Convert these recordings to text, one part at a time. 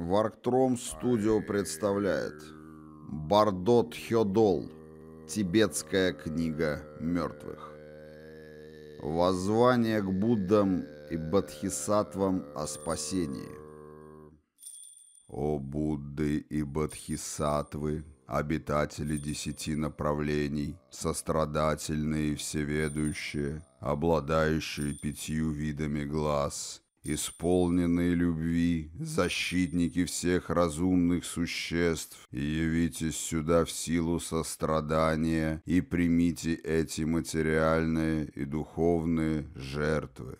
Варктром Студио представляет Бардот Хёдол Тибетская книга мертвых Воззвание к Буддам и Бодхисаттвам о спасении. О Будды и Бодхисаттвы, обитатели десяти направлений, сострадательные и всеведущие, обладающие пятью видами глаз, исполненные любви, защитники всех разумных существ, и явитесь сюда в силу сострадания и примите эти материальные и духовные жертвы.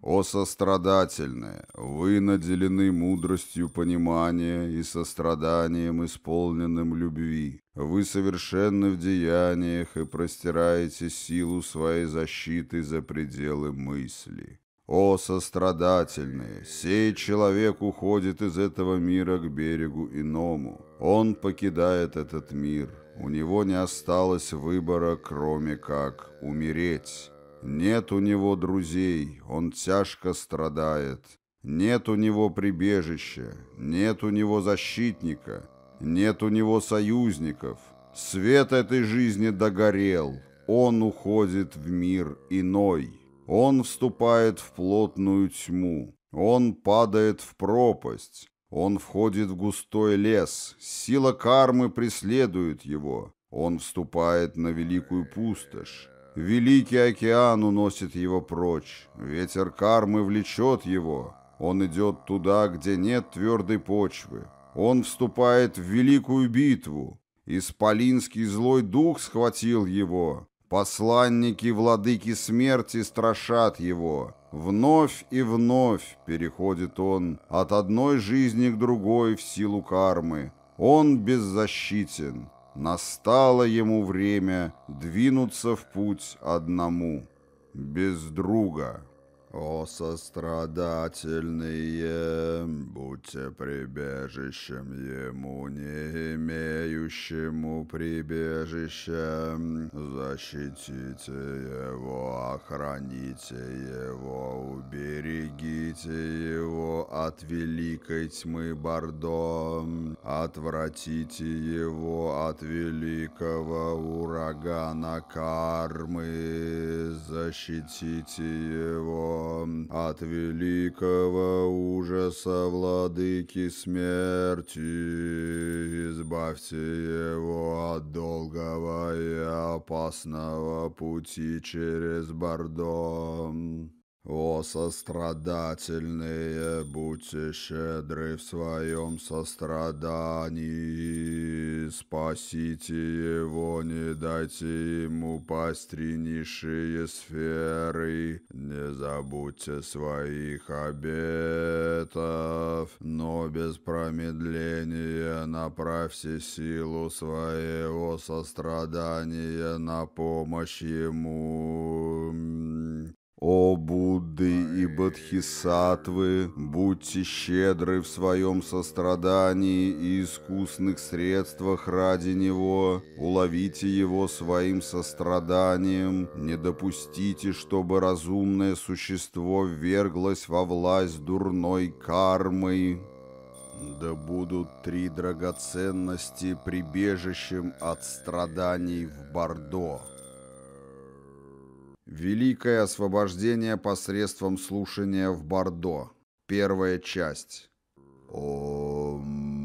О сострадательное, вы наделены мудростью понимания и состраданием, исполненным любви. Вы совершенны в деяниях и простираете силу своей защиты за пределы мысли. О, сострадательные, сей человек уходит из этого мира к берегу иному. Он покидает этот мир. У него не осталось выбора, кроме как умереть. Нет у него друзей, он тяжко страдает. Нет у него прибежища, нет у него защитника, нет у него союзников. Свет этой жизни догорел, он уходит в мир иной. Он вступает в плотную тьму, он падает в пропасть, он входит в густой лес, сила кармы преследует его, он вступает на великую пустошь. Великий океан уносит его прочь, ветер кармы влечет его, он идет туда, где нет твердой почвы. Он вступает в великую битву, исполинский злой дух схватил его, Посланники владыки смерти страшат его. Вновь и вновь переходит он от одной жизни к другой в силу кармы. Он беззащитен. Настало ему время двинуться в путь одному, без друга». О сострадательные, будьте прибежищем ему, не имеющему прибежища, защитите его, охраните его, уберегите его от великой тьмы Бордо, отвратите его от великого урагана кармы, защитите его от великого ужаса владыки смерти, избавьте его от долгого и опасного пути через Бордо. О сострадательные, будьте щедры в своем сострадании, спасите его, не дайте ему пасть низшие сферы, не забудьте своих обетов, но без промедления направьте силу своего сострадания на помощь ему. «О Будды и Бодхисаттвы, будьте щедры в своем сострадании и искусных средствах ради него, уловите его своим состраданием, не допустите, чтобы разумное существо вверглось во власть дурной кармы». Да будут три драгоценности прибежищем от страданий в Бордо. Великое освобождение посредством слушания в Бордо. Первая часть. Ом...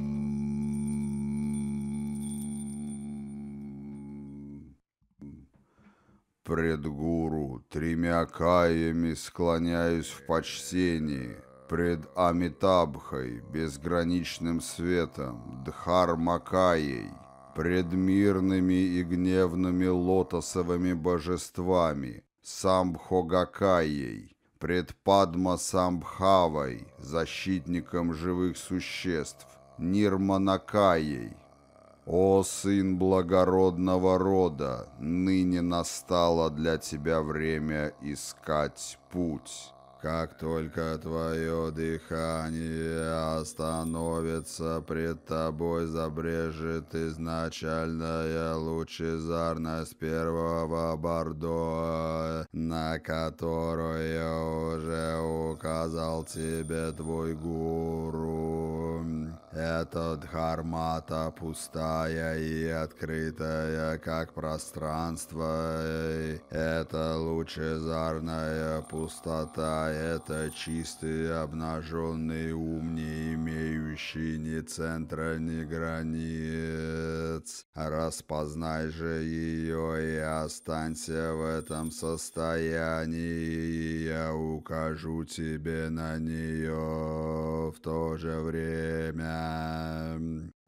Пред гуру тремя каями склоняюсь в почтении, пред Амитабхой, безграничным светом, Дхармакаей, пред мирными и гневными лотосовыми божествами, Самбхогакайей, пред Падма Самбхавой, защитником живых существ, Нирманакаей. О, сын благородного рода, ныне настало для тебя время искать путь». Как только твое дыхание остановится, пред тобой забрежет изначальная лучезарность первого бордо, на которую уже указал тебе твой гуру. Это дхармата пустая и открытая, как пространство. Это лучезарная пустота, это чистый обнаженный ум, не имеющий ни центра, ни границ. Распознай же ее и останься в этом состоянии, и я укажу тебе на нее в то же время.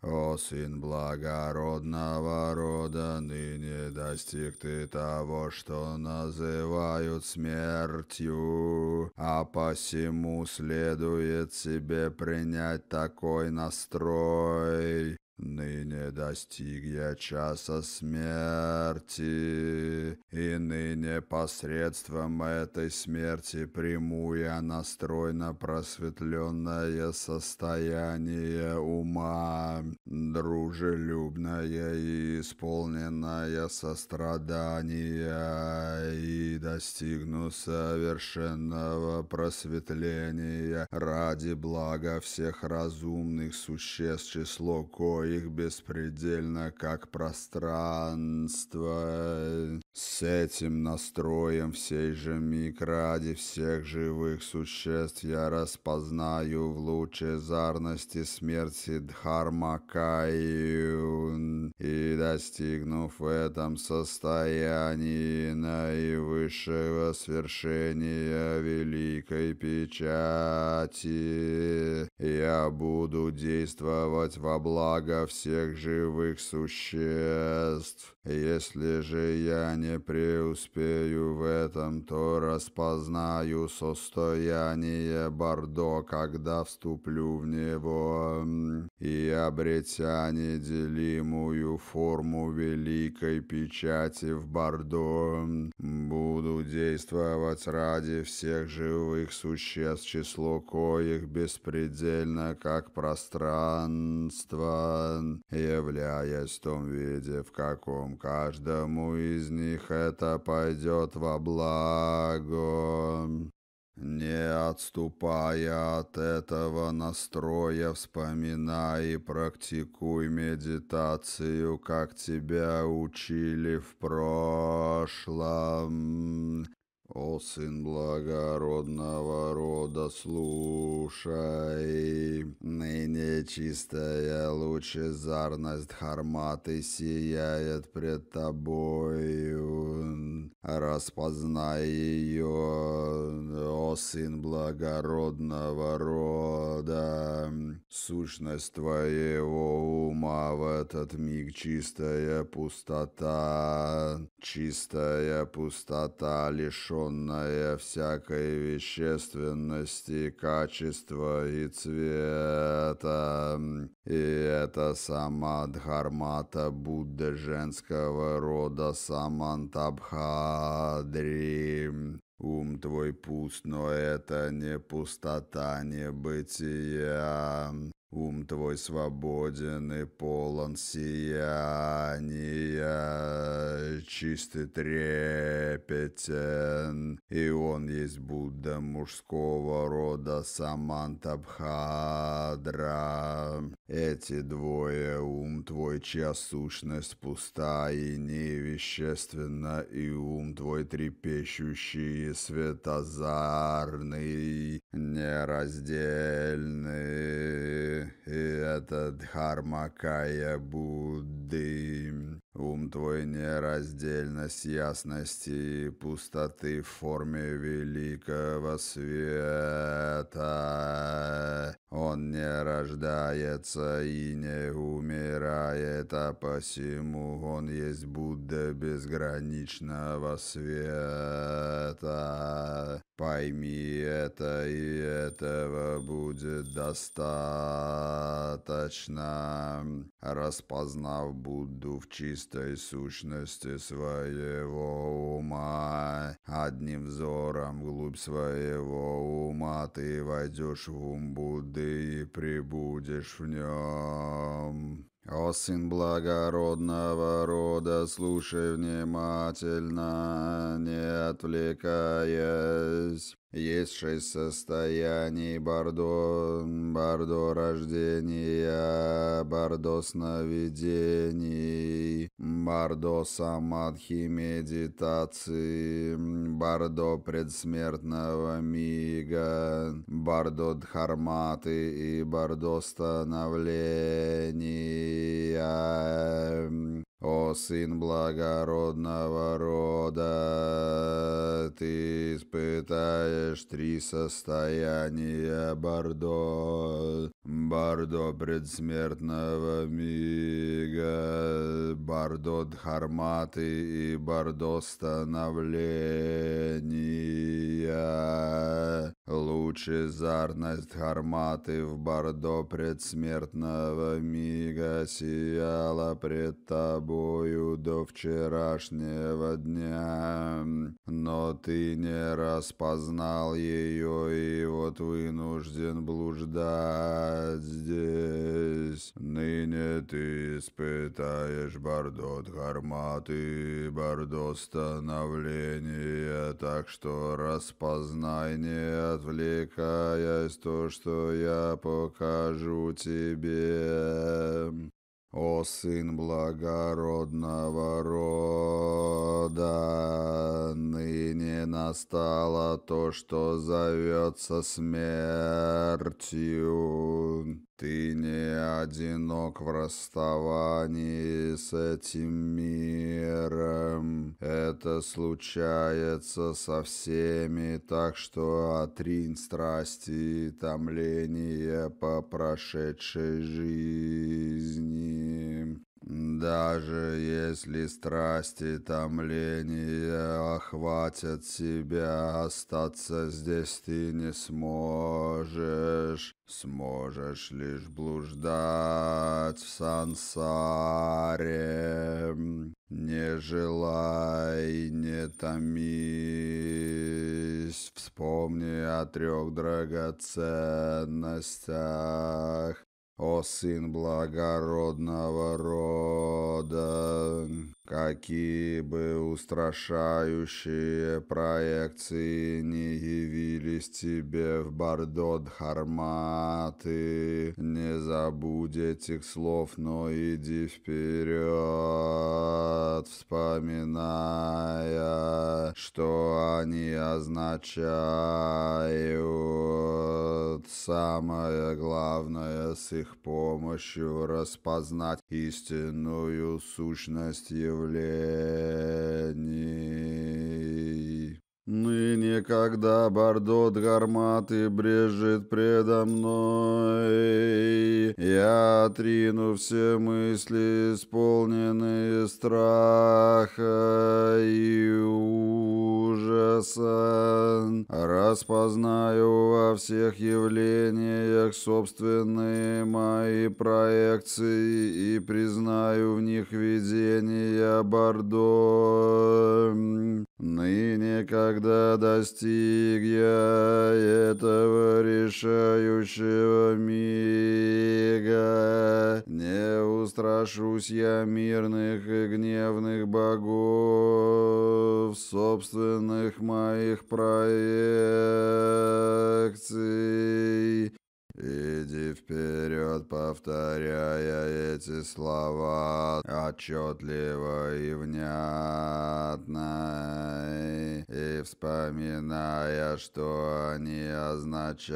«О, сын благородного рода, ныне достиг ты того, что называют смертью, а посему следует себе принять такой настрой, Ныне достиг я часа смерти, и ныне посредством этой смерти приму я настрой на просветленное состояние ума, дружелюбное и исполненное сострадания, и достигну совершенного просветления ради блага всех разумных существ, число коих их беспредельно, как пространство. С этим настроем в сей же миг ради всех живых существ я распознаю в лучезарности смерти Дхармакаю и, достигнув в этом состоянии наивысшего свершения великой печати, я буду действовать во благо для всех живых существ. Если же я не преуспею в этом, то распознаю состояние Бордо, когда вступлю в него, и, обретя неделимую форму великой печати в Бордо, буду действовать ради всех живых существ, число коих беспредельно, как пространство, являясь в том виде, в каком каждому из них это пойдет во благо. Не отступая от этого настроя, вспоминай и практикуй медитацию, как тебя учили в прошлом. «О, сын благородного рода, слушай, ныне чистая лучезарность Дхарматы сияет пред тобою. Распознай ее, о, сын благородного рода, сущность твоего ума в этот миг чистая пустота, чистая пустота лишенная всякой вещественности, качества и цвета. И это сама Дхармата Будда женского рода Самантабхадри. Ум твой пуст, но это не пустота, не бытия. Ум твой свободен и полон сияния, чистый трепетен, и он есть Будда мужского рода Самантабхадра. Эти двое, ум твой, чья сущность пуста и невещественна, и ум твой трепещущий и светозарный, нераздельный, и это Дхармакая Будды. Ум твой нераздельно с ясности и пустоты в форме великого света. Он не рождается и не умирает, а посему он есть Будда безграничного света. Пойми это, и этого будет достаточно. Распознав Будду в чистой сущности своего ума, одним взором вглубь своего ума ты войдешь в ум Будды и прибудешь в нем. «О сын благородного рода, слушай внимательно, не отвлекаясь. Есть шесть состояний Бордо, Бордо рождения, Бордо сновидений, Бордо самадхи медитации, Бордо предсмертного мига, Бордо дхарматы и Бордо становления. «О сын благородного рода, ты испытаешь три состояния Бордо, Бордо предсмертного мига, Бордо Дхарматы и Бордо становления. Лучезарность Дхарматы в Бордо предсмертного мига сияла пред тобою до вчерашнего дня, но ты не распознал ее и вот вынужден блуждать здесь. Ныне ты испытаешь Бардот Гарматы, Бардот становления, так что распознай, не отвлекаясь, то, что я покажу тебе. О сын благородного рода, ныне настало то, что зовется смертью. Ты не одинок в расставании с этим миром. Это случается со всеми, так что отринь страсти и томления по прошедшей жизни. Даже если страсти томления охватят тебя, остаться здесь ты не сможешь. Сможешь лишь блуждать в сансаре. Не желай, не томись, вспомни о трех драгоценностях, о сын благородного рода, какие бы устрашающие проекции не явились тебе в Бардот Харматы, не забудь этих слов, но иди вперед, вспоминая, что они означают. Самое главное с их помощью распознать истинную сущность явлений. Ныне, когда Бардот гарматы брежет предо мной, я отрину все мысли, исполненные страха и ужаса, распознаю во всех явлениях собственные мои проекции и признаю в них видения Бардо. Ныне, когда достиг я этого решающего мига, не устрашусь я мирных и гневных богов, собственных моих проекций, Иди вперед, повторяя эти слова отчетливо и внятно, и вспоминая, что они означают.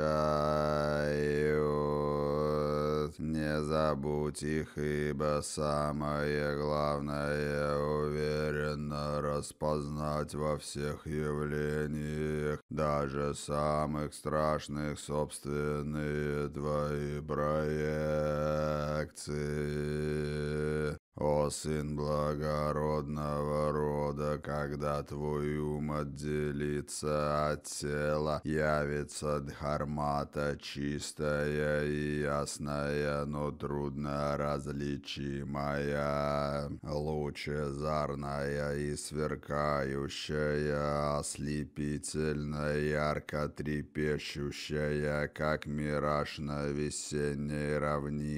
Не забудь их, ибо самое главное уверенно распознать во всех явлениях, даже самых страшных собственные твои проекции. О «О сын благородного рода, когда твой ум отделится от тела, явится дхармата чистая и ясная, но трудно различимая, лучезарная и сверкающая, ослепительно ярко трепещущая, как мираж на весенней равнине.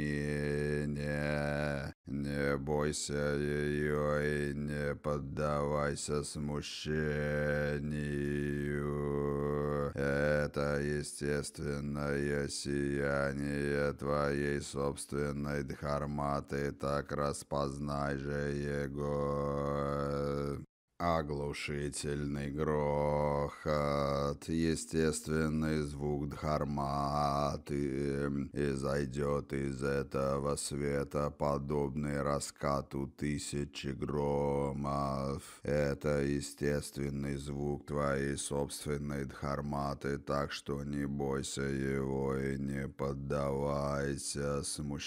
Не бойся ее и не поддавайся смущению. Это естественное сияние твоей собственной дхарматы, так распознай же его. Оглушительный грохот, естественный звук дхарматы, и зайдет из этого света подобный раскату тысячи громов. Это естественный звук твоей собственной дхарматы, так что не бойся его и не поддавайся смущению.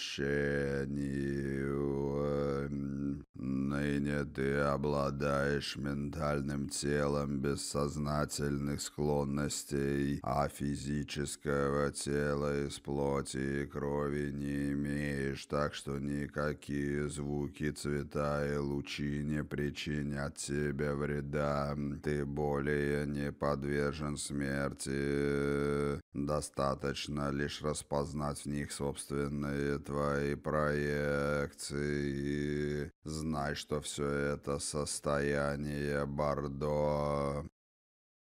Ныне ты обладаешь ментальным телом бессознательных склонностей, а физического тела из плоти и крови не имеешь, так что никакие звуки, цвета и лучи не причинят тебе вреда. Ты более не подвержен смерти. Достаточно лишь распознать в них собственные твои проекции. Знай, что все это состояние Бордо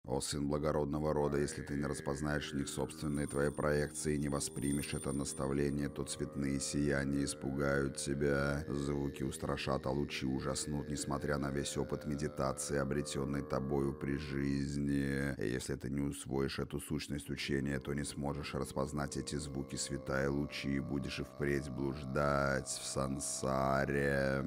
о, сын благородного рода, если ты не распознаешь в них собственные твои проекции и не воспримешь это наставление, то цветные сияния испугают тебя, звуки устрашат, а лучи ужаснут, несмотря на весь опыт медитации, обретенный тобою при жизни. И если ты не усвоишь эту сущность учения, то не сможешь распознать эти звуки света и лучи, и будешь и впредь блуждать в сансаре.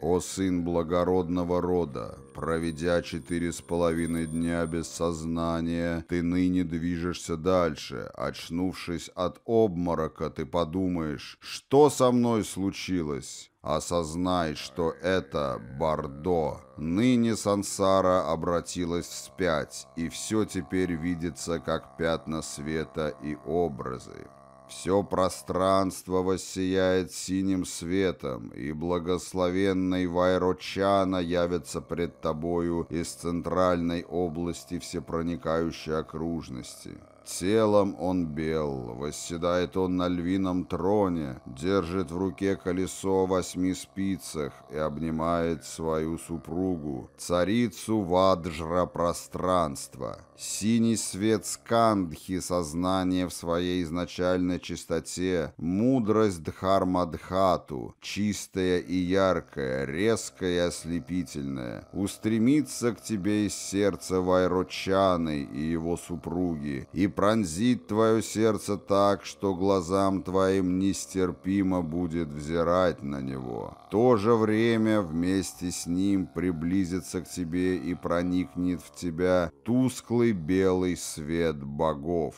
«О сын благородного рода, проведя четыре с половиной дня без сознания, ты ныне движешься дальше. Очнувшись от обморока, ты подумаешь, что со мной случилось?» Осознай, что это Бордо. Ныне сансара обратилась вспять, и все теперь видится как пятна света и образы. Все пространство воссияет синим светом, и благословенный Вайрочана явится пред тобою из центральной области всепроникающей окружности. Телом он бел, восседает он на львином троне, держит в руке колесо о восьми спицах и обнимает свою супругу, царицу Ваджра пространства. Синий свет скандхи, сознание в своей изначальной чистоте, мудрость Дхармадхату, чистая и яркая, резкая и ослепительная, устремится к тебе из сердца Вайрочаны и его супруги и пронзит твое сердце так, что глазам твоим нестерпимо будет взирать на него. В то же время вместе с ним приблизится к тебе и проникнет в тебя тусклый белый свет богов.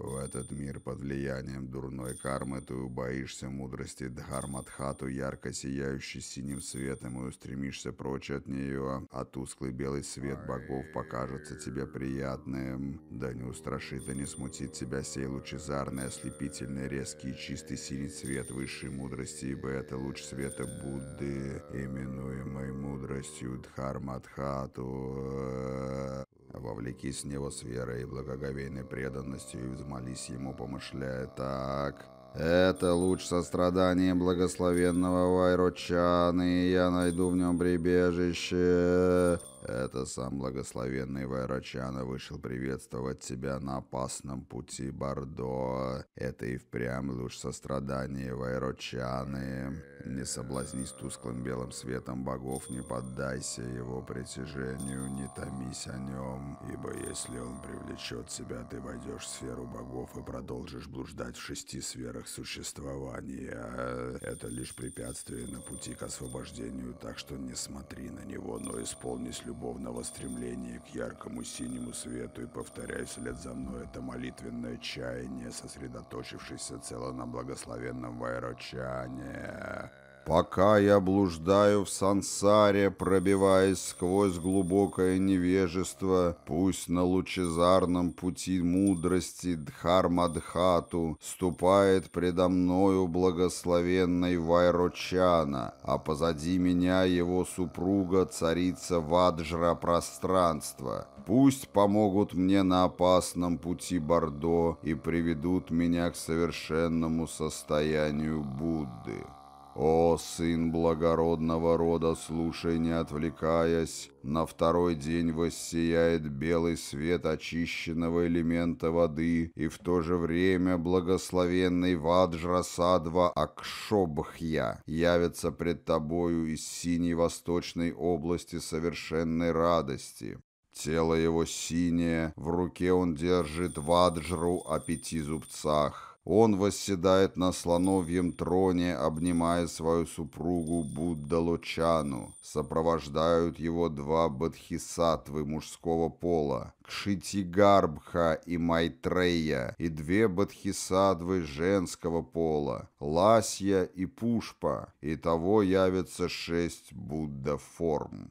В этот мир под влиянием дурной кармы ты убоишься мудрости Дхарматхату, ярко сияющей синим светом, и устремишься прочь от нее, а тусклый белый свет богов покажется тебе приятным. Да не устрашит и не смутит тебя сей лучезарный, ослепительный, резкий и чистый синий цвет высшей мудрости, ибо это луч света Будды, именуемый мудростью Дхарматхату. Вовлекись в него с верой и благоговейной преданностью и взмолись ему, помышляя так. «Это луч сострадания благословенного Вайрочаны, и я найду в нем прибежище». Это сам благословенный Вайрочана вышел приветствовать тебя на опасном пути Бордо. Это и впрямь луч сострадания Вайрочаны. Не соблазнись тусклым белым светом богов, не поддайся его притяжению, не томись о нем. Ибо если он привлечет тебя, ты войдешь в сферу богов и продолжишь блуждать в шести сферах существования. Это лишь препятствие на пути к освобождению, так что не смотри на него, но исполнись любовного стремления к яркому синему свету и повторяй вслед за мной это молитвенное чаяние, сосредоточившееся цело на благословенном Вайрочане. Пока я блуждаю в сансаре, пробиваясь сквозь глубокое невежество, пусть на лучезарном пути мудрости Дхармадхату ступает предо мною благословенный Вайрочана, а позади меня его супруга царица Ваджра пространства. Пусть помогут мне на опасном пути Бордо и приведут меня к совершенному состоянию Будды. «О, сын благородного рода, слушай, не отвлекаясь, на второй день воссияет белый свет очищенного элемента воды, и в то же время благословенный Ваджрасадва Акшобхья явится пред тобою из синей восточной области совершенной радости». Тело его синее, в руке он держит ваджру о пяти зубцах. Он восседает на слоновьем троне, обнимая свою супругу Буддалочану. Сопровождают его два бодхисаттвы мужского пола, Кшитигарбха и Майтрея, и две бодхисаттвы женского пола, Ласья и Пушпа. и того явится шесть Будда-форм.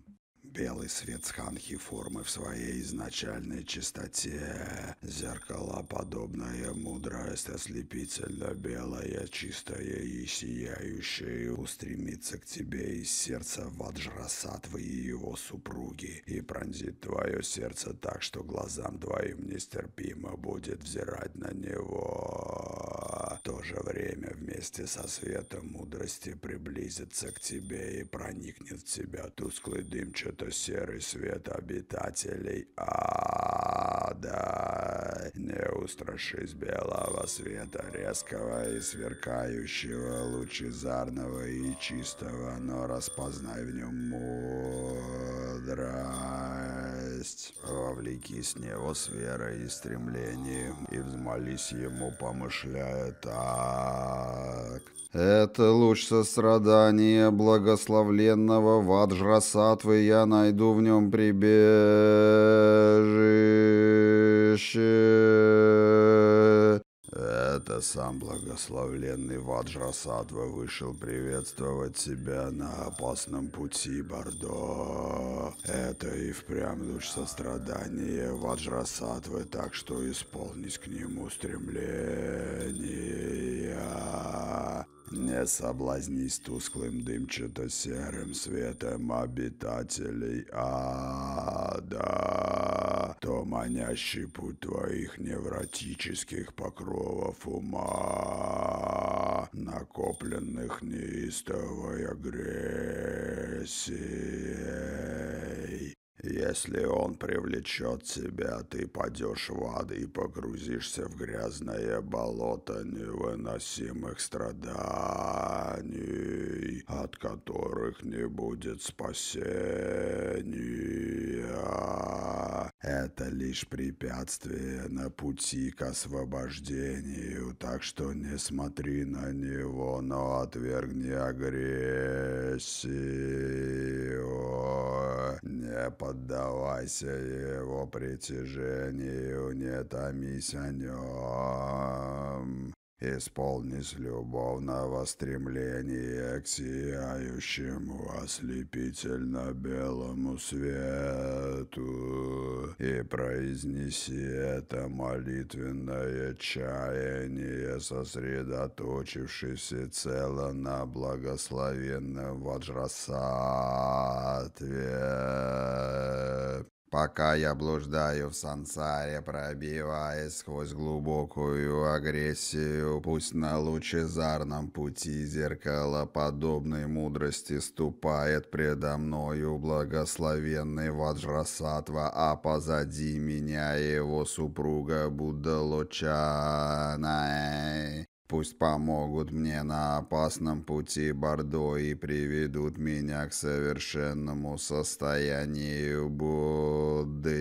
Белый свет сханхи формы в своей изначальной чистоте. Зеркало подобное, мудрость ослепительно белая, чистая и сияющая, устремится к тебе из сердца Ваджрасатвы и его супруги и пронзит твое сердце так, что глазам твоим нестерпимо будет взирать на него. В то же время вместе со светом мудрости приблизится к тебе и проникнет в тебя тусклый дымчатый серый свет обитателей ада. Не устрашись белого света, резкого и сверкающего, лучезарного и чистого, но распознай в нем мудрость. Вовлеки с него с верой и стремлением, и взмолись ему, помышляя так. Это луч сострадания благословленного Ваджрасатвы, я найду в нем прибежище. Это сам благословленный Ваджрасатва вышел приветствовать тебя на опасном пути, Бордо. Это и впрямь луч сострадания Ваджрасатвы, так что исполнись к нему стремления. Не соблазнись тусклым дымчато-серым светом обитателей ада, то манящий путь твоих невротических покровов ума, накопленных неистовой агрессией, если он привлечет тебя, ты падешь в ад и погрузишься в грязное болото невыносимых страданий, от которых не будет спасения. Это лишь препятствие на пути к освобождению, так что не смотри на него, но отвергни агрессию. Не поддавайся его притяжению, не томись о нем. Исполнись любовного стремления к сияющему ослепительно белому свету и произнеси это молитвенное чаяние, сосредоточившись цело на благословенном Ваджрасатве. Пока я блуждаю в сансаре, пробиваясь сквозь глубокую агрессию, пусть на лучезарном пути зеркала подобной мудрости ступает предо мною благословенный Ваджрасатва, а позади меня его супруга Буддалочана. Пусть помогут мне на опасном пути Бордо и приведут меня к совершенному состоянию Будды.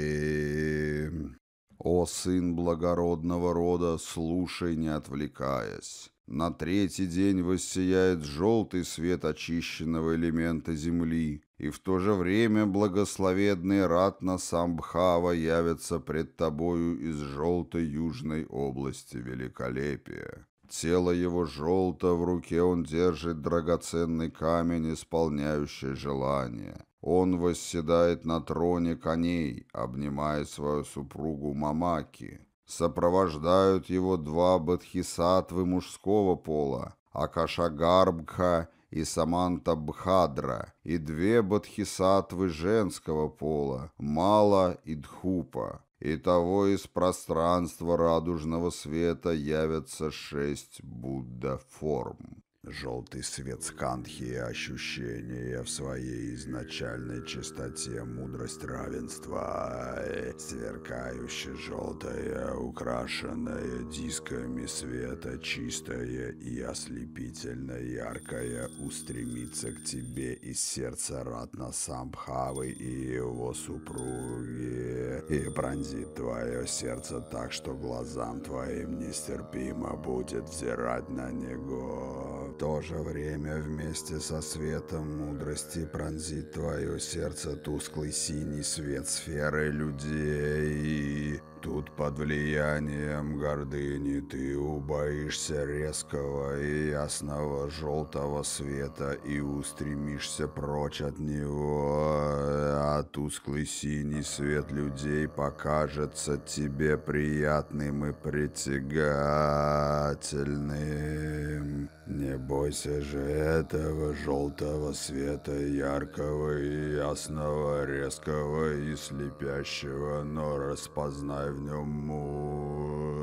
О, сын благородного рода, слушай, не отвлекаясь. На третий день воссияет желтый свет очищенного элемента земли, и в то же время благословенный Ратна Самбхава явится пред тобою из желтой южной области великолепия. Тело его желто, в руке он держит драгоценный камень, исполняющий желание. Он восседает на троне коней, обнимая свою супругу Мамаки. Сопровождают его два бодхисаттвы мужского пола, Акашагарбха и Саманта Бхадра, и две бодхисаттвы женского пола, Мала и Дхупа. И того из пространства радужного света явятся шесть Будда-форм. Желтый свет скандхи и ощущения в своей изначальной чистоте мудрость равенства, сверкающая желтая, украшенная дисками света, чистая и ослепительно яркая, устремится к тебе из сердца Ратна Самбхавы и его супруги, и пронзит твое сердце так, что глазам твоим нестерпимо будет взирать на него то же время вместе со светом мудрости пронзит твое сердце тусклый синий свет сферы людей. Тут под влиянием гордыни ты убоишься резкого и ясного желтого света и устремишься прочь от него, а тусклый синий свет людей покажется тебе приятным и притягательным. Не бойся же этого желтого света, яркого и ясного, резкого и слепящего, но распознай в нем мудрость.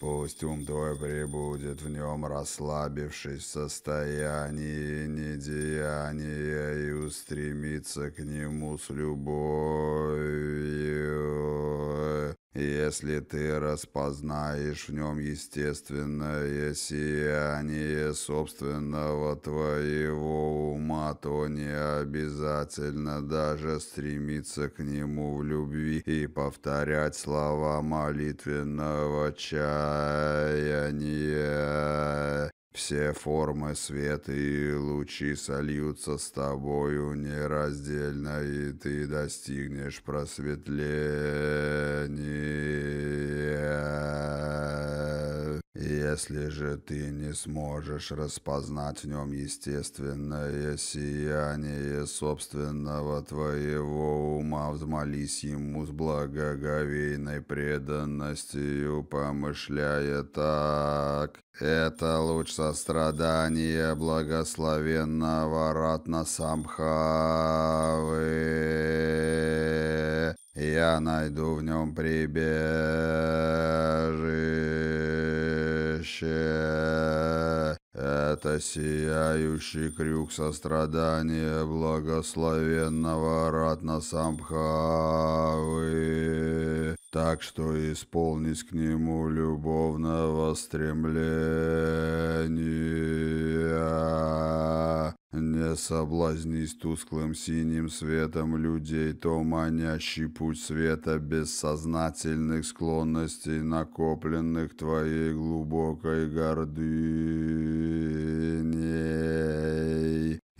Пусть ум твой пребудет в нем, расслабившись в состоянии недеяния и устремится к нему с любовью. Если ты распознаешь в нем естественное сияние собственного твоего ума, то не обязательно даже стремиться к нему в любви и повторять слова молитвенного чаяния. Все формы света и лучи сольются с тобою нераздельно, и ты достигнешь просветления. Если же ты не сможешь распознать в нем естественное сияние собственного твоего ума, взмолись ему с благоговейной преданностью, помышляя так. Это луч сострадания благословенного Ратна Самхавы. Я найду в нем прибежище. Это сияющий крюк сострадания благословенного Ратна Самбхавы, так что исполнись к нему любовного стремления. Не соблазнись тусклым синим светом людей, то манящий путь света бессознательных склонностей, накопленных твоей глубокой гордыней.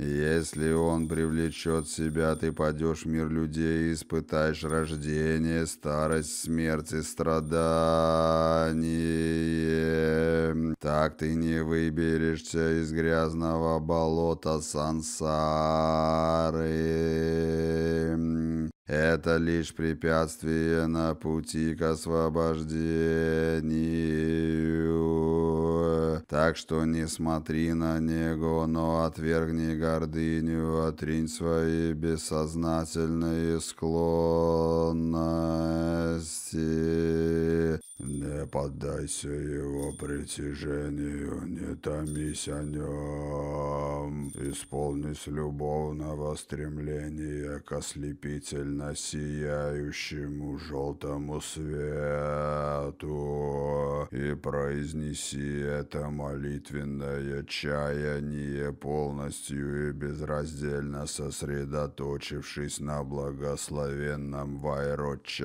Если он привлечет себя, ты падешь в мир людей и испытаешь рождение, старость, смерть и страдание. Так ты не выберешься из грязного болота сансары. Это лишь препятствие на пути к освобождению. Так что не смотри на него, но отвергни гордыню, отринь свои бессознательные склонности. Не поддайся его притяжению, не томись о нем. Исполнись любовного стремления к ослепительно сияющему желтому свету и произнеси это молитвенное чаяние полностью и безраздельно сосредоточившись на благословенном Вайрочане.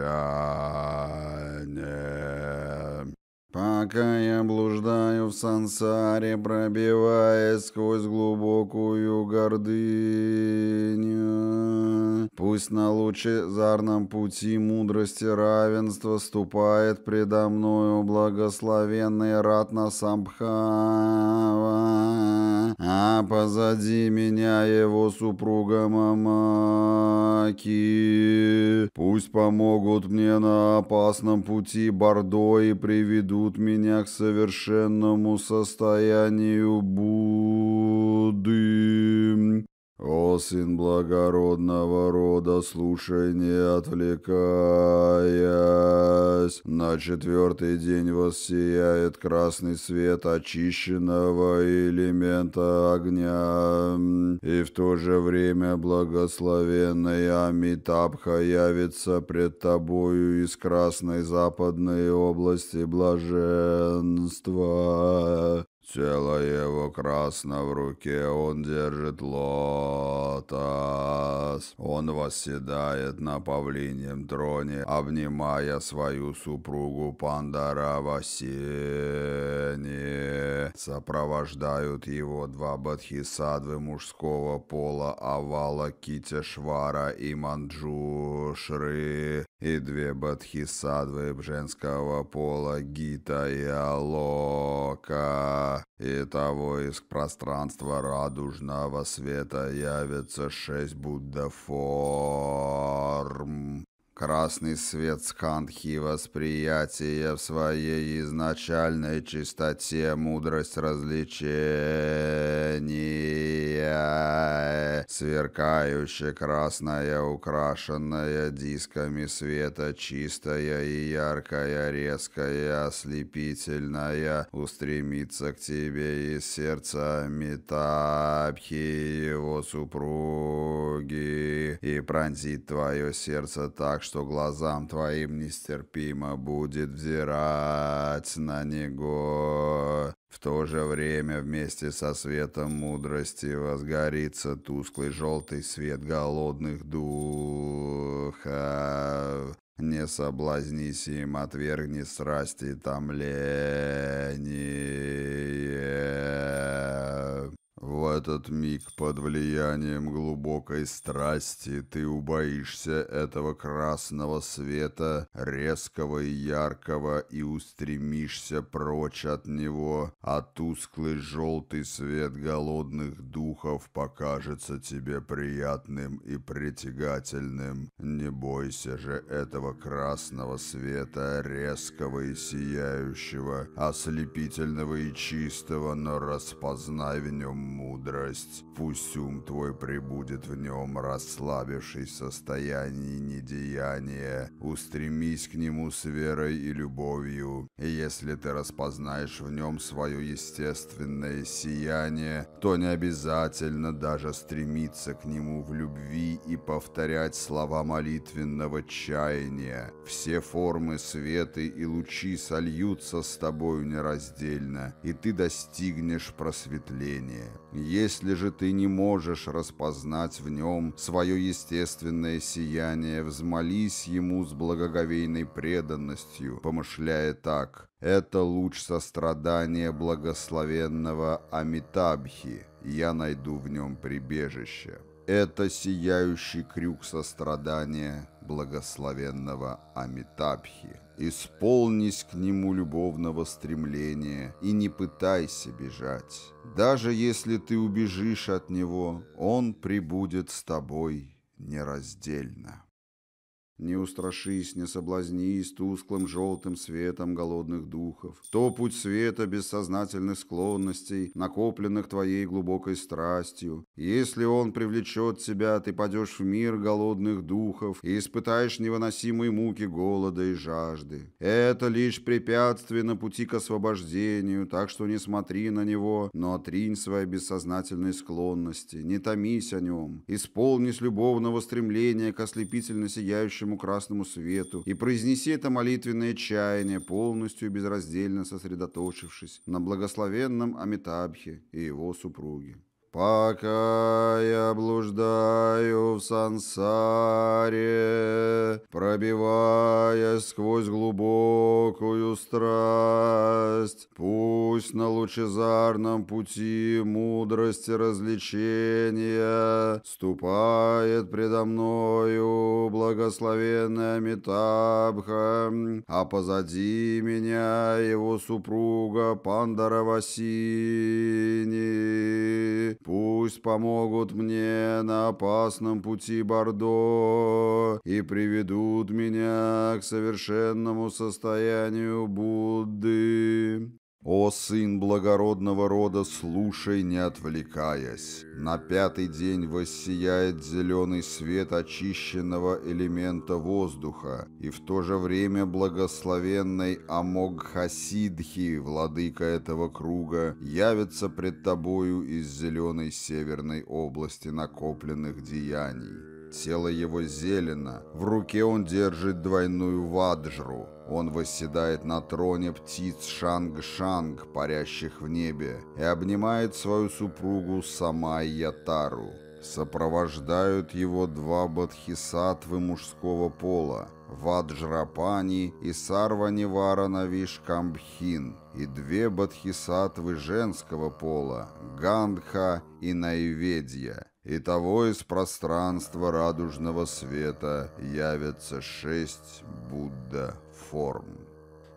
Пока я блуждаю в сансаре, пробиваясь сквозь глубокую гордыню, пусть на лучезарном пути мудрости равенства ступает предо мною благословенный Ратна Самбхава, а позади меня его супруга Мамаки. Пусть помогут мне на опасном пути Бордо и приведут ведут меня к совершенному состоянию Будды. О, сын благородного рода, слушай, не отвлекаясь. На четвертый день воссияет красный свет очищенного элемента огня, и в то же время благословенный Амитабха явится пред тобою из красной западной области блаженства. Тело его красно в руке, он держит лотос. Он восседает на павлиньем троне, обнимая свою супругу Пандара Васени. Сопровождают его два бадхисадвы мужского пола Авала Китешвара и Манджушры и две бадхисадвы женского пола Гита и Алока. И того из пространства радужного света явится шесть буддаформ. Красный свет скандхи восприятия в своей изначальной чистоте мудрость развлечения. Сверкающая красная, украшенная дисками света, чистая и яркая, резкая, ослепительная, устремится к тебе из сердца Митабхи, его супруги, и пронзит твое сердце так, что глазам твоим нестерпимо будет взирать на него. В то же время вместе со светом мудрости возгорится тусклый желтый свет голодных духов. Не соблазнись им, отвергни страсти томление. В этот миг под влиянием глубокой страсти ты убоишься этого красного света, резкого и яркого, и устремишься прочь от него, а тусклый желтый свет голодных духов покажется тебе приятным и притягательным. Не бойся же этого красного света, резкого и сияющего, ослепительного и чистого, но распознай в нем мудрость. Пусть ум твой пребудет в нем, расслабившись в состоянии недеяния. Устремись к нему с верой и любовью. И если ты распознаешь в нем свое естественное сияние, то не обязательно даже стремиться к нему в любви и повторять слова молитвенного чаяния. Все формы света и лучи сольются с тобою нераздельно, и ты достигнешь просветления. Если же ты не можешь распознать в нем свое естественное сияние, взмолись ему с благоговейной преданностью, помышляя так «Это луч сострадания благословенного Амитабхи, я найду в нем прибежище». Это сияющий крюк сострадания благословенного Амитабхи. Исполнись к нему любовного стремления и не пытайся бежать. Даже если ты убежишь от него, он прибудет с тобой нераздельно. Не устрашись, не соблазнись тусклым желтым светом голодных духов. То путь света бессознательных склонностей, накопленных твоей глубокой страстью. Если он привлечет тебя, ты падешь в мир голодных духов и испытаешь невыносимые муки голода и жажды. Это лишь препятствие на пути к освобождению, так что не смотри на него, но отринь свои бессознательные склонности, не томись о нем, исполнись любовного стремления к ослепительно сияющему сияющему красному свету, и произнеси это молитвенное чаяние, полностью и безраздельно сосредоточившись на благословенном Амитабхе и его супруге. Пока я блуждаю в сансаре, Пробиваясь сквозь глубокую страсть, Пусть на лучезарном пути мудрости развлечения Ступает предо мною благословенная Амитабха, А позади меня его супруга Пандаравасини. Пусть помогут мне на опасном пути Бордо и приведут меня к совершенному состоянию Будды. «О, сын благородного рода, слушай, не отвлекаясь. На пятый день воссияет зеленый свет очищенного элемента воздуха, и в то же время благословенный Амогхасидхи, владыка этого круга, явится пред тобою из зеленой северной области накопленных деяний». Тело его зелено, в руке он держит двойную ваджру, он восседает на троне птиц Шанг-Шанг, парящих в небе, и обнимает свою супругу Самай-Ятару. Сопровождают его два бодхисаттвы мужского пола, Ваджрапани и Сарваниварана Вишкамбхин, и две бодхисаттвы женского пола, Гандха и Найведья. И того из пространства радужного света явятся шесть Будда форм.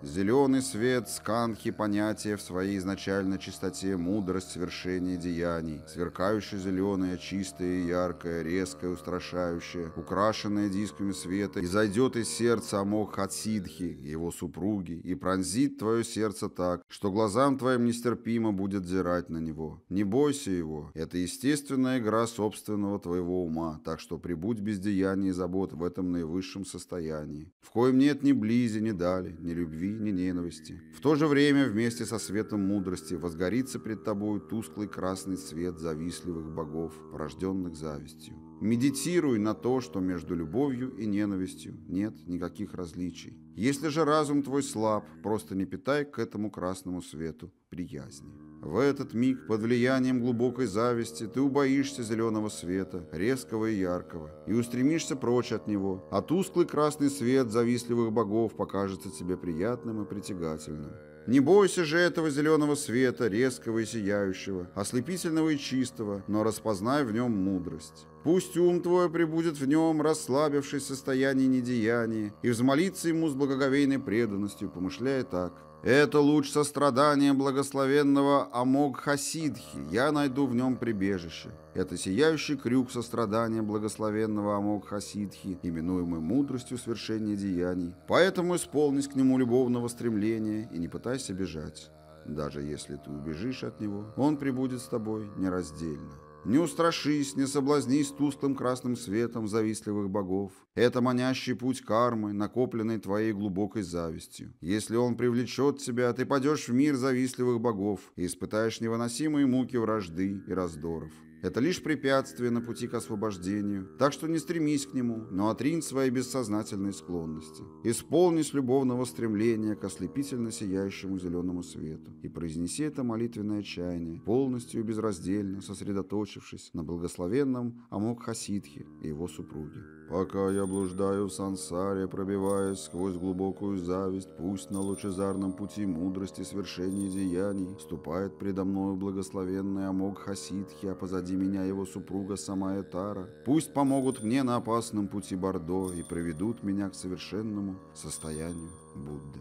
Зеленый свет, сканхи, понятия в своей изначальной чистоте, мудрость, совершение деяний, сверкающее зеленое, чистое, яркое, резкое, устрашающее, украшенное дисками света, и зайдет из сердца Амок Хатсидхи, его супруги, и пронзит твое сердце так, что глазам твоим нестерпимо будет зирать на него. Не бойся его, это естественная игра собственного твоего ума, так что прибудь без деяний и забот в этом наивысшем состоянии, в коем нет ни близи, ни дали, ни любви, ни ненависти. В то же время вместе со светом мудрости возгорится пред тобой тусклый красный свет завистливых богов, порожденных завистью. Медитируй на то, что между любовью и ненавистью нет никаких различий. Если же разум твой слаб, просто не питай к этому красному свету приязни. В этот миг, под влиянием глубокой зависти, ты убоишься зеленого света, резкого и яркого, и устремишься прочь от него, а тусклый красный свет завистливых богов покажется тебе приятным и притягательным. Не бойся же этого зеленого света, резкого и сияющего, ослепительного и чистого, но распознай в нем мудрость. Пусть ум твой пребудет в нем, расслабившись в состоянии недеяния, и взмолится ему с благоговейной преданностью, помышляя так. Это луч сострадания благословенного Амог Хасидхи, я найду в нем прибежище. Это сияющий крюк сострадания благословенного Амог Хасидхи, именуемый мудростью свершения деяний. Поэтому исполнись к нему любовного стремления и не пытайся бежать. Даже если ты убежишь от него, он прибудет с тобой нераздельно. Не устрашись, не соблазнись тусклым красным светом завистливых богов. Это манящий путь кармы, накопленный твоей глубокой завистью. Если он привлечет тебя, ты падешь в мир завистливых богов и испытаешь невыносимые муки вражды и раздоров. Это лишь препятствие на пути к освобождению, так что не стремись к нему, но отринь свои бессознательные склонности. Исполнись любовного стремления к ослепительно сияющему зеленому свету и произнеси это молитвенное чаяние, полностью и безраздельно сосредоточившись на благословенном Амок Хасидхе и его супруге. Пока я блуждаю в сансаре, пробиваясь сквозь глубокую зависть, пусть на лучезарном пути мудрости свершения деяний ступает предо мною благословенный Амог Хасидхи, а позади меня его супруга Самая Тара. Пусть помогут мне на опасном пути Бордо и приведут меня к совершенному состоянию Будды.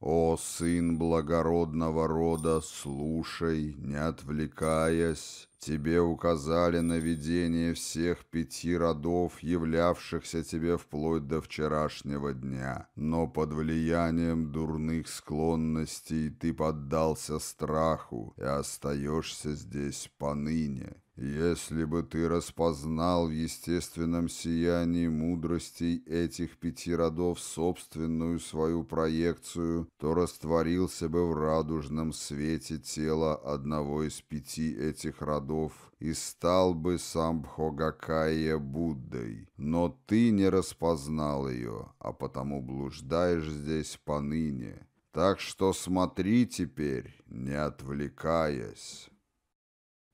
«О, сын благородного рода, слушай, не отвлекаясь, тебе указали на видение всех пяти родов, являвшихся тебе вплоть до вчерашнего дня, но под влиянием дурных склонностей ты поддался страху и остаешься здесь поныне». Если бы ты распознал в естественном сиянии мудростей этих пяти родов собственную свою проекцию, то растворился бы в радужном свете тела одного из пяти этих родов и стал бы Самбхогакая Буддой. Но ты не распознал ее, а потому блуждаешь здесь поныне. Так что смотри теперь, не отвлекаясь».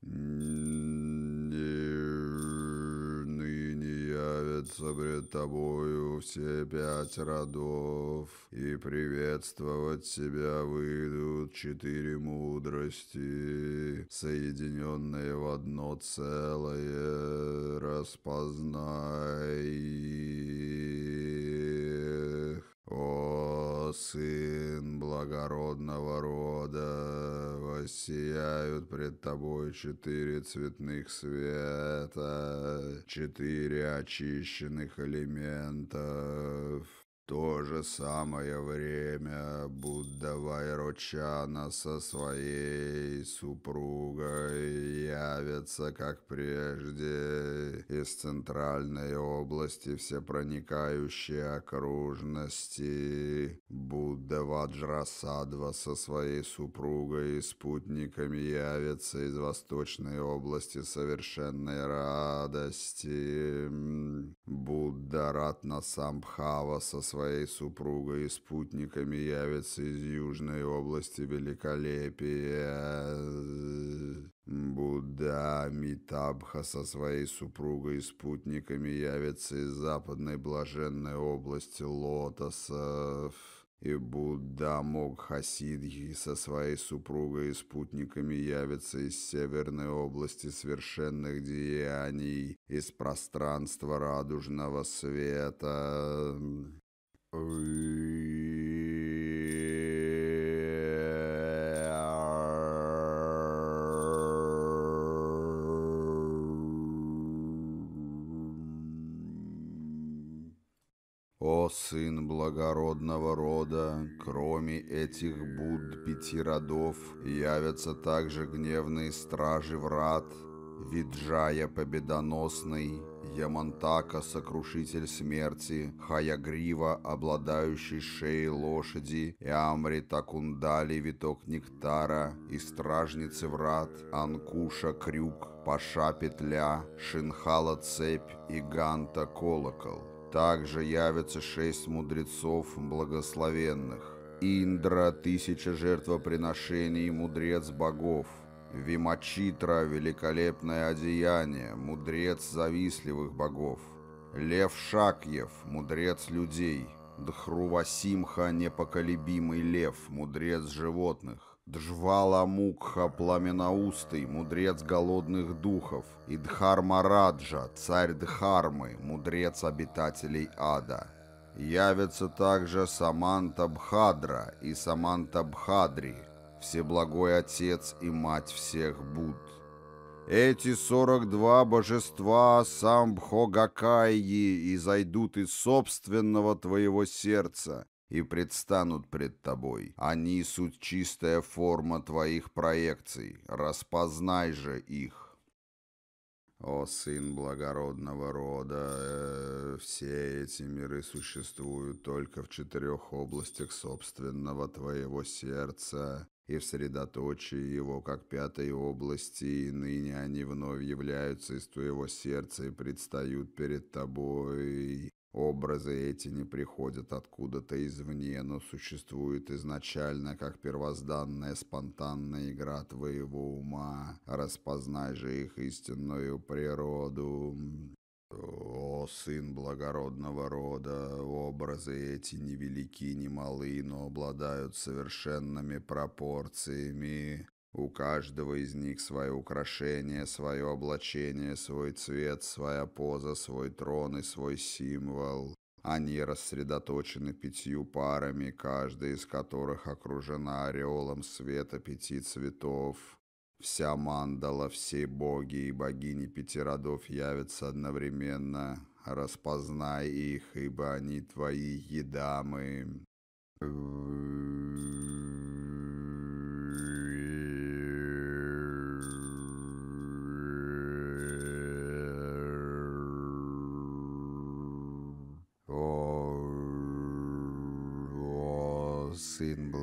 Ныне явятся пред тобою все пять родов, и приветствовать тебя выйдут четыре мудрости, соединенные в одно целое, распознай их. О, сын благородного рода, воссияют пред тобой четыре цветных света, четыре очищенных элементов. То же самое время Будда Вайрочана со своей супругой явятся, как прежде, из центральной области всепроникающей окружности. Будда Ваджрасадва со своей супругой и спутниками явятся из восточной области совершенной радости. Будда Ратна Самбхава со своей супругой и спутниками явится из южной области великолепия. Будда Митабха со своей супругой и спутниками явится из западной блаженной области лотосов. И Будда Могхасидхи со своей супругой и спутниками явится из северной области совершенных деяний, из пространства радужного света. О сын благородного рода, кроме этих Будд пяти родов, явятся также гневные стражи врат, Виджая победоносный, Ямантака сокрушитель смерти, Хаягрива, обладающий шеей лошади, и Амрита Кундали виток нектара, и стражницы врат, Анкуша крюк, Паша петля, Шинхала цепь и Ганта колокол. Также явятся шесть мудрецов благословенных. Индра, тысяча жертвоприношений, мудрец богов. Вимачитра, великолепное одеяние, мудрец завистливых богов. Лев Шакьев, мудрец людей. Дхрувасимха, непоколебимый лев, мудрец животных. Джвала Мукха, пламеноустый, мудрец голодных духов, и Дхармараджа, царь Дхармы, мудрец обитателей ада. Явятся также Саманта Бхадра и Саманта Бхадри, Всеблагой Отец и Мать всех Будд. Эти сорок два божества Самбхогакайи изойдут из собственного твоего сердца и предстанут пред тобой. Они суть чистая форма твоих проекций, распознай же их. О, сын благородного рода, э, все эти миры существуют только в четырех областях собственного твоего сердца, и в средоточии его, как пятой области, и ныне они вновь являются из твоего сердца и предстают перед тобой. Образы эти не приходят откуда-то извне, но существуют изначально как первозданная спонтанная игра твоего ума. Распознай же их истинную природу. О, сын благородного рода, образы эти невелики, не малы, но обладают совершенными пропорциями. У каждого из них свое украшение, свое облачение, свой цвет, своя поза, свой трон и свой символ. Они рассредоточены пятью парами, каждая из которых окружена ореолом света пяти цветов. Вся мандала, все боги и богини пяти родов явятся одновременно. Распознай их, ибо они твои едамы. сын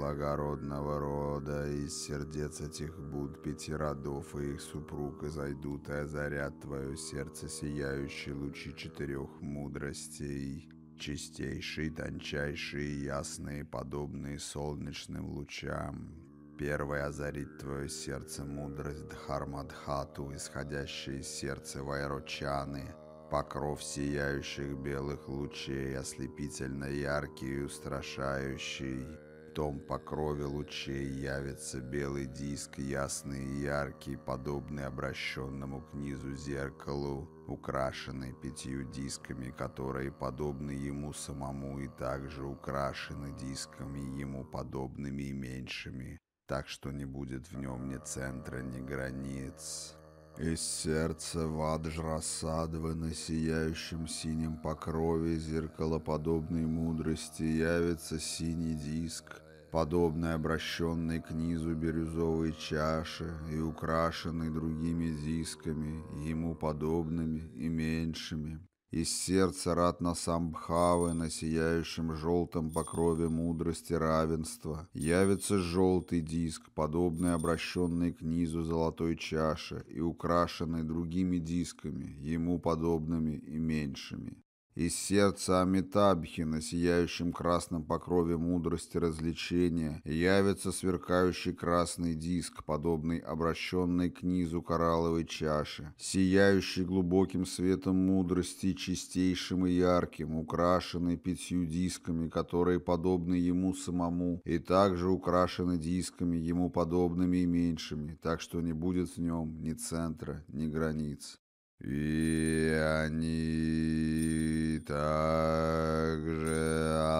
благородного рода, из сердец этих буд пяти родов и их супруг изойдут и озарят твое сердце сияющие лучи четырех мудростей, чистейшие, тончайшие, ясные, подобные солнечным лучам. Первый озарит твое сердце мудрость Дхармадхату, исходящая из сердца Вайрочаны, покров сияющих белых лучей, ослепительно яркий и устрашающий. Том покрове лучей явится белый диск, ясный и яркий, подобный обращенному к низу зеркалу, украшенный пятью дисками, которые подобны ему самому и также украшены дисками ему подобными и меньшими так что не будет в нем ни центра, ни границ. Из сердца Ваджрасадвы на сияющем синем покрове зеркалоподобной мудрости явится синий диск, подобный обращенный к низу бирюзовой чаши и украшенный другими дисками, ему подобными и меньшими, из сердца Ратна Самбхавы на сияющем желтом покрове мудрости равенства явится желтый диск, подобный обращенный к низу золотой чаши и украшенный другими дисками, ему подобными и меньшими. Из сердца Амитабхи на сияющем красном покрове мудрости развлечения явится сверкающий красный диск, подобный обращенной к низу коралловой чаши, сияющий глубоким светом мудрости, чистейшим и ярким, украшенный пятью дисками, которые подобны ему самому, и также украшены дисками, ему подобными и меньшими, так что не будет в нем ни центра, ни границ. И они также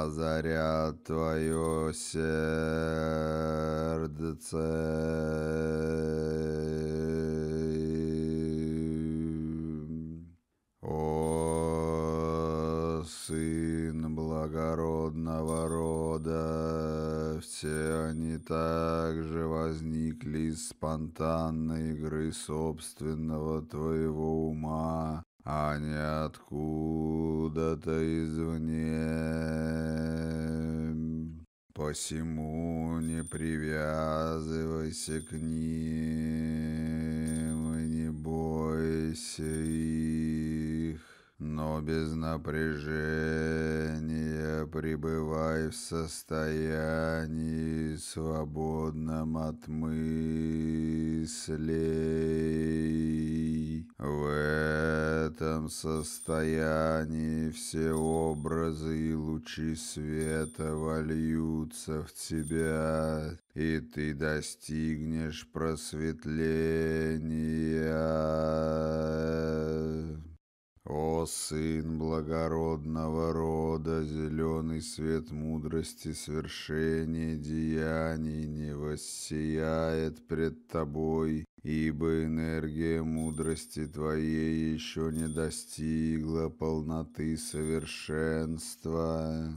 озарят твое сердце. О, сын благородного рода, все они также возникли из спонтанной игры собственного твоего ума, а не откуда-то извне. Посему не привязывайся к ним и не бойся их, но без напряжения пребывай в состоянии свободном от мыслей. В этом состоянии все образы и лучи света вольются в тебя, и ты достигнешь просветления. О, сын благородного рода, зеленый свет мудрости свершения деяний не воссияет пред тобой, ибо энергия мудрости твоей еще не достигла полноты совершенства.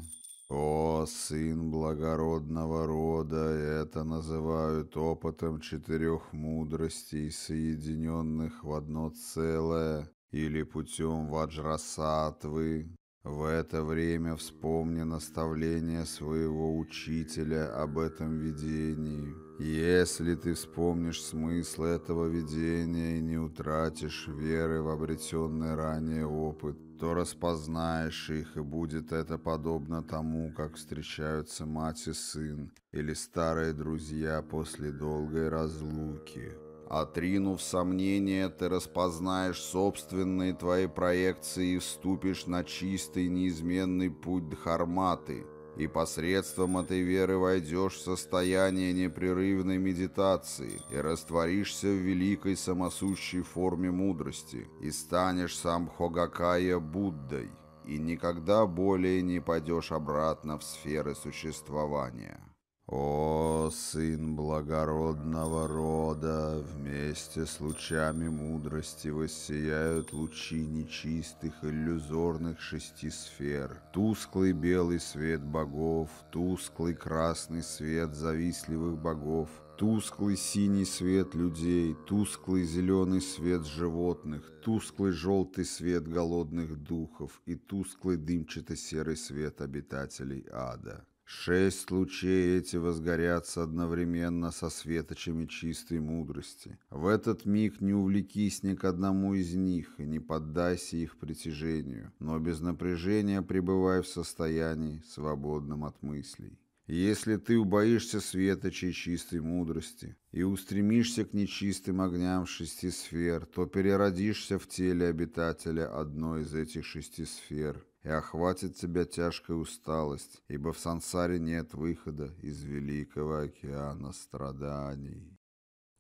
О, сын благородного рода, это называют опытом четырех мудростей, соединенных в одно целое, или путем ваджрасатвы. В это время вспомни наставление своего учителя об этом видении. Если ты вспомнишь смысл этого видения и не утратишь веры в обретенный ранее опыт, то распознаешь их, и будет это подобно тому, как встречаются мать и сын или старые друзья после долгой разлуки. Отринув сомнения, ты распознаешь собственные твои проекции и вступишь на чистый неизменный путь Дхарматы, и посредством этой веры войдешь в состояние непрерывной медитации и растворишься в великой самосущей форме мудрости и станешь сам Хогакая Буддой, и никогда более не пойдешь обратно в сферы существования. «О, сын благородного рода, вместе с лучами мудрости воссияют лучи нечистых иллюзорных шести сфер. Тусклый белый свет богов, тусклый красный свет завистливых богов, тусклый синий свет людей, тусклый зеленый свет животных, тусклый желтый свет голодных духов и тусклый дымчато-серый свет обитателей ада». Шесть лучей эти возгорятся одновременно со светочами чистой мудрости. В этот миг не увлекись ни к одному из них и не поддайся их притяжению, но без напряжения пребывай в состоянии, свободном от мыслей. Если ты убоишься светочей чистой мудрости и устремишься к нечистым огням шести сфер, то переродишься в теле обитателя одной из этих шести сфер, и охватит тебя тяжкая усталость, ибо в сансаре нет выхода из великого океана страданий.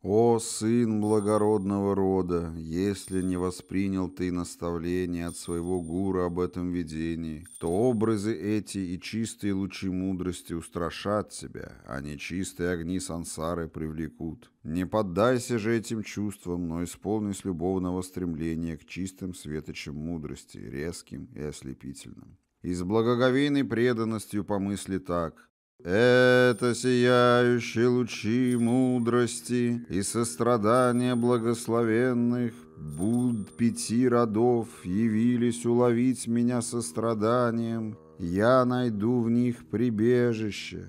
«О, сын благородного рода, если не воспринял ты наставление от своего гура об этом видении, то образы эти и чистые лучи мудрости устрашат тебя, а нечистые огни сансары привлекут. Не поддайся же этим чувствам, но исполнись любовного стремления к чистым светочам мудрости, резким и ослепительным. И с благоговейной преданностью помысли так — это сияющие лучи мудрости и сострадания благословенных Буд пяти родов явились уловить меня состраданием, Я найду в них прибежище.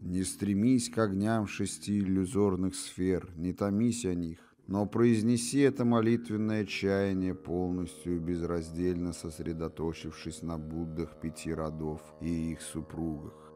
Не стремись к огням шести иллюзорных сфер, не томись о них, но произнеси это молитвенное чаяние полностью и безраздельно сосредоточившись на Буддах пяти родов и их супругах.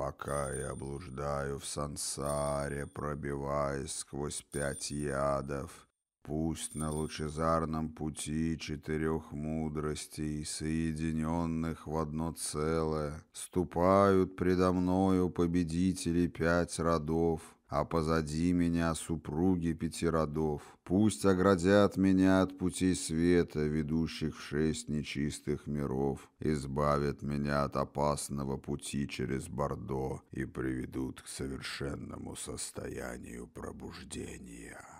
Пока я блуждаю в сансаре, пробиваясь сквозь пять ядов, Пусть на лучезарном пути четырех мудростей, соединенных в одно целое, Ступают предо мною победители пять родов, а позади меня супруги пяти родов. Пусть оградят меня от путей света, ведущих в шесть нечистых миров, избавят меня от опасного пути через Бордо и приведут к совершенному состоянию пробуждения».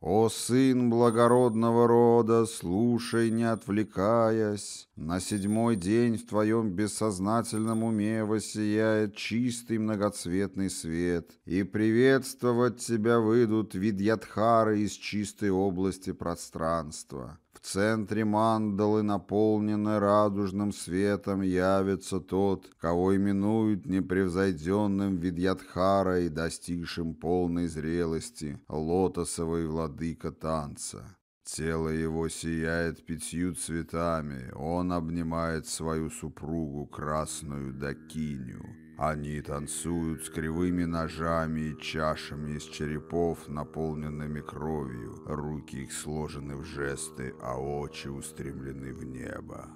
«О сын благородного рода, слушай, не отвлекаясь, на седьмой день в твоем бессознательном уме воссияет чистый многоцветный свет, и приветствовать тебя выйдут видьядхары из чистой области пространства. В центре мандалы, наполненной радужным светом, явится тот, кого именуют непревзойденным Видьядхарой, достигшим полной зрелости, лотосовый владыка танца. Тело его сияет пятью цветами, он обнимает свою супругу, красную Дакиню. Они танцуют с кривыми ножами и чашами из черепов, наполненными кровью. Руки их сложены в жесты, а очи устремлены в небо.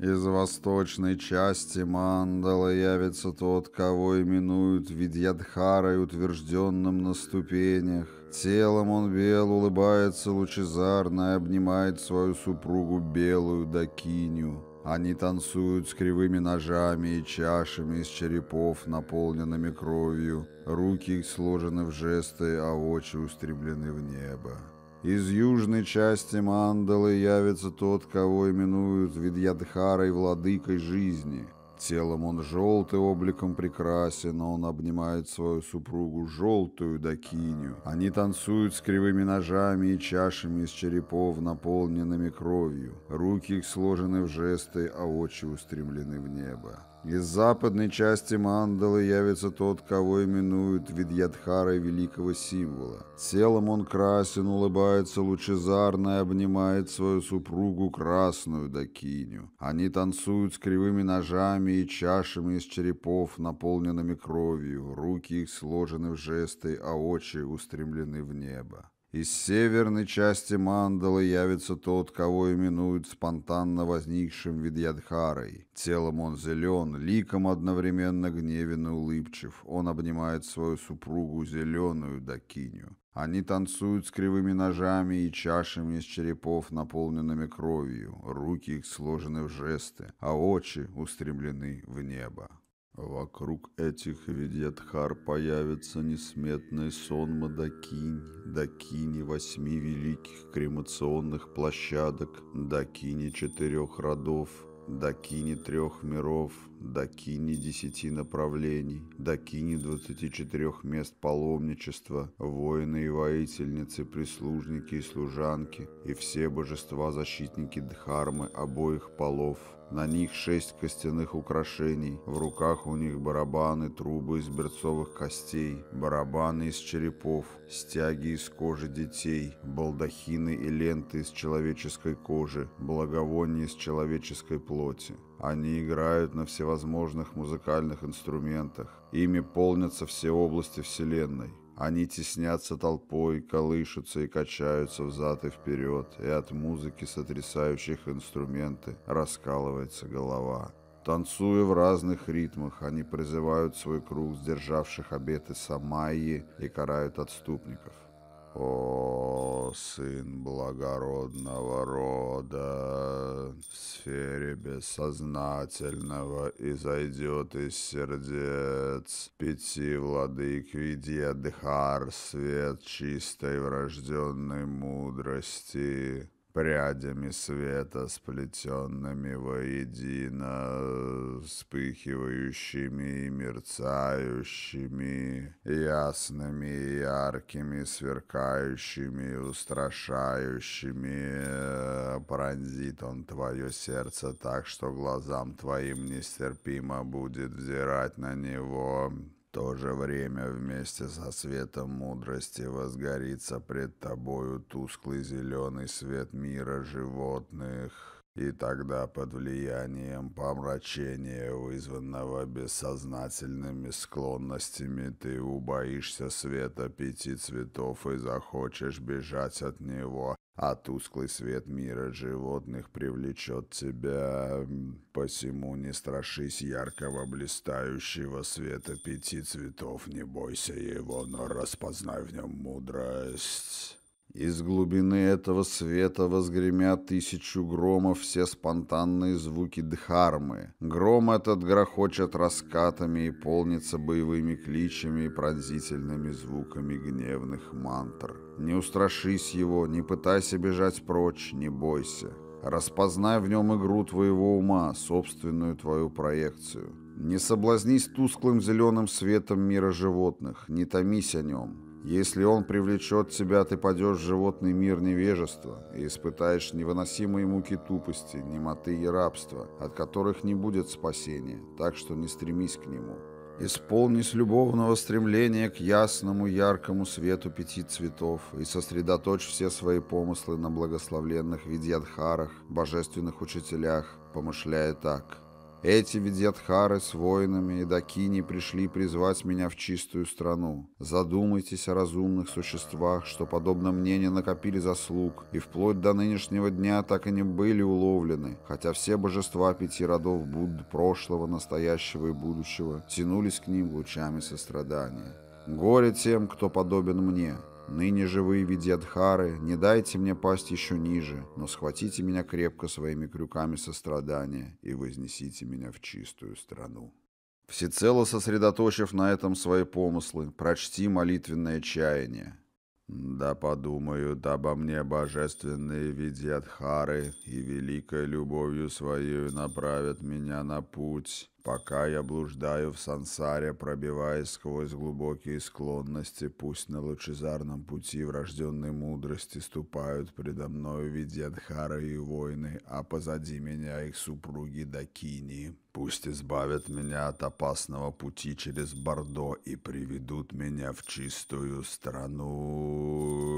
Из восточной части мандалы явится тот, кого именуют Видьядхарой, утвержденным на ступенях. Телом он бел, улыбается лучезарно и обнимает свою супругу белую Дакиню. Они танцуют с кривыми ножами и чашами из черепов, наполненными кровью. Руки их сложены в жесты, а очи устремлены в небо. Из южной части мандалы явится тот, кого именуют Видьядхарой, владыкой жизни. Телом он желтый, обликом прекрасен, но он обнимает свою супругу желтую Дакиню. Они танцуют с кривыми ножами и чашами из черепов, наполненными кровью. Руки их сложены в жесты, а очи устремлены в небо. Из западной части мандалы явится тот, кого именуют Видьядхарой великого символа. Телом он красен, улыбается лучезарно и обнимает свою супругу красную Дакиню. Они танцуют с кривыми ножами и чашами из черепов, наполненными кровью. Руки их сложены в жесты, а очи устремлены в небо. Из северной части мандалы явится тот, кого именуют спонтанно возникшим Видьядхарой. Телом он зелен, ликом одновременно гневен и улыбчив. Он обнимает свою супругу зеленую Дакиню. Они танцуют с кривыми ножами и чашами из черепов, наполненными кровью. Руки их сложены в жесты, а очи устремлены в небо. Вокруг этих Видьядхар появится несметный сон Мадакинь, Дакини восьми великих кремационных площадок, Дакини четырех родов, Дакини трех миров, Дакини десяти направлений, Дакини двадцати четырех мест паломничества, воины и воительницы, прислужники и служанки, и все божества-защитники Дхармы обоих полов, на них шесть костяных украшений, в руках у них барабаны, трубы из берцовых костей, барабаны из черепов, стяги из кожи детей, балдахины и ленты из человеческой кожи, благовония из человеческой плоти. Они играют на всевозможных музыкальных инструментах. Ими полнятся все области Вселенной. Они теснятся толпой, колышутся и качаются взад и вперед, и от музыки, сотрясающих инструменты, раскалывается голова. Танцуя в разных ритмах, они призывают свой круг сдержавших обеты Самайи и карают отступников. О, сын благородного рода, в сфере бессознательного и зайдет из сердец пяти владык Видьядхар свет чистой врожденной мудрости прядями света, сплетенными воедино, вспыхивающими и мерцающими, ясными и яркими, сверкающими и устрашающими. Пронзит он твое сердце так, что глазам твоим нестерпимо будет взирать на него, то же время вместе со светом мудрости возгорится пред тобою тусклый зеленый свет мира животных, и тогда под влиянием помрачения, вызванного бессознательными склонностями, ты убоишься света пяти цветов и захочешь бежать от него, а тусклый свет мира животных привлечет тебя. Посему не страшись яркого блистающего света пяти цветов, не бойся его, но распознай в нем мудрость». Из глубины этого света возгремят тысячу громов все спонтанные звуки дхармы. Гром этот грохочет раскатами и полнится боевыми кличами и пронзительными звуками гневных мантр. Не устрашись его, не пытайся бежать прочь, не бойся. Распознай в нем игру твоего ума, собственную твою проекцию. Не соблазнись тусклым зеленым светом мира животных, не томись о нем. Если он привлечет тебя, ты падешь в животный мир невежества и испытаешь невыносимые муки тупости, немоты и рабства, от которых не будет спасения, так что не стремись к нему. Исполнись любовного стремления к ясному, яркому свету пяти цветов и сосредоточь все свои помыслы на благословленных видьядхарах, божественных учителях, помышляя так – эти Видьятхары с воинами и Дакини пришли призвать меня в чистую страну. Задумайтесь о разумных существах, что, подобно мне, не накопили заслуг, и вплоть до нынешнего дня так и не были уловлены, хотя все божества пяти родов Будд прошлого, настоящего и будущего тянулись к ним лучами сострадания. Горе тем, кто подобен мне, Ныне же вы, Видьядхары, не дайте мне пасть еще ниже, но схватите меня крепко своими крюками сострадания и вознесите меня в чистую страну. Всецело сосредоточив на этом свои помыслы, прочти молитвенное чаяние. Да подумают обо мне божественные Видьядхары и великой любовью своей направят меня на путь, Пока я блуждаю в сансаре, пробиваясь сквозь глубокие склонности, пусть на лучезарном пути врожденной мудрости ступают предо мною Видьядхара и воины, а позади меня их супруги Дакини. Пусть избавят меня от опасного пути через Бордо и приведут меня в чистую страну.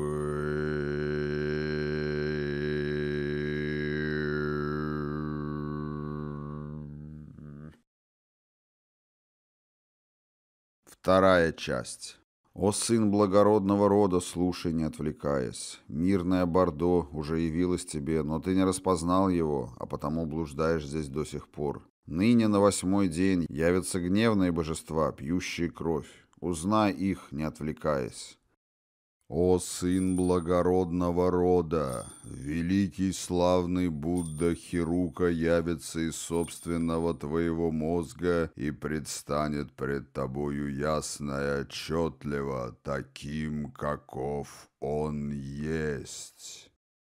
Вторая часть. «О сын благородного рода, слушай, не отвлекаясь. Мирное Бордо уже явилось тебе, но ты не распознал его, а потому блуждаешь здесь до сих пор. Ныне на восьмой день явятся гневные божества, пьющие кровь. Узнай их, не отвлекаясь. «О сын благородного рода! Великий славный Будда Хирука явится из собственного твоего мозга и предстанет пред тобою ясно и отчетливо, таким, каков он есть».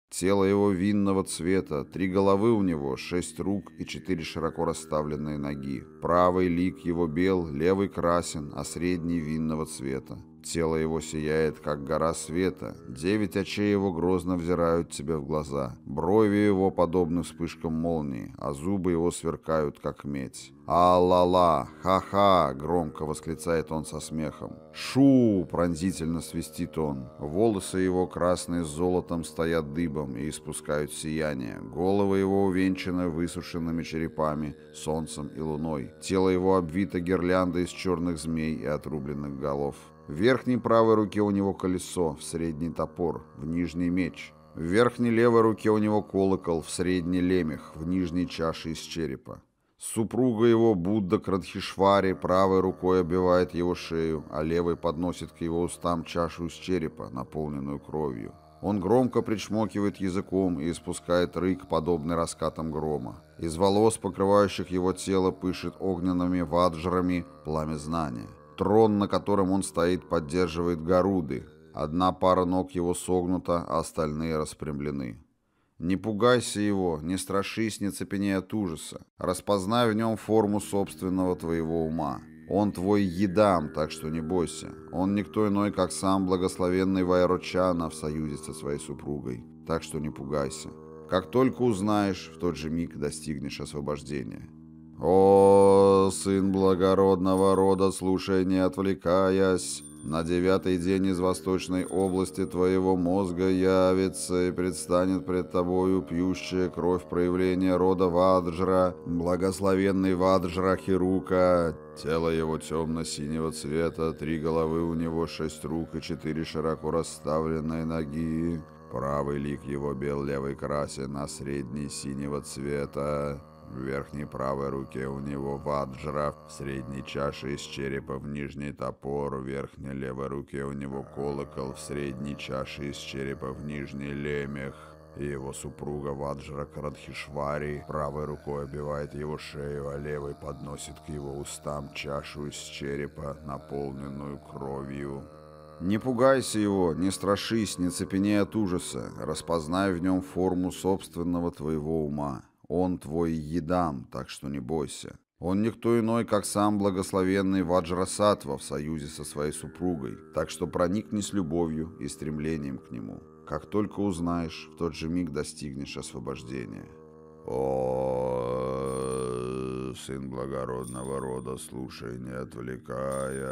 Тело его винного цвета, три головы у него, шесть рук и четыре широко расставленные ноги. Правый лик его бел, левый красен, а средний винного цвета. Тело его сияет, как гора света. Девять очей его грозно взирают тебе в глаза. Брови его подобны вспышкам молнии, а зубы его сверкают, как медь. «А-ла-ла! Ха-ха!» — громко восклицает он со смехом. «Шу!» — пронзительно свистит он. Волосы его красные с золотом стоят дыбом и испускают сияние. Головы его увенчаны высушенными черепами, солнцем и луной. Тело его обвито гирляндой из черных змей и отрубленных голов. В верхней правой руке у него колесо, в средний топор, в нижний меч. В верхней левой руке у него колокол, в средний лемех, в нижней чаше из черепа. Супруга его, Будда Крадхишвари, правой рукой обивает его шею, а левой подносит к его устам чашу из черепа, наполненную кровью. Он громко причмокивает языком и испускает рык, подобный раскатам грома. Из волос, покрывающих его тело, пышет огненными ваджрами пламя знания. Трон, на котором он стоит, поддерживает горуды. Одна пара ног его согнута, а остальные распрямлены. Не пугайся его, не страшись, не цепеней от ужаса. Распознай в нем форму собственного твоего ума. Он твой едам, так что не бойся. Он никто иной, как сам благословенный Вайрочана в союзе со своей супругой, так что не пугайся. Как только узнаешь, в тот же миг достигнешь освобождения. «О, сын благородного рода, слушай, не отвлекаясь!» На девятый день из восточной области твоего мозга явится и предстанет пред тобою пьющая кровь проявления рода Ваджра, благословенный Ваджра Хирука. Тело его темно-синего цвета, три головы у него, шесть рук и четыре широко расставленные ноги. Правый лик его бел, левый красен, а средний синего цвета. В верхней правой руке у него ваджра, в средней чаше из черепа, в нижней топор, в верхней левой руке у него колокол, в средней чаше из черепа, в нижней лемех. Его супруга Ваджра Крадхишвари правой рукой обивает его шею, а левой подносит к его устам чашу из черепа, наполненную кровью. Не пугайся его, не страшись, не цепеней от ужаса, распознай в нем форму собственного твоего ума. Он твой едам, так что не бойся. Он никто иной, как сам благословенный Ваджрасатва в союзе со своей супругой, так что проникни с любовью и стремлением к нему. Как только узнаешь, в тот же миг достигнешь освобождения. О, сын благородного рода, слушай, не отвлекая.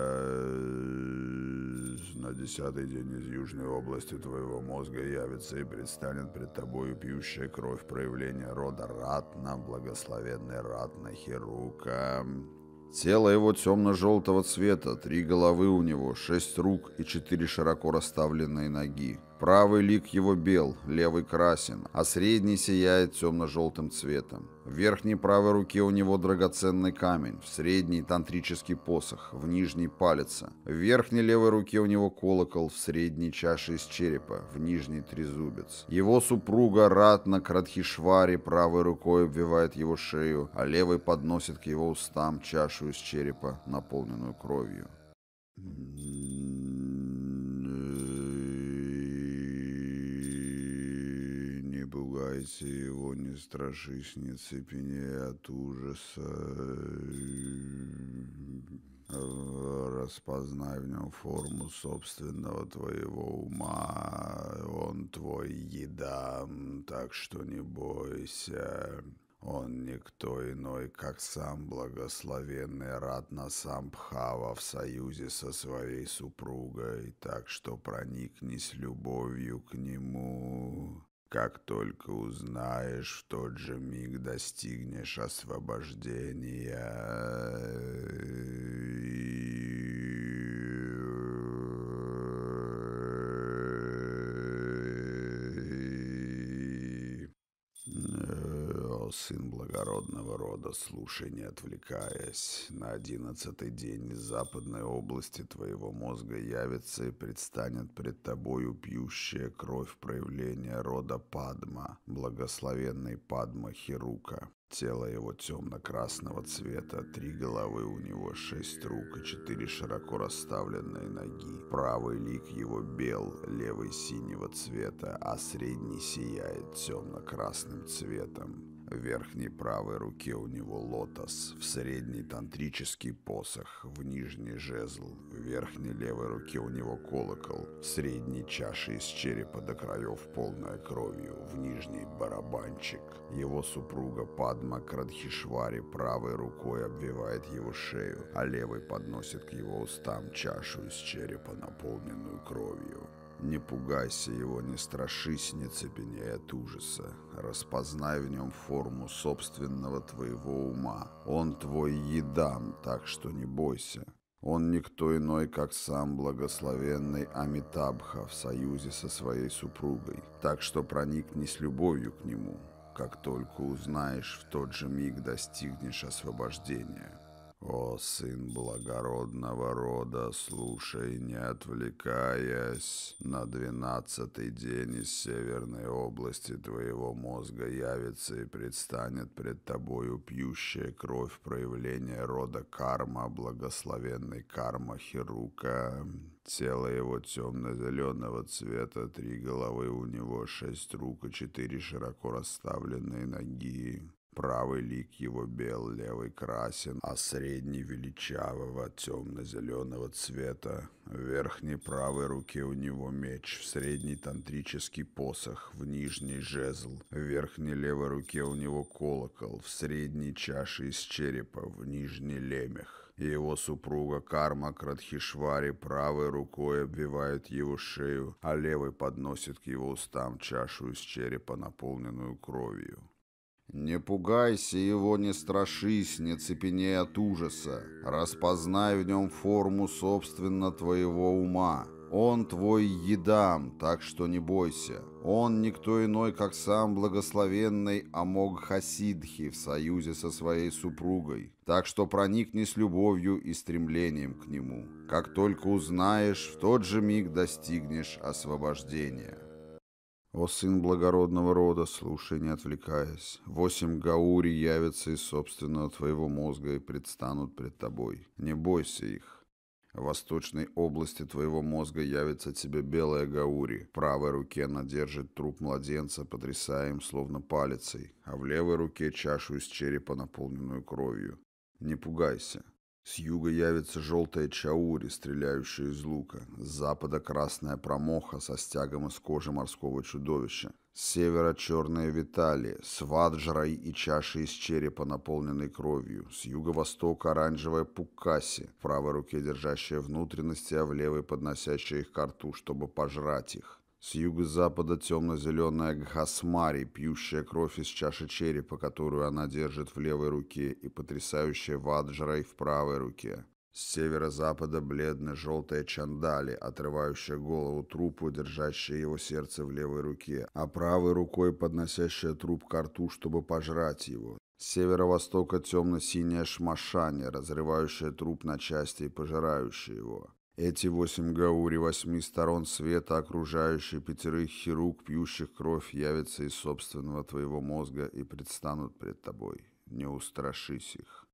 На десятый день из южной области твоего мозга явится и предстанет пред тобою пьющая кровь проявления рода Ратна, благословенный Ратна Хирука. Тело его темно-желтого цвета, три головы у него, шесть рук и четыре широко расставленные ноги. Правый лик его бел, левый красен, а средний сияет темно-желтым цветом. В верхней правой руке у него драгоценный камень, в средней тантрический посох, в нижней палица. В верхней левой руке у него колокол, в средней чаше из черепа, в нижней трезубец. Его супруга Ратна Крадхишвари правой рукой обвивает его шею, а левой подносит к его устам чашу из черепа, наполненную кровью. Пугайся его, не страшись, не цепеней от ужаса. Распознай в нем форму собственного твоего ума. Он твой еда, так что не бойся. Он никто иной, как сам благословенный Ратна Самбхава в союзе со своей супругой, так что проникнись любовью к нему. Как только узнаешь, в тот же миг достигнешь освобождения. сын благородного рода, слушай, не отвлекаясь. На одиннадцатый день из западной области твоего мозга явится и предстанет пред тобою пьющая кровь проявления рода Падма, благословенный Падма Хирука. Тело его темно-красного цвета, три головы у него, шесть рук и четыре широко расставленные ноги. Правый лик его бел, левый синего цвета, а средний сияет темно-красным цветом. В верхней правой руке у него лотос, в средней тантрический посох, в нижней жезл, в верхней левой руке у него колокол, в средней чаше из черепа до краев полная кровью, в нижней барабанчик. Его супруга Падма Крадхишвари правой рукой обвивает его шею, а левой подносит к его устам чашу из черепа, наполненную кровью. Не пугайся его, не страшись, не цепеней от ужаса. Распознай в нем форму собственного твоего ума. Он твой едам, так что не бойся. Он никто иной, как сам благословенный Амитабха в союзе со своей супругой. Так что проникни с любовью к нему. Как только узнаешь, в тот же миг достигнешь освобождения. «О, сын благородного рода, слушай, не отвлекаясь, на двенадцатый день из северной области твоего мозга явится и предстанет пред тобою пьющая кровь проявления рода карма, благословенный карма Хирука». Тело его темно-зеленого цвета, три головы у него, шесть рук и четыре широко расставленные ноги. Правый лик его бел, левый красен, а средний величавого темно-зеленого цвета. В верхней правой руке у него меч, в средней тантрический посох, в нижней жезл. В верхней левой руке у него колокол, в средней чаше из черепа, в нижней лемех. Его супруга Карма Крадхишвари правой рукой обвивает его шею, а левой подносит к его устам чашу из черепа, наполненную кровью. Не пугайся его, не страшись, не цепеней от ужаса. Распознай в нем форму собственно твоего ума. Он твой едам, так что не бойся. Он никто иной, как сам благословенный Амог Хасидхи в союзе со своей супругой. Так что проникни с любовью и стремлением к нему. Как только узнаешь, в тот же миг достигнешь освобождения. «О сын благородного рода, слушай, не отвлекаясь, восемь гаури явятся из собственного твоего мозга и предстанут пред тобой. Не бойся их. В восточной области твоего мозга явится тебе белая гаури. В правой руке она держит труп младенца, потрясая им словно палицей, а в левой руке чашу из черепа, наполненную кровью. Не пугайся. С юга явится желтая чаури, стреляющая из лука. С запада красная промоха со стягом из кожи морского чудовища. С севера черная витали, с ваджрой и чашей из черепа, наполненной кровью. С юго-востока оранжевая пукаси, в правой руке держащая внутренности, а в левой подносящая их к рту, чтобы пожрать их. С юго-запада темно-зеленая гхасмари, пьющая кровь из чаши черепа, которую она держит в левой руке, и потрясающая ваджрой в правой руке. С северо-запада бледно-желтая чандали, отрывающая голову трупу, держащая его сердце в левой руке, а правой рукой подносящая труп к рту, чтобы пожрать его. С северо-востока темно-синяя шмашаня, разрывающая труп на части и пожирающая его. Эти восемь гаури восьми сторон света, окружающие пятерых хирук, пьющих кровь, явятся из собственного твоего мозга и предстанут пред тобой. Не устрашись их.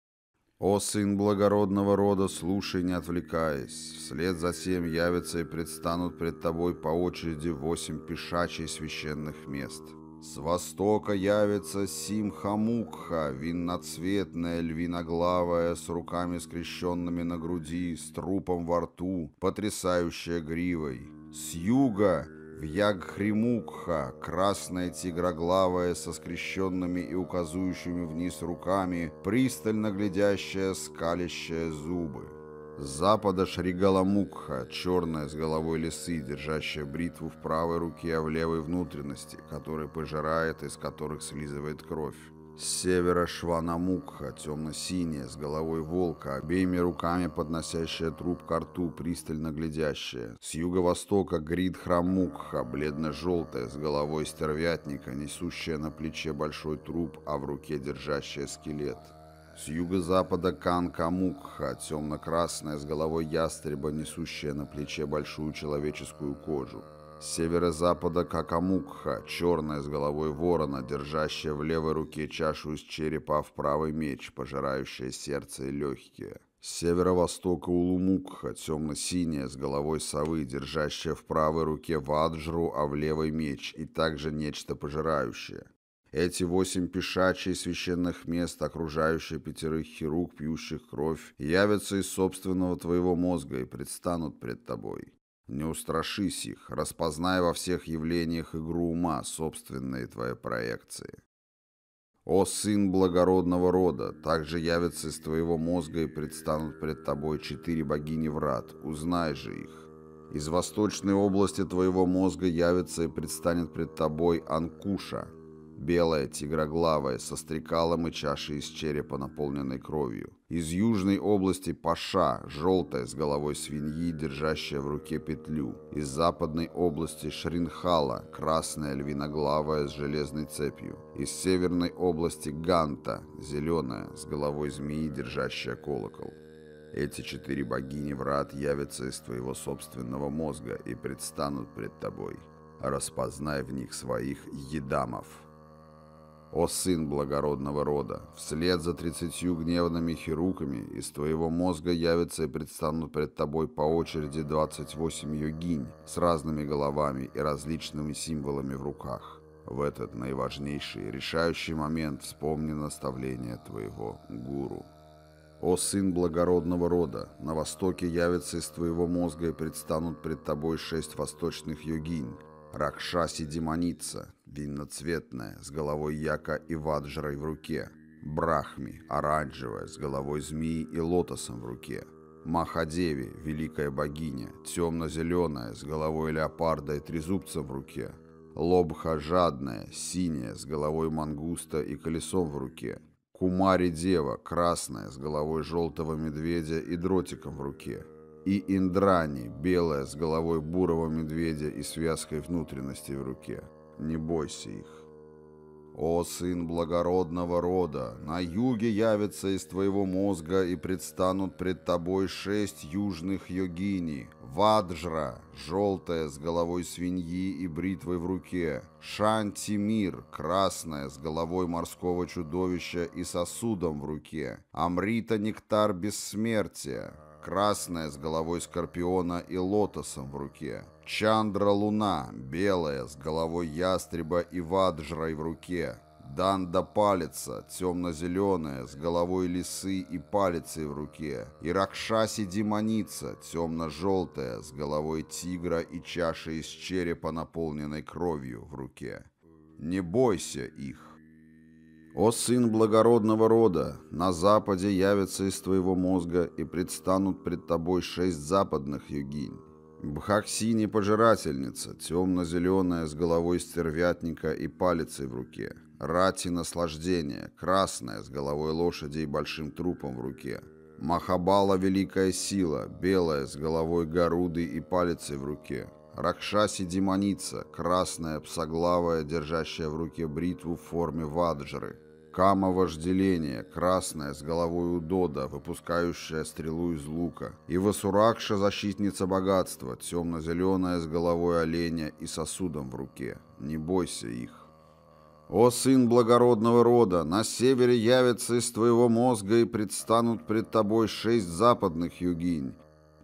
О, сын благородного рода, слушай, не отвлекаясь. Вслед за тем явятся и предстанут пред тобой по очереди восемь пешачей священных мест — с востока явится Симхамукха, винноцветная, львиноглавая, с руками скрещенными на груди, с трупом во рту, потрясающая гривой. С юга в Ягхримукха, красная тигроглавая, со скрещенными и указующими вниз руками, пристально глядящая, скалящая зубы. С запада Шригаламукха, черная с головой лисы, держащая бритву в правой руке, а в левой внутренности, которая пожирает, из которых слизывает кровь. С севера Шванамукха, темно-синяя, с головой волка, обеими руками подносящая труп к рту, пристально глядящая. С юго-востока Гридхрамукха, бледно-желтая, с головой стервятника, несущая на плече большой труп, а в руке держащая скелет. С юго-запада Канкамукха, темно-красная, с головой ястреба, несущая на плече большую человеческую кожу. С северо-запада Какамукха, черная с головой ворона, держащая в левой руке чашу из черепа, а в правый меч, пожирающая сердце и легкие. С северо-востока Улумукха, темно-синяя, с головой совы, держащая в правой руке ваджру, а в левой меч, и также нечто пожирающее. Эти восемь пешачей священных мест, окружающие пятерых хирук, пьющих кровь, явятся из собственного твоего мозга и предстанут пред тобой. Не устрашись их, распознай во всех явлениях игру ума, собственные твои проекции. О сын благородного рода, также явятся из твоего мозга и предстанут пред тобой четыре богини врат, узнай же их. Из восточной области твоего мозга явится и предстанет пред тобой Анкуша, белая, тигроглавая, со стрекалом и чашей из черепа, наполненной кровью. Из южной области Паша, желтая, с головой свиньи, держащая в руке петлю. Из западной области Шринхала, красная, львиноглавая, с железной цепью. Из северной области Ганта, зеленая, с головой змеи, держащая колокол. Эти четыре богини врат явятся из твоего собственного мозга и предстанут пред тобой. Распознай в них своих едамов». «О сын благородного рода, вслед за тридцатью гневными хируками из твоего мозга явятся и предстанут пред тобой по очереди двадцать восемь йогинь с разными головами и различными символами в руках. В этот наиважнейший, решающий момент вспомни наставление твоего гуру». «О сын благородного рода, на востоке явятся из твоего мозга и предстанут пред тобой шесть восточных йогинь, Ракшаси демоница, винноцветная, с головой яка и ваджрой в руке. Брахми, оранжевая, с головой змеи и лотосом в руке. Махадеви, великая богиня, темно-зеленая, с головой леопарда и трезубцем в руке. Лобха жадная, синяя, с головой мангуста и колесом в руке. Кумари дева, красная, с головой желтого медведя и дротиком в руке и Индрани, белая, с головой бурого медведя и связкой внутренностей в руке. Не бойся их. О, сын благородного рода, на юге явятся из твоего мозга и предстанут пред тобой шесть южных йогини. Ваджра, желтая, с головой свиньи и бритвой в руке. Шантимир, красная, с головой морского чудовища и сосудом в руке. Амрита, нектар бессмертия, красная с головой скорпиона и лотосом в руке. Чандра Луна, белая, с головой ястреба и ваджрой в руке. Данда Палица, темно-зеленая, с головой лисы и палицей в руке. И Ракшаси Демоница, темно-желтая, с головой тигра и чашей из черепа, наполненной кровью, в руке. Не бойся их. «О сын благородного рода, на западе явятся из твоего мозга и предстанут пред тобой шесть западных югинь. Бхаксини пожирательница, темно-зеленая, с головой стервятника и палицей в руке. Рати наслаждение, красная, с головой лошади и большим трупом в руке. Махабала великая сила, белая, с головой горуды и палицей в руке. Ракшаси демоница, красная, псоглавая, держащая в руке бритву в форме ваджры. Кама вожделения, красная, с головой удода, выпускающая стрелу из лука. И Васуракша, защитница богатства, темно-зеленая, с головой оленя и сосудом в руке. Не бойся их. «О сын благородного рода, на севере явятся из твоего мозга и предстанут пред тобой шесть западных югинь.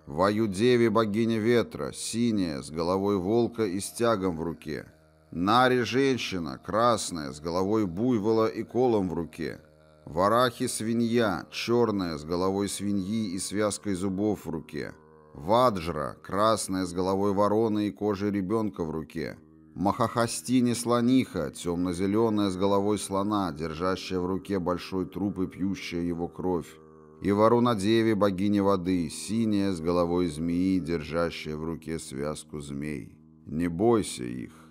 Ваюдеви богиня ветра, синяя, с головой волка и стягом в руке. Нари женщина, красная, с головой буйвола и колом в руке. Варахи свинья, черная, с головой свиньи и связкой зубов в руке. Ваджра, красная, с головой вороны и кожей ребенка в руке. Махахастини слониха, темно-зеленая, с головой слона, держащая в руке большой труп и пьющая его кровь. И Варунадеви, богиня воды, синяя, с головой змеи, держащая в руке связку змей. Не бойся их.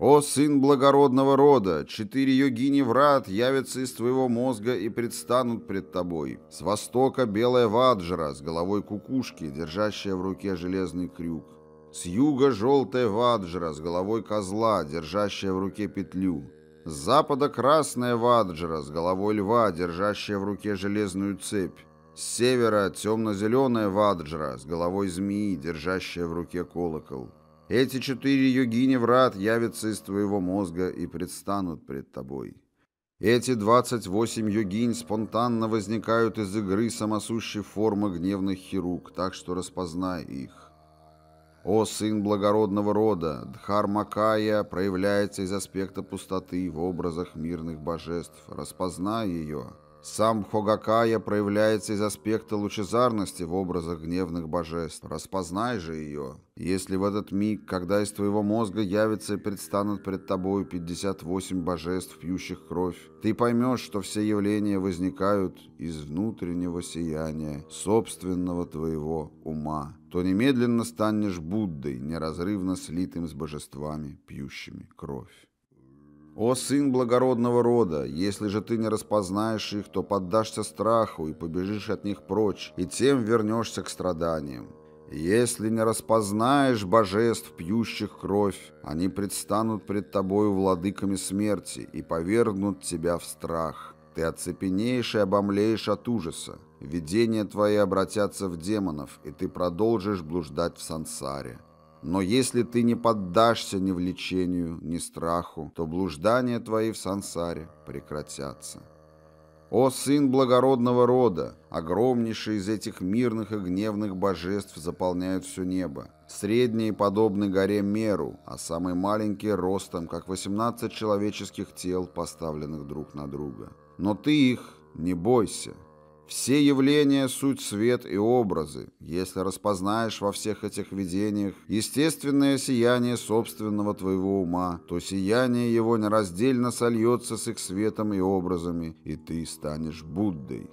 «О, сын благородного рода, четыре йогини врат явятся из твоего мозга и предстанут пред тобой. С востока белая ваджра с головой кукушки, держащая в руке железный крюк. С юга желтая ваджра с головой козла, держащая в руке петлю. С запада красная ваджра с головой льва, держащая в руке железную цепь. С севера темно-зеленая ваджра с головой змеи, держащая в руке колокол. Эти четыре йогини врат явятся из твоего мозга и предстанут пред тобой. Эти двадцать восемь йогинь спонтанно возникают из игры самосущей формы гневных хирук, так что распознай их. О сын благородного рода, Дхармакая проявляется из аспекта пустоты в образах мирных божеств. Распознай ее. Сам Хогакая проявляется из аспекта лучезарности в образах гневных божеств. Распознай же ее. Если в этот миг, когда из твоего мозга явятся и предстанут пред тобою 58 божеств, пьющих кровь, ты поймешь, что все явления возникают из внутреннего сияния, собственного твоего ума, то немедленно станешь Буддой, неразрывно слитым с божествами, пьющими кровь. «О сын благородного рода, если же ты не распознаешь их, то поддашься страху и побежишь от них прочь, и тем вернешься к страданиям. Если не распознаешь божеств, пьющих кровь, они предстанут пред тобою владыками смерти и повергнут тебя в страх. Ты оцепенеешь и обомлеешь от ужаса. Видения твои обратятся в демонов, и ты продолжишь блуждать в сансаре. Но если ты не поддашься ни влечению, ни страху, то блуждания твои в сансаре прекратятся. О сын благородного рода, огромнейший из этих мирных и гневных божеств заполняют все небо. Средние подобны горе Меру, а самый маленький ростом, как 18 человеческих тел, поставленных друг на друга. Но ты их не бойся, все явления — суть свет и образы. Если распознаешь во всех этих видениях естественное сияние собственного твоего ума, то сияние его нераздельно сольется с их светом и образами, и ты станешь Буддой.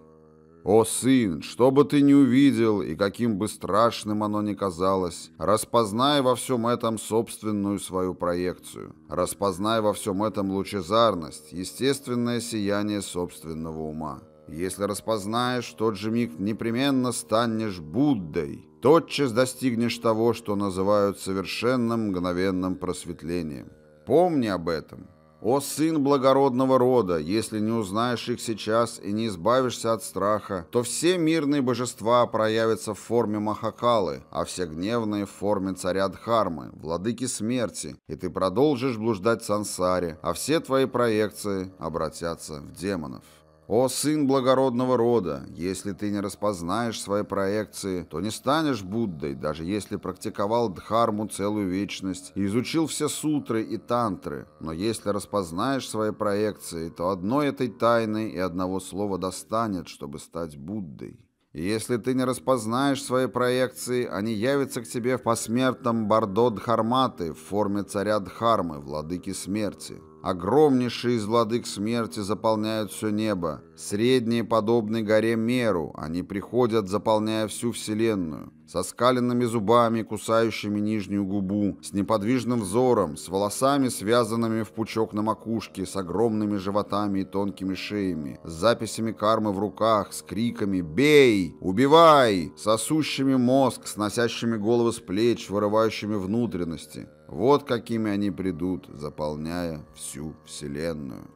О, сын, что бы ты ни увидел, и каким бы страшным оно ни казалось, распознай во всем этом собственную свою проекцию. Распознай во всем этом лучезарность, естественное сияние собственного ума. Если распознаешь, тот же миг непременно станешь Буддой. Тотчас достигнешь того, что называют совершенным мгновенным просветлением. Помни об этом. О сын благородного рода, если не узнаешь их сейчас и не избавишься от страха, то все мирные божества проявятся в форме Махакалы, а все гневные в форме царя Дхармы, владыки смерти, и ты продолжишь блуждать в сансаре, а все твои проекции обратятся в демонов. «О, сын благородного рода, если ты не распознаешь свои проекции, то не станешь Буддой, даже если практиковал Дхарму целую вечность и изучил все сутры и тантры. Но если распознаешь свои проекции, то одной этой тайны и одного слова достанет, чтобы стать Буддой». И если ты не распознаешь свои проекции, они явятся к тебе в посмертном Бардо Дхарматы в форме царя Дхармы, владыки смерти. Огромнейшие из владык смерти заполняют все небо. Средние подобны горе Меру, они приходят, заполняя всю вселенную. Со скаленными зубами, кусающими нижнюю губу, с неподвижным взором, с волосами, связанными в пучок на макушке, с огромными животами и тонкими шеями, с записями кармы в руках, с криками «Бей! Убивай!», сосущими мозг, сносящими головы с плеч, вырывающими внутренности. Вот какими они придут, заполняя всю Вселенную.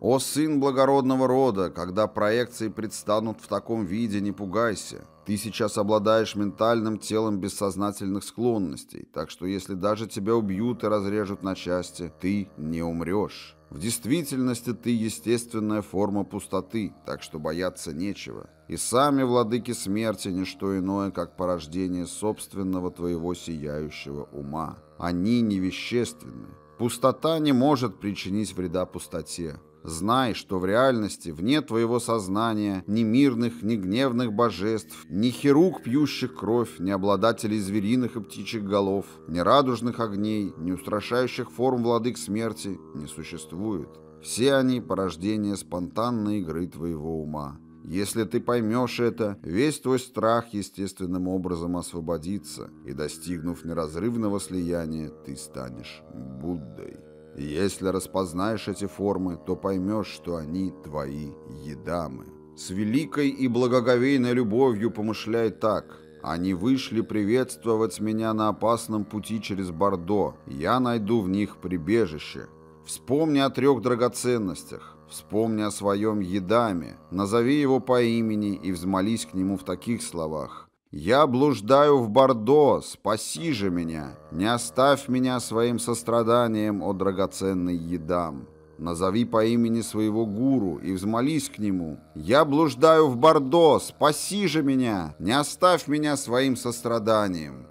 О сын благородного рода, когда проекции предстанут в таком виде, не пугайся. Ты сейчас обладаешь ментальным телом бессознательных склонностей, так что если даже тебя убьют и разрежут на части, ты не умрешь. В действительности ты естественная форма пустоты, так что бояться нечего. И сами владыки смерти – не что иное, как порождение собственного твоего сияющего ума. Они невещественны. Пустота не может причинить вреда пустоте. Знай, что в реальности вне твоего сознания ни мирных, ни гневных божеств, ни хирук, пьющих кровь, ни обладателей звериных и птичьих голов, ни радужных огней, ни устрашающих форм владык смерти не существует. Все они – порождение спонтанной игры твоего ума. Если ты поймешь это, весь твой страх естественным образом освободится, и, достигнув неразрывного слияния, ты станешь Буддой. Если распознаешь эти формы, то поймешь, что они твои едамы. С великой и благоговейной любовью помышляй так. Они вышли приветствовать меня на опасном пути через Бордо. Я найду в них прибежище. Вспомни о трех драгоценностях. Вспомни о своем едаме, назови его по имени и взмолись к нему в таких словах. «Я блуждаю в Бордо, спаси же меня! Не оставь меня своим состраданием, о драгоценный едам!» Назови по имени своего гуру и взмолись к нему. «Я блуждаю в Бордо, спаси же меня! Не оставь меня своим состраданием!»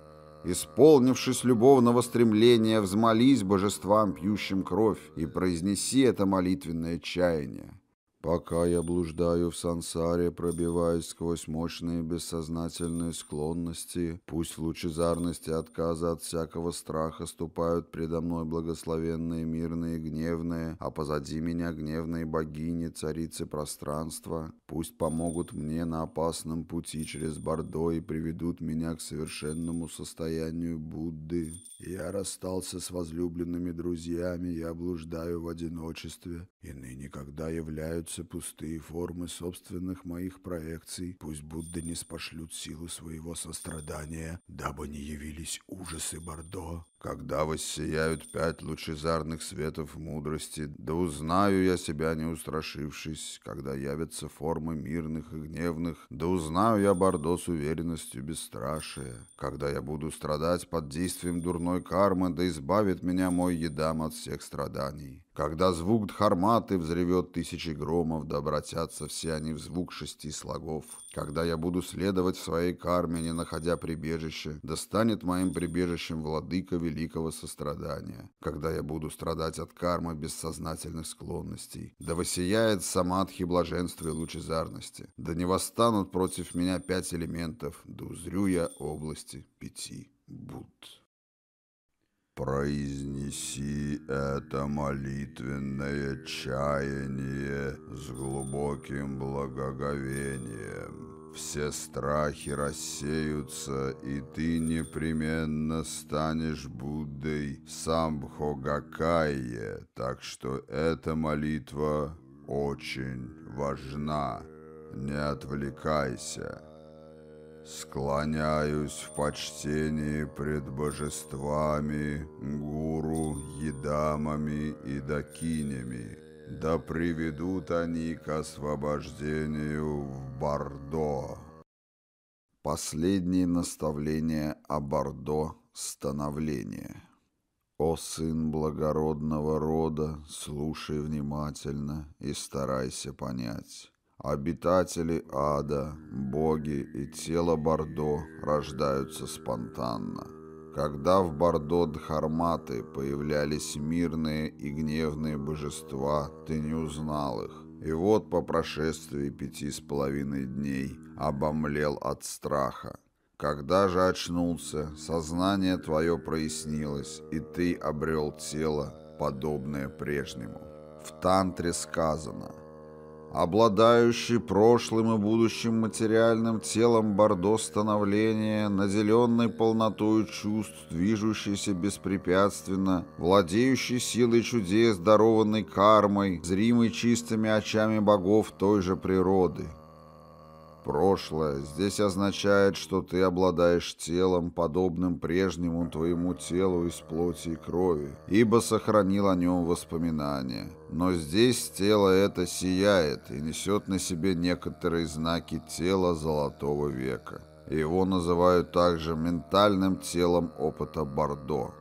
Исполнившись любовного стремления, взмолись божествам, пьющим кровь, и произнеси это молитвенное чаяние. Пока я блуждаю в сансаре, пробиваясь сквозь мощные бессознательные склонности, пусть в лучезарности отказа от всякого страха ступают предо мной благословенные, мирные, гневные, а позади меня гневные богини, царицы пространства, пусть помогут мне на опасном пути через Бордо и приведут меня к совершенному состоянию Будды. Я расстался с возлюбленными друзьями, я блуждаю в одиночестве, и ныне, когда являются пустые формы собственных моих проекций, пусть Будда не спошлют силу своего сострадания, дабы не явились ужасы Бордо. Когда воссияют пять лучезарных светов мудрости, да узнаю я себя не устрашившись, когда явятся формы мирных и гневных, да узнаю я Бордо с уверенностью бесстрашия, когда я буду страдать под действием дурной кармы, да избавит меня мой едам от всех страданий. Когда звук дхарматы взревет тысячи громов, да обратятся все они в звук шести слогов. Когда я буду следовать своей карме, не находя прибежище, да станет моим прибежищем владыка великого сострадания. Когда я буду страдать от кармы бессознательных склонностей, да воссияет самадхи блаженства и лучезарности, да не восстанут против меня пять элементов, да узрю я области пяти Будд. Произнеси это молитвенное чаяние с глубоким благоговением. Все страхи рассеются, и ты непременно станешь Буддой Самбхогакайе, так что эта молитва очень важна. Не отвлекайся. Склоняюсь в почтении пред божествами, гуру, едамами и дакинями. Да приведут они к освобождению в Бордо. Последние наставления о Бордо — становление. О сын благородного рода, слушай внимательно и старайся понять. Обитатели ада, боги и тело Бордо рождаются спонтанно. Когда в Бордо Дхарматы появлялись мирные и гневные божества, ты не узнал их. И вот по прошествии пяти с половиной дней обомлел от страха. Когда же очнулся, сознание твое прояснилось, и ты обрел тело, подобное прежнему. В тантре сказано – обладающий прошлым и будущим материальным телом бордо становления, наделенный полнотой чувств, движущийся беспрепятственно, владеющий силой чудес, дарованной кармой, зримый чистыми очами богов той же природы. Прошлое здесь означает, что ты обладаешь телом, подобным прежнему твоему телу из плоти и крови, ибо сохранил о нем воспоминания. Но здесь тело это сияет и несет на себе некоторые знаки тела золотого века. Его называют также ментальным телом опыта Бордо.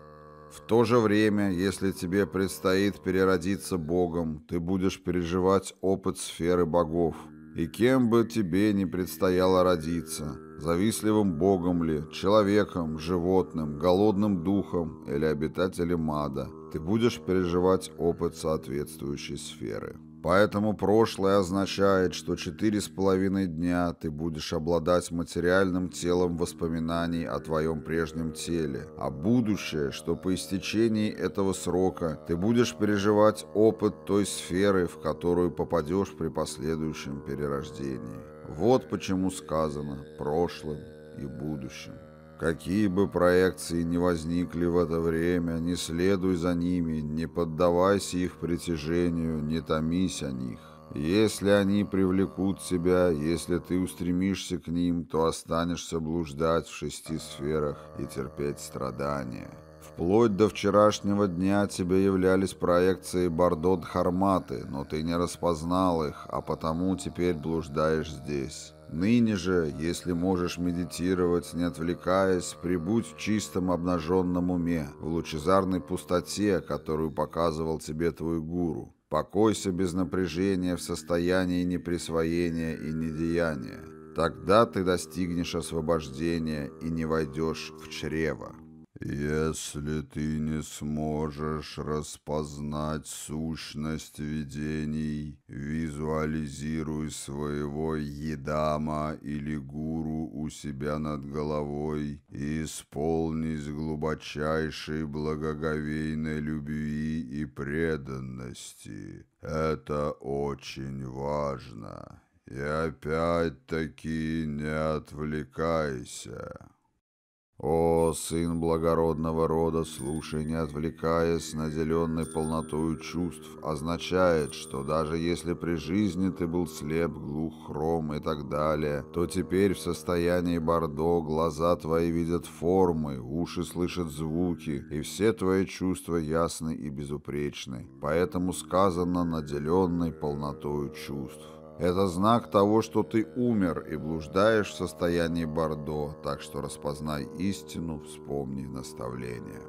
В то же время, если тебе предстоит переродиться Богом, ты будешь переживать опыт сферы богов – и кем бы тебе ни предстояло родиться, завистливым богом ли, человеком, животным, голодным духом или обитателем ада, ты будешь переживать опыт соответствующей сферы. Поэтому прошлое означает, что четыре с половиной дня ты будешь обладать материальным телом воспоминаний о твоем прежнем теле, а будущее, что по истечении этого срока ты будешь переживать опыт той сферы, в которую попадешь при последующем перерождении. Вот почему сказано «прошлым» и «будущим». Какие бы проекции ни возникли в это время, не следуй за ними, не поддавайся их притяжению, не томись о них. Если они привлекут тебя, если ты устремишься к ним, то останешься блуждать в шести сферах и терпеть страдания. Вплоть до вчерашнего дня тебе являлись проекции Бардот-Харматы, но ты не распознал их, а потому теперь блуждаешь здесь. Ныне же, если можешь медитировать, не отвлекаясь, прибудь в чистом обнаженном уме, в лучезарной пустоте, которую показывал тебе твой гуру. Покойся без напряжения в состоянии неприсвоения и недеяния. Тогда ты достигнешь освобождения и не войдешь в чрево. Если ты не сможешь распознать сущность видений, визуализируй своего едама или гуру у себя над головой и исполнись глубочайшей благоговейной любви и преданности. Это очень важно. И опять-таки не отвлекайся. «О, сын благородного рода, слушай, не отвлекаясь, наделенный полнотою чувств, означает, что даже если при жизни ты был слеп, глух, хром и так далее, то теперь в состоянии Бордо глаза твои видят формы, уши слышат звуки, и все твои чувства ясны и безупречны. Поэтому сказано наделенный полнотою чувств». Это знак того, что ты умер и блуждаешь в состоянии Бордо, так что распознай истину, вспомни наставление.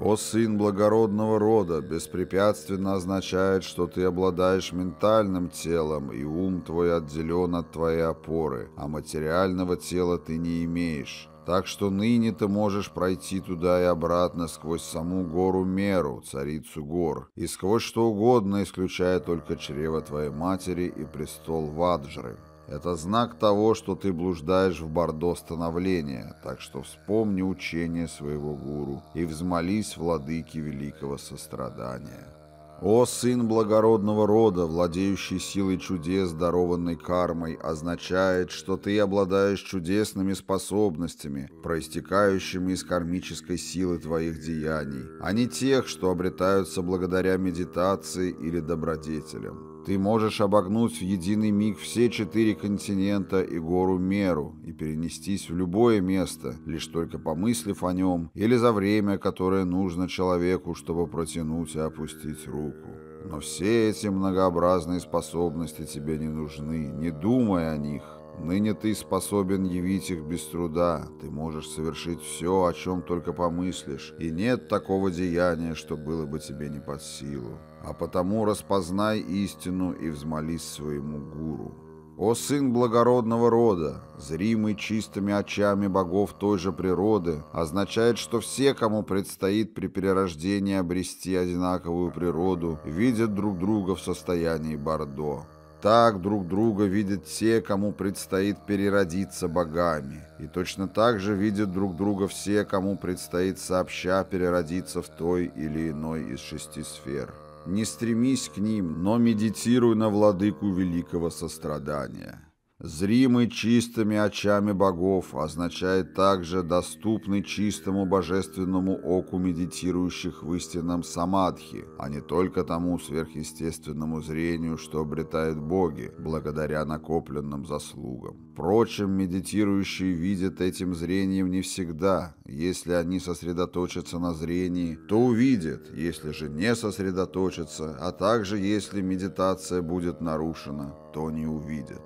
О сын благородного рода, беспрепятственно означает, что ты обладаешь ментальным телом, и ум твой отделен от твоей опоры, а материального тела ты не имеешь. Так что ныне ты можешь пройти туда и обратно сквозь саму гору Меру, царицу гор, и сквозь что угодно, исключая только чрево твоей матери и престол Ваджры. Это знак того, что ты блуждаешь в бордо становления, так что вспомни учение своего гуру и взмолись владыке великого сострадания. «О, сын благородного рода, владеющий силой чудес, дарованной кармой, означает, что ты обладаешь чудесными способностями, проистекающими из кармической силы твоих деяний, а не тех, что обретаются благодаря медитации или добродетелям. Ты можешь обогнуть в единый миг все четыре континента и гору Меру и перенестись в любое место, лишь только помыслив о нем, или за время, которое нужно человеку, чтобы протянуть и опустить руку. Но все эти многообразные способности тебе не нужны, не думай о них. Ныне ты способен явить их без труда, ты можешь совершить все, о чем только помыслишь, и нет такого деяния, что было бы тебе не под силу а потому распознай истину и взмолись своему гуру. О сын благородного рода, зримый чистыми очами богов той же природы, означает, что все, кому предстоит при перерождении обрести одинаковую природу, видят друг друга в состоянии Бордо. Так друг друга видят те, кому предстоит переродиться богами. И точно так же видят друг друга все, кому предстоит сообща переродиться в той или иной из шести сфер. Не стремись к ним, но медитируй на владыку великого сострадания. Зримый чистыми очами богов означает также доступный чистому божественному оку медитирующих в истинном самадхи, а не только тому сверхъестественному зрению, что обретают боги, благодаря накопленным заслугам. Впрочем, медитирующие видят этим зрением не всегда. Если они сосредоточатся на зрении, то увидят, если же не сосредоточатся, а также если медитация будет нарушена, то не увидят.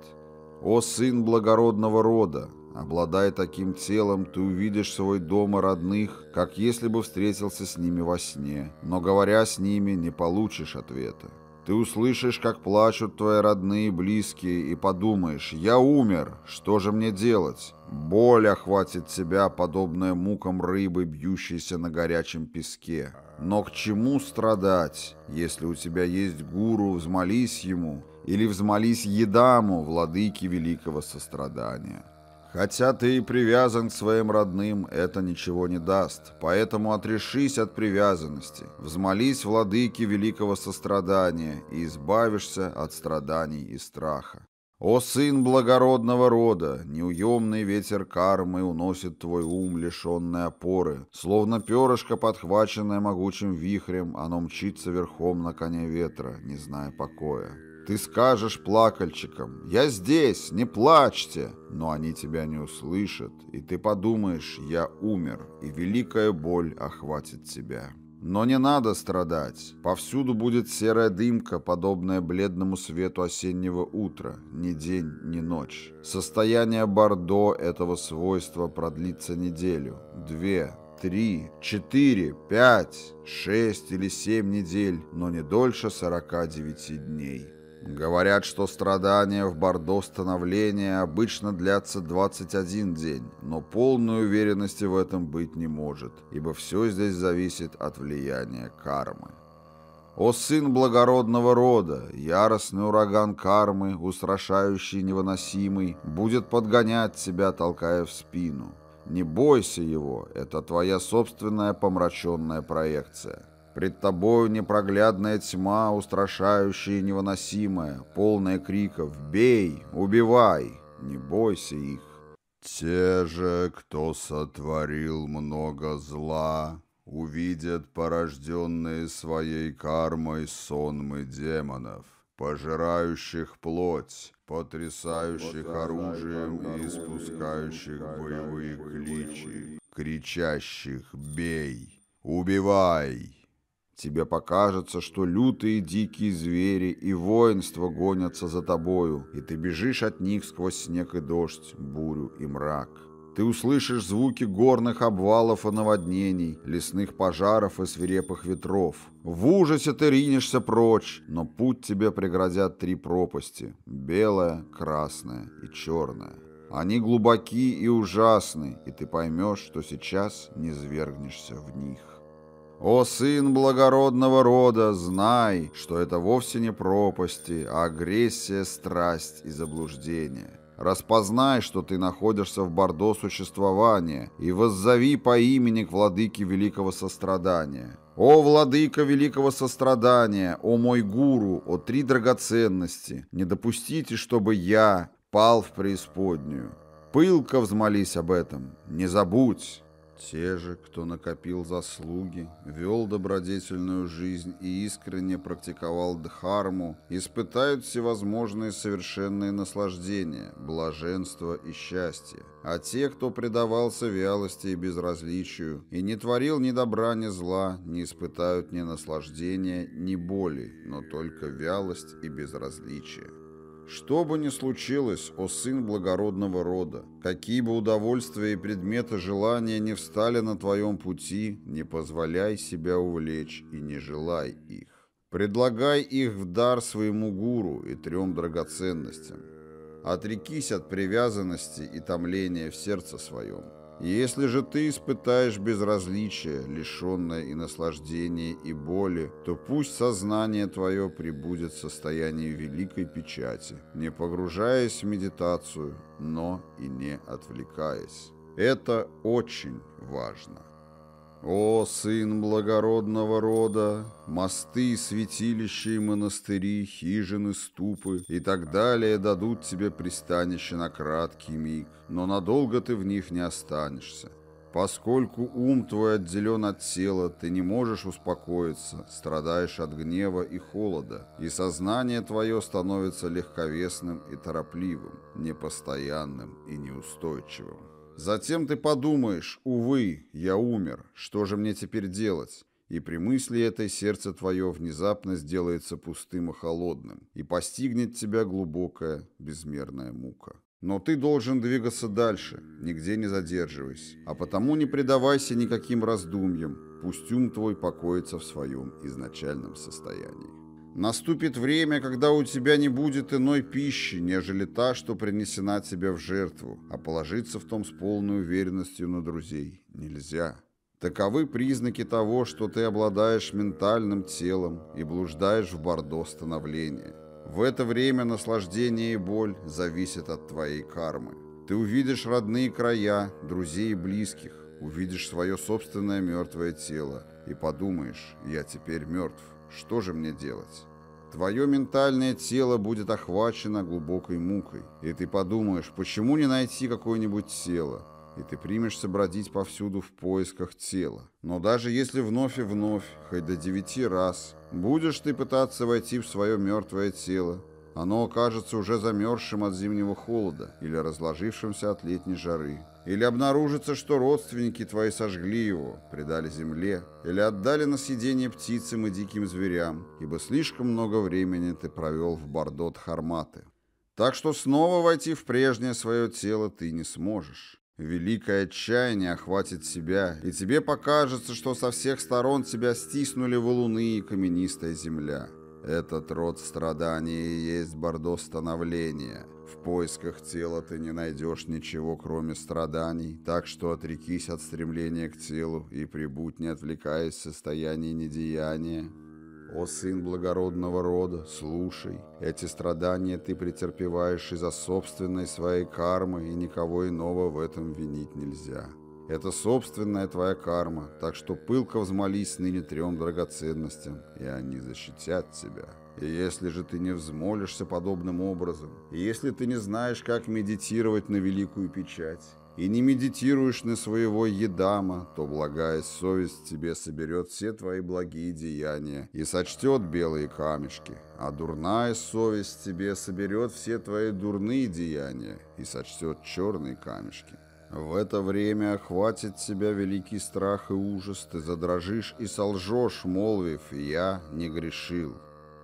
«О сын благородного рода! Обладая таким телом, ты увидишь свой дом и родных, как если бы встретился с ними во сне, но, говоря с ними, не получишь ответа. Ты услышишь, как плачут твои родные и близкие, и подумаешь, «Я умер, что же мне делать?» Боль охватит тебя, подобная мукам рыбы, бьющейся на горячем песке. Но к чему страдать, если у тебя есть гуру, взмолись ему, или взмолись Едаму, владыке великого сострадания. Хотя ты и привязан к своим родным, это ничего не даст, поэтому отрешись от привязанности, взмолись владыке великого сострадания и избавишься от страданий и страха. «О сын благородного рода, неуемный ветер кармы уносит твой ум, лишенный опоры. Словно перышко, подхваченное могучим вихрем, оно мчится верхом на коне ветра, не зная покоя. Ты скажешь плакальчикам «Я здесь, не плачьте!» Но они тебя не услышат, и ты подумаешь «Я умер», и великая боль охватит тебя. Но не надо страдать. Повсюду будет серая дымка, подобная бледному свету осеннего утра, ни день, ни ночь. Состояние Бордо этого свойства продлится неделю, две, три, четыре, пять, шесть или семь недель, но не дольше сорока девяти дней. Говорят, что страдания в Бордо становления обычно длятся 21 день, но полной уверенности в этом быть не может, ибо все здесь зависит от влияния кармы. О сын благородного рода, яростный ураган кармы, устрашающий невыносимый, будет подгонять тебя, толкая в спину. Не бойся его, это твоя собственная помраченная проекция. Пред тобою непроглядная тьма, устрашающая и невыносимая, полная криков «Бей! Убивай!» Не бойся их. Те же, кто сотворил много зла, увидят порожденные своей кармой сонмы демонов, пожирающих плоть, потрясающих оружием и испускающих боевые кличи, кричащих «Бей! Убивай!» Тебе покажется, что лютые дикие звери и воинство гонятся за тобою, и ты бежишь от них сквозь снег и дождь, бурю и мрак. Ты услышишь звуки горных обвалов и наводнений, лесных пожаров и свирепых ветров. В ужасе ты ринешься прочь, но путь тебе преградят три пропасти — белая, красная и черная. Они глубоки и ужасны, и ты поймешь, что сейчас не свергнешься в них. О, сын благородного рода, знай, что это вовсе не пропасти, а агрессия, страсть и заблуждение. Распознай, что ты находишься в бордо существования, и воззови по имени к владыке великого сострадания. О, владыка великого сострадания, о мой гуру, о три драгоценности, не допустите, чтобы я пал в преисподнюю. Пылко взмолись об этом, не забудь. Те же, кто накопил заслуги, вел добродетельную жизнь и искренне практиковал дхарму, испытают всевозможные совершенные наслаждения, блаженство и счастье. А те, кто предавался вялости и безразличию, и не творил ни добра, ни зла, не испытают ни наслаждения, ни боли, но только вялость и безразличие. Что бы ни случилось, о сын благородного рода, какие бы удовольствия и предметы желания не встали на твоем пути, не позволяй себя увлечь и не желай их. Предлагай их в дар своему гуру и трем драгоценностям. Отрекись от привязанности и томления в сердце своем. Если же ты испытаешь безразличие, лишенное и наслаждения, и боли, то пусть сознание твое прибудет в состоянии великой печати, не погружаясь в медитацию, но и не отвлекаясь. Это очень важно. «О, сын благородного рода, мосты, святилища и монастыри, хижины, ступы и так далее дадут тебе пристанище на краткий миг, но надолго ты в них не останешься. Поскольку ум твой отделен от тела, ты не можешь успокоиться, страдаешь от гнева и холода, и сознание твое становится легковесным и торопливым, непостоянным и неустойчивым. Затем ты подумаешь, увы, я умер, что же мне теперь делать? И при мысли этой сердце твое внезапно сделается пустым и холодным, и постигнет тебя глубокая, безмерная мука. Но ты должен двигаться дальше, нигде не задерживаясь, а потому не предавайся никаким раздумьям, пусть ум твой покоится в своем изначальном состоянии. Наступит время, когда у тебя не будет иной пищи, нежели та, что принесена тебе в жертву, а положиться в том с полной уверенностью на друзей нельзя. Таковы признаки того, что ты обладаешь ментальным телом и блуждаешь в бордо становления. В это время наслаждение и боль зависят от твоей кармы. Ты увидишь родные края, друзей и близких, увидишь свое собственное мертвое тело и подумаешь, я теперь мертв. Что же мне делать? Твое ментальное тело будет охвачено глубокой мукой, и ты подумаешь, почему не найти какое-нибудь тело, и ты примешься бродить повсюду в поисках тела. Но даже если вновь и вновь, хоть до девяти раз, будешь ты пытаться войти в свое мертвое тело, оно окажется уже замерзшим от зимнего холода или разложившимся от летней жары. Или обнаружится, что родственники твои сожгли его, предали земле, или отдали на съедение птицам и диким зверям, ибо слишком много времени ты провел в Бордот Харматы. Так что снова войти в прежнее свое тело ты не сможешь. Великое отчаяние охватит себя, и тебе покажется, что со всех сторон тебя стиснули валуны и каменистая земля. Этот род страдания и есть бордо становления. В поисках тела ты не найдешь ничего, кроме страданий, так что отрекись от стремления к телу и прибудь, не отвлекаясь в состоянии недеяния. О сын благородного рода, слушай, эти страдания ты претерпеваешь из-за собственной своей кармы, и никого иного в этом винить нельзя. Это собственная твоя карма, так что пылко взмолись ныне трем драгоценностям, и они защитят тебя. И если же ты не взмолишься подобным образом, и если ты не знаешь, как медитировать на великую печать, и не медитируешь на своего едама, то благая совесть тебе соберет все твои благие деяния и сочтет белые камешки, а дурная совесть тебе соберет все твои дурные деяния и сочтет черные камешки. В это время охватит тебя великий страх и ужас, ты задрожишь и солжешь, молвив «Я не грешил».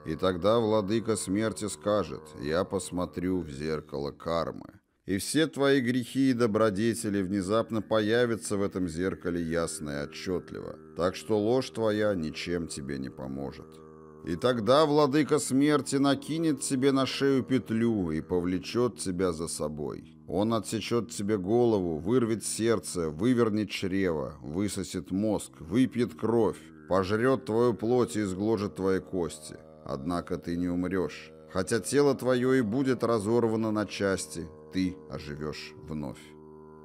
И тогда владыка смерти скажет «Я посмотрю в зеркало кармы». И все твои грехи и добродетели внезапно появятся в этом зеркале ясно и отчетливо, так что ложь твоя ничем тебе не поможет. И тогда владыка смерти накинет тебе на шею петлю и повлечет тебя за собой. Он отсечет тебе голову, вырвет сердце, вывернет чрево, высосет мозг, выпьет кровь, пожрет твою плоть и изгложит твои кости. Однако ты не умрешь. Хотя тело твое и будет разорвано на части, ты оживешь вновь.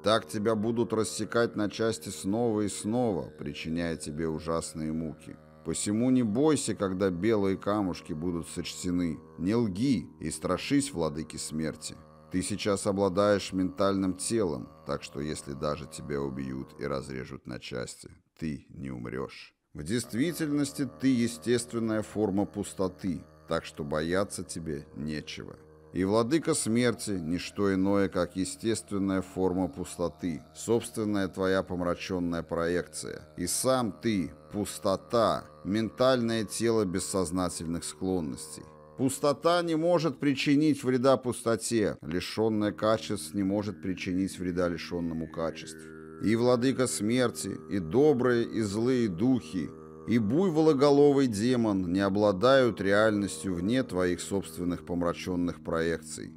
Так тебя будут рассекать на части снова и снова, причиняя тебе ужасные муки. Посему не бойся, когда белые камушки будут сочтены. Не лги и страшись владыки смерти. Ты сейчас обладаешь ментальным телом, так что если даже тебя убьют и разрежут на части, ты не умрешь. В действительности ты естественная форма пустоты, так что бояться тебе нечего. И владыка смерти – не что иное, как естественная форма пустоты, собственная твоя помраченная проекция. И сам ты – пустота, ментальное тело бессознательных склонностей. Пустота не может причинить вреда пустоте, лишенная качеств не может причинить вреда лишенному качеств. И владыка смерти, и добрые, и злые духи, и буйвологоловый демон не обладают реальностью вне твоих собственных помраченных проекций.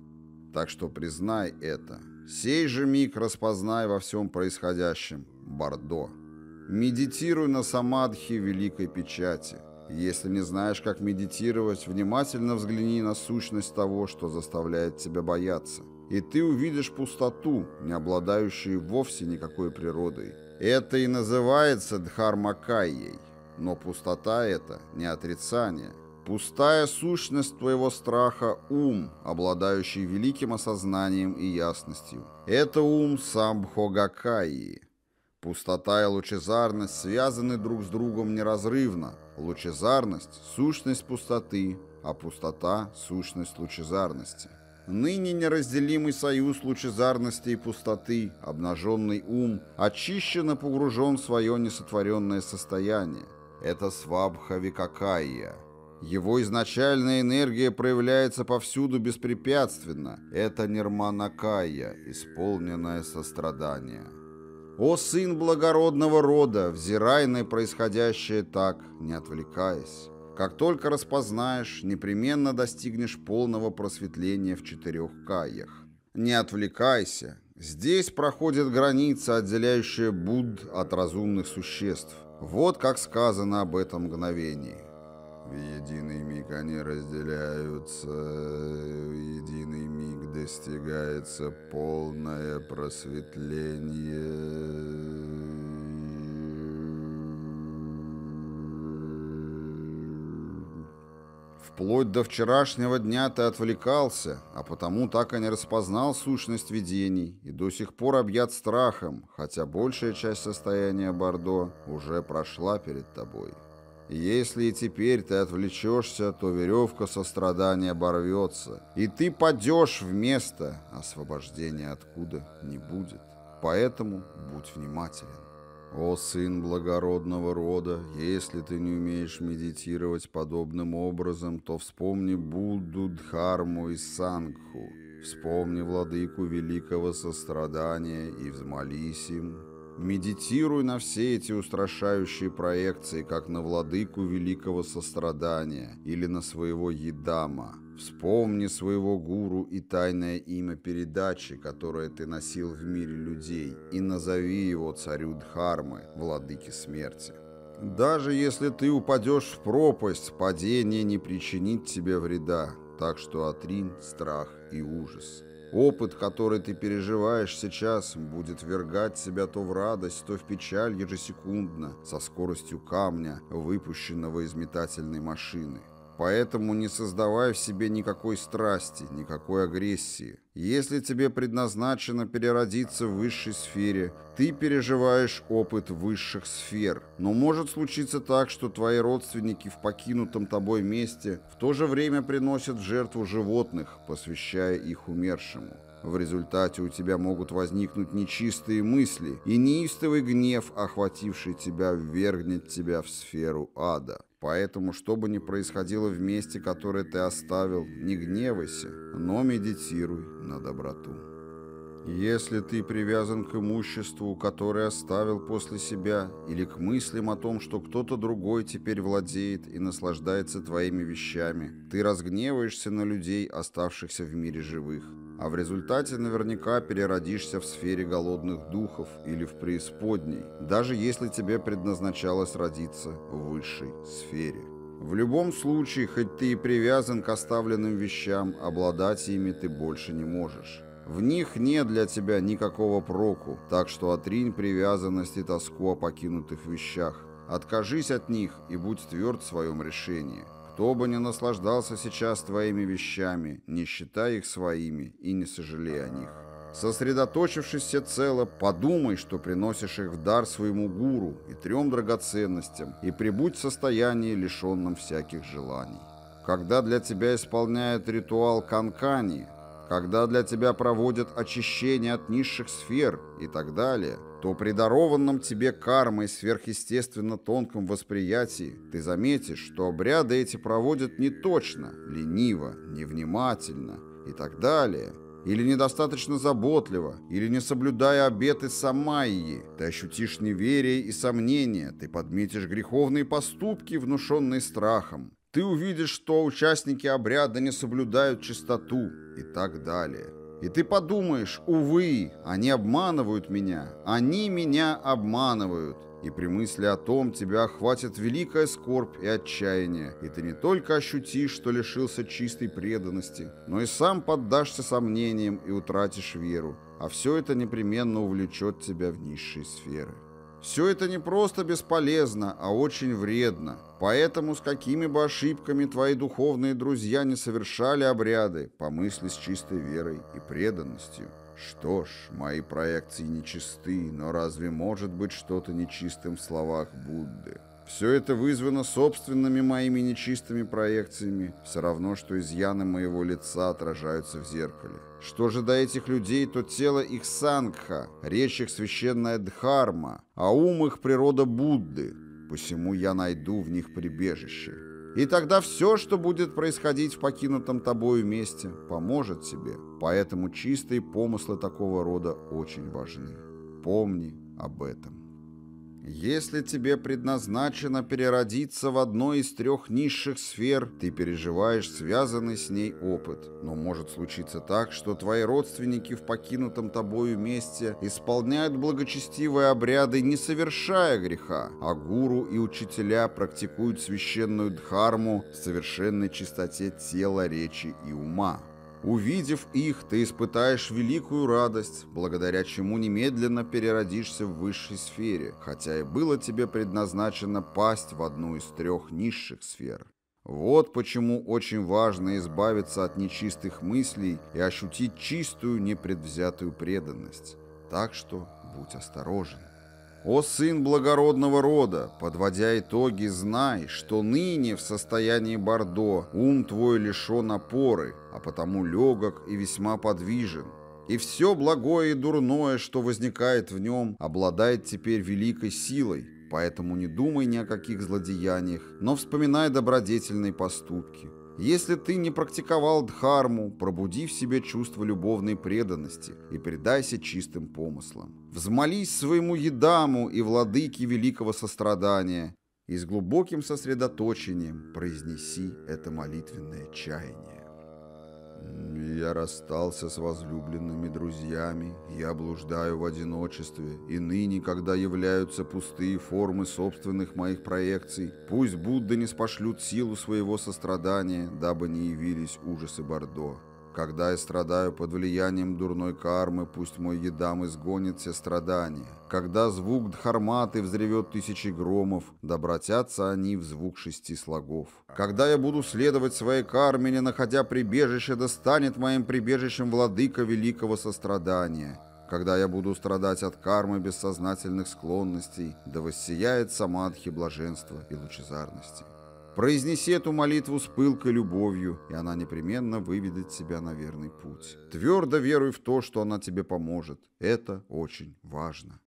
Так что признай это. Сей же миг распознай во всем происходящем. Бордо. Медитируй на самадхи великой печати – если не знаешь, как медитировать, внимательно взгляни на сущность того, что заставляет тебя бояться. И ты увидишь пустоту, не обладающую вовсе никакой природой. Это и называется дхармакайей. Но пустота это не отрицание. Пустая сущность твоего страха – ум, обладающий великим осознанием и ясностью. Это ум самбхогакайи. Пустота и лучезарность связаны друг с другом неразрывно. Лучезарность – сущность пустоты, а пустота – сущность лучезарности. Ныне неразделимый союз лучезарности и пустоты, обнаженный ум, очищен погружен в свое несотворенное состояние. Это свабха викакайя. Его изначальная энергия проявляется повсюду беспрепятственно. Это нирманакая, исполненное сострадание. «О сын благородного рода, взирай на происходящее так, не отвлекаясь. Как только распознаешь, непременно достигнешь полного просветления в четырех каях. Не отвлекайся. Здесь проходит граница, отделяющая Будд от разумных существ. Вот как сказано об этом мгновении. В единый миг они разделяются, в единый миг достигается полное просветление. Вплоть до вчерашнего дня ты отвлекался, а потому так и не распознал сущность видений и до сих пор объят страхом, хотя большая часть состояния Бордо уже прошла перед тобой. Если и теперь ты отвлечешься, то веревка сострадания оборвется, и ты падешь в место, освобождения откуда не будет. Поэтому будь внимателен. О, сын благородного рода, если ты не умеешь медитировать подобным образом, то вспомни Будду, Дхарму и Сангху. Вспомни владыку великого сострадания и взмолись им. Медитируй на все эти устрашающие проекции, как на владыку великого сострадания или на своего едама. Вспомни своего гуру и тайное имя передачи, которое ты носил в мире людей, и назови его царю Дхармы, владыке смерти. Даже если ты упадешь в пропасть, падение не причинит тебе вреда, так что отринь страх и ужас. Опыт, который ты переживаешь сейчас, будет вергать себя то в радость, то в печаль ежесекундно, со скоростью камня, выпущенного из метательной машины. Поэтому не создавай в себе никакой страсти, никакой агрессии. Если тебе предназначено переродиться в высшей сфере, ты переживаешь опыт высших сфер. Но может случиться так, что твои родственники в покинутом тобой месте в то же время приносят в жертву животных, посвящая их умершему. В результате у тебя могут возникнуть нечистые мысли, и неистовый гнев, охвативший тебя, ввергнет тебя в сферу ада. Поэтому, что бы ни происходило в месте, которое ты оставил, не гневайся, но медитируй на доброту. Если ты привязан к имуществу, которое оставил после себя, или к мыслям о том, что кто-то другой теперь владеет и наслаждается твоими вещами, ты разгневаешься на людей, оставшихся в мире живых, а в результате наверняка переродишься в сфере голодных духов или в преисподней, даже если тебе предназначалось родиться в высшей сфере. В любом случае, хоть ты и привязан к оставленным вещам, обладать ими ты больше не можешь. В них нет для тебя никакого проку, так что отринь привязанность и тоску о покинутых вещах. Откажись от них и будь тверд в своем решении. Кто бы ни наслаждался сейчас твоими вещами, не считай их своими и не сожалей о них. Сосредоточившись всецело, подумай, что приносишь их в дар своему гуру и трем драгоценностям, и прибудь в состоянии, лишенном всяких желаний. Когда для тебя исполняет ритуал канкани, когда для тебя проводят очищение от низших сфер и так далее, то при дарованном тебе кармой сверхъестественно тонком восприятии ты заметишь, что обряды эти проводят не точно, лениво, невнимательно и так далее, или недостаточно заботливо, или не соблюдая обеты самайи, ты ощутишь неверие и сомнение, ты подметишь греховные поступки, внушенные страхом, ты увидишь, что участники обряда не соблюдают чистоту и так далее. И ты подумаешь, увы, они обманывают меня, они меня обманывают. И при мысли о том тебя охватит великая скорбь и отчаяние, и ты не только ощутишь, что лишился чистой преданности, но и сам поддашься сомнениям и утратишь веру, а все это непременно увлечет тебя в низшие сферы. Все это не просто бесполезно, а очень вредно. Поэтому с какими бы ошибками твои духовные друзья не совершали обряды, помысли с чистой верой и преданностью. Что ж, мои проекции нечисты, но разве может быть что-то нечистым в словах Будды? Все это вызвано собственными моими нечистыми проекциями, все равно, что изъяны моего лица отражаются в зеркале. Что же до этих людей, то тело их сангха, речь их священная дхарма, а ум их природа Будды, посему я найду в них прибежище. И тогда все, что будет происходить в покинутом тобою месте, поможет тебе. Поэтому чистые помыслы такого рода очень важны. Помни об этом. Если тебе предназначено переродиться в одной из трех низших сфер, ты переживаешь связанный с ней опыт. Но может случиться так, что твои родственники в покинутом тобою месте исполняют благочестивые обряды, не совершая греха, а гуру и учителя практикуют священную дхарму в совершенной чистоте тела, речи и ума. Увидев их, ты испытаешь великую радость, благодаря чему немедленно переродишься в высшей сфере, хотя и было тебе предназначено пасть в одну из трех низших сфер. Вот почему очень важно избавиться от нечистых мыслей и ощутить чистую непредвзятую преданность. Так что будь осторожен. «О сын благородного рода, подводя итоги, знай, что ныне в состоянии Бордо ум твой лишен опоры, а потому легок и весьма подвижен. И все благое и дурное, что возникает в нем, обладает теперь великой силой, поэтому не думай ни о каких злодеяниях, но вспоминай добродетельные поступки. Если ты не практиковал дхарму, пробуди в себе чувство любовной преданности и предайся чистым помыслам. Взмолись своему едаму и владыке великого сострадания, и с глубоким сосредоточением произнеси это молитвенное чаяние. Я расстался с возлюбленными друзьями, я блуждаю в одиночестве, и ныне, когда являются пустые формы собственных моих проекций, пусть Будда не спошлют силу своего сострадания, дабы не явились ужасы Бордо. Когда я страдаю под влиянием дурной кармы, пусть мой едам изгонит все страдания. Когда звук дхарматы взревет тысячи громов, добротятся они в звук шести слогов. Когда я буду следовать своей карме, не находя прибежище, достанет моим прибежищем владыка великого сострадания. Когда я буду страдать от кармы бессознательных склонностей, да воссияет самадхи блаженства и лучезарности. Произнеси эту молитву с пылкой любовью, и она непременно выведет тебя на верный путь. Твердо веруй в то, что она тебе поможет. Это очень важно.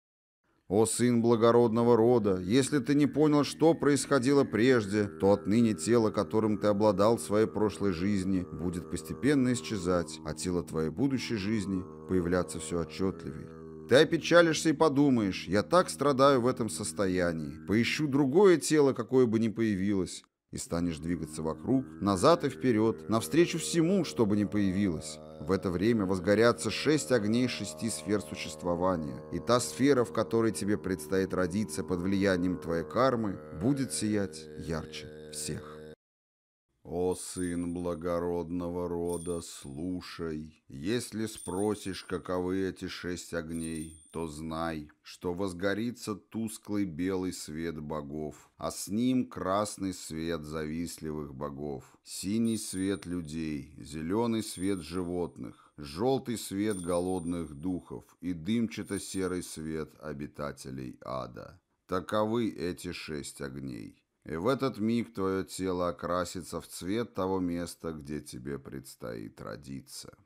О сын благородного рода, если ты не понял, что происходило прежде, то отныне тело, которым ты обладал в своей прошлой жизни, будет постепенно исчезать, а тело твоей будущей жизни появляться все отчетливее. Ты опечалишься и подумаешь, я так страдаю в этом состоянии. Поищу другое тело, какое бы ни появилось и станешь двигаться вокруг, назад и вперед, навстречу всему, что бы ни появилось. В это время возгорятся шесть огней шести сфер существования, и та сфера, в которой тебе предстоит родиться под влиянием твоей кармы, будет сиять ярче всех. «О сын благородного рода, слушай, если спросишь, каковы эти шесть огней, то знай, что возгорится тусклый белый свет богов, а с ним красный свет завистливых богов, синий свет людей, зеленый свет животных, желтый свет голодных духов и дымчато-серый свет обитателей ада. Таковы эти шесть огней». И в этот миг твое тело окрасится в цвет того места, где тебе предстоит родиться.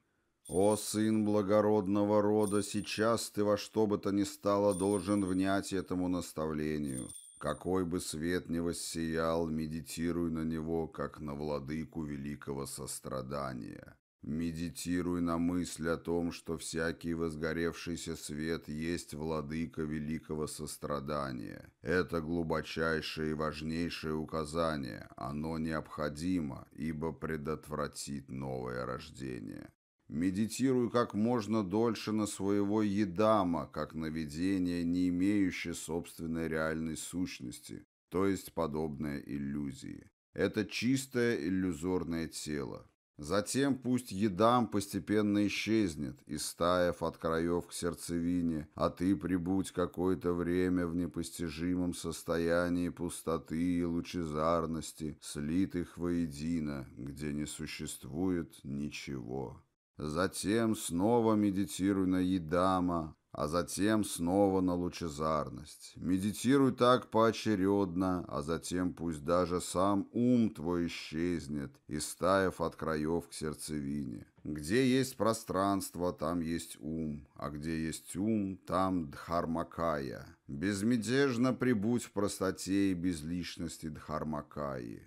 О, сын благородного рода, сейчас ты во что бы то ни стало должен внять этому наставлению. Какой бы свет ни воссиял, медитируй на него, как на владыку великого сострадания. Медитируй на мысль о том, что всякий возгоревшийся свет есть владыка великого сострадания. Это глубочайшее и важнейшее указание. Оно необходимо, ибо предотвратит новое рождение. Медитируй как можно дольше на своего едама, как на видение, не имеющее собственной реальной сущности, то есть подобное иллюзии. Это чистое иллюзорное тело. Затем пусть едам постепенно исчезнет, истаив от краев к сердцевине, а ты прибудь какое-то время в непостижимом состоянии пустоты и лучезарности, слитых воедино, где не существует ничего. Затем снова медитируй на едама, а затем снова на лучезарность. Медитируй так поочередно, а затем пусть даже сам ум твой исчезнет, истаив от краев к сердцевине. Где есть пространство, там есть ум, а где есть ум, там дхармакая. Безмятежно прибудь в простоте и безличности дхармакаи.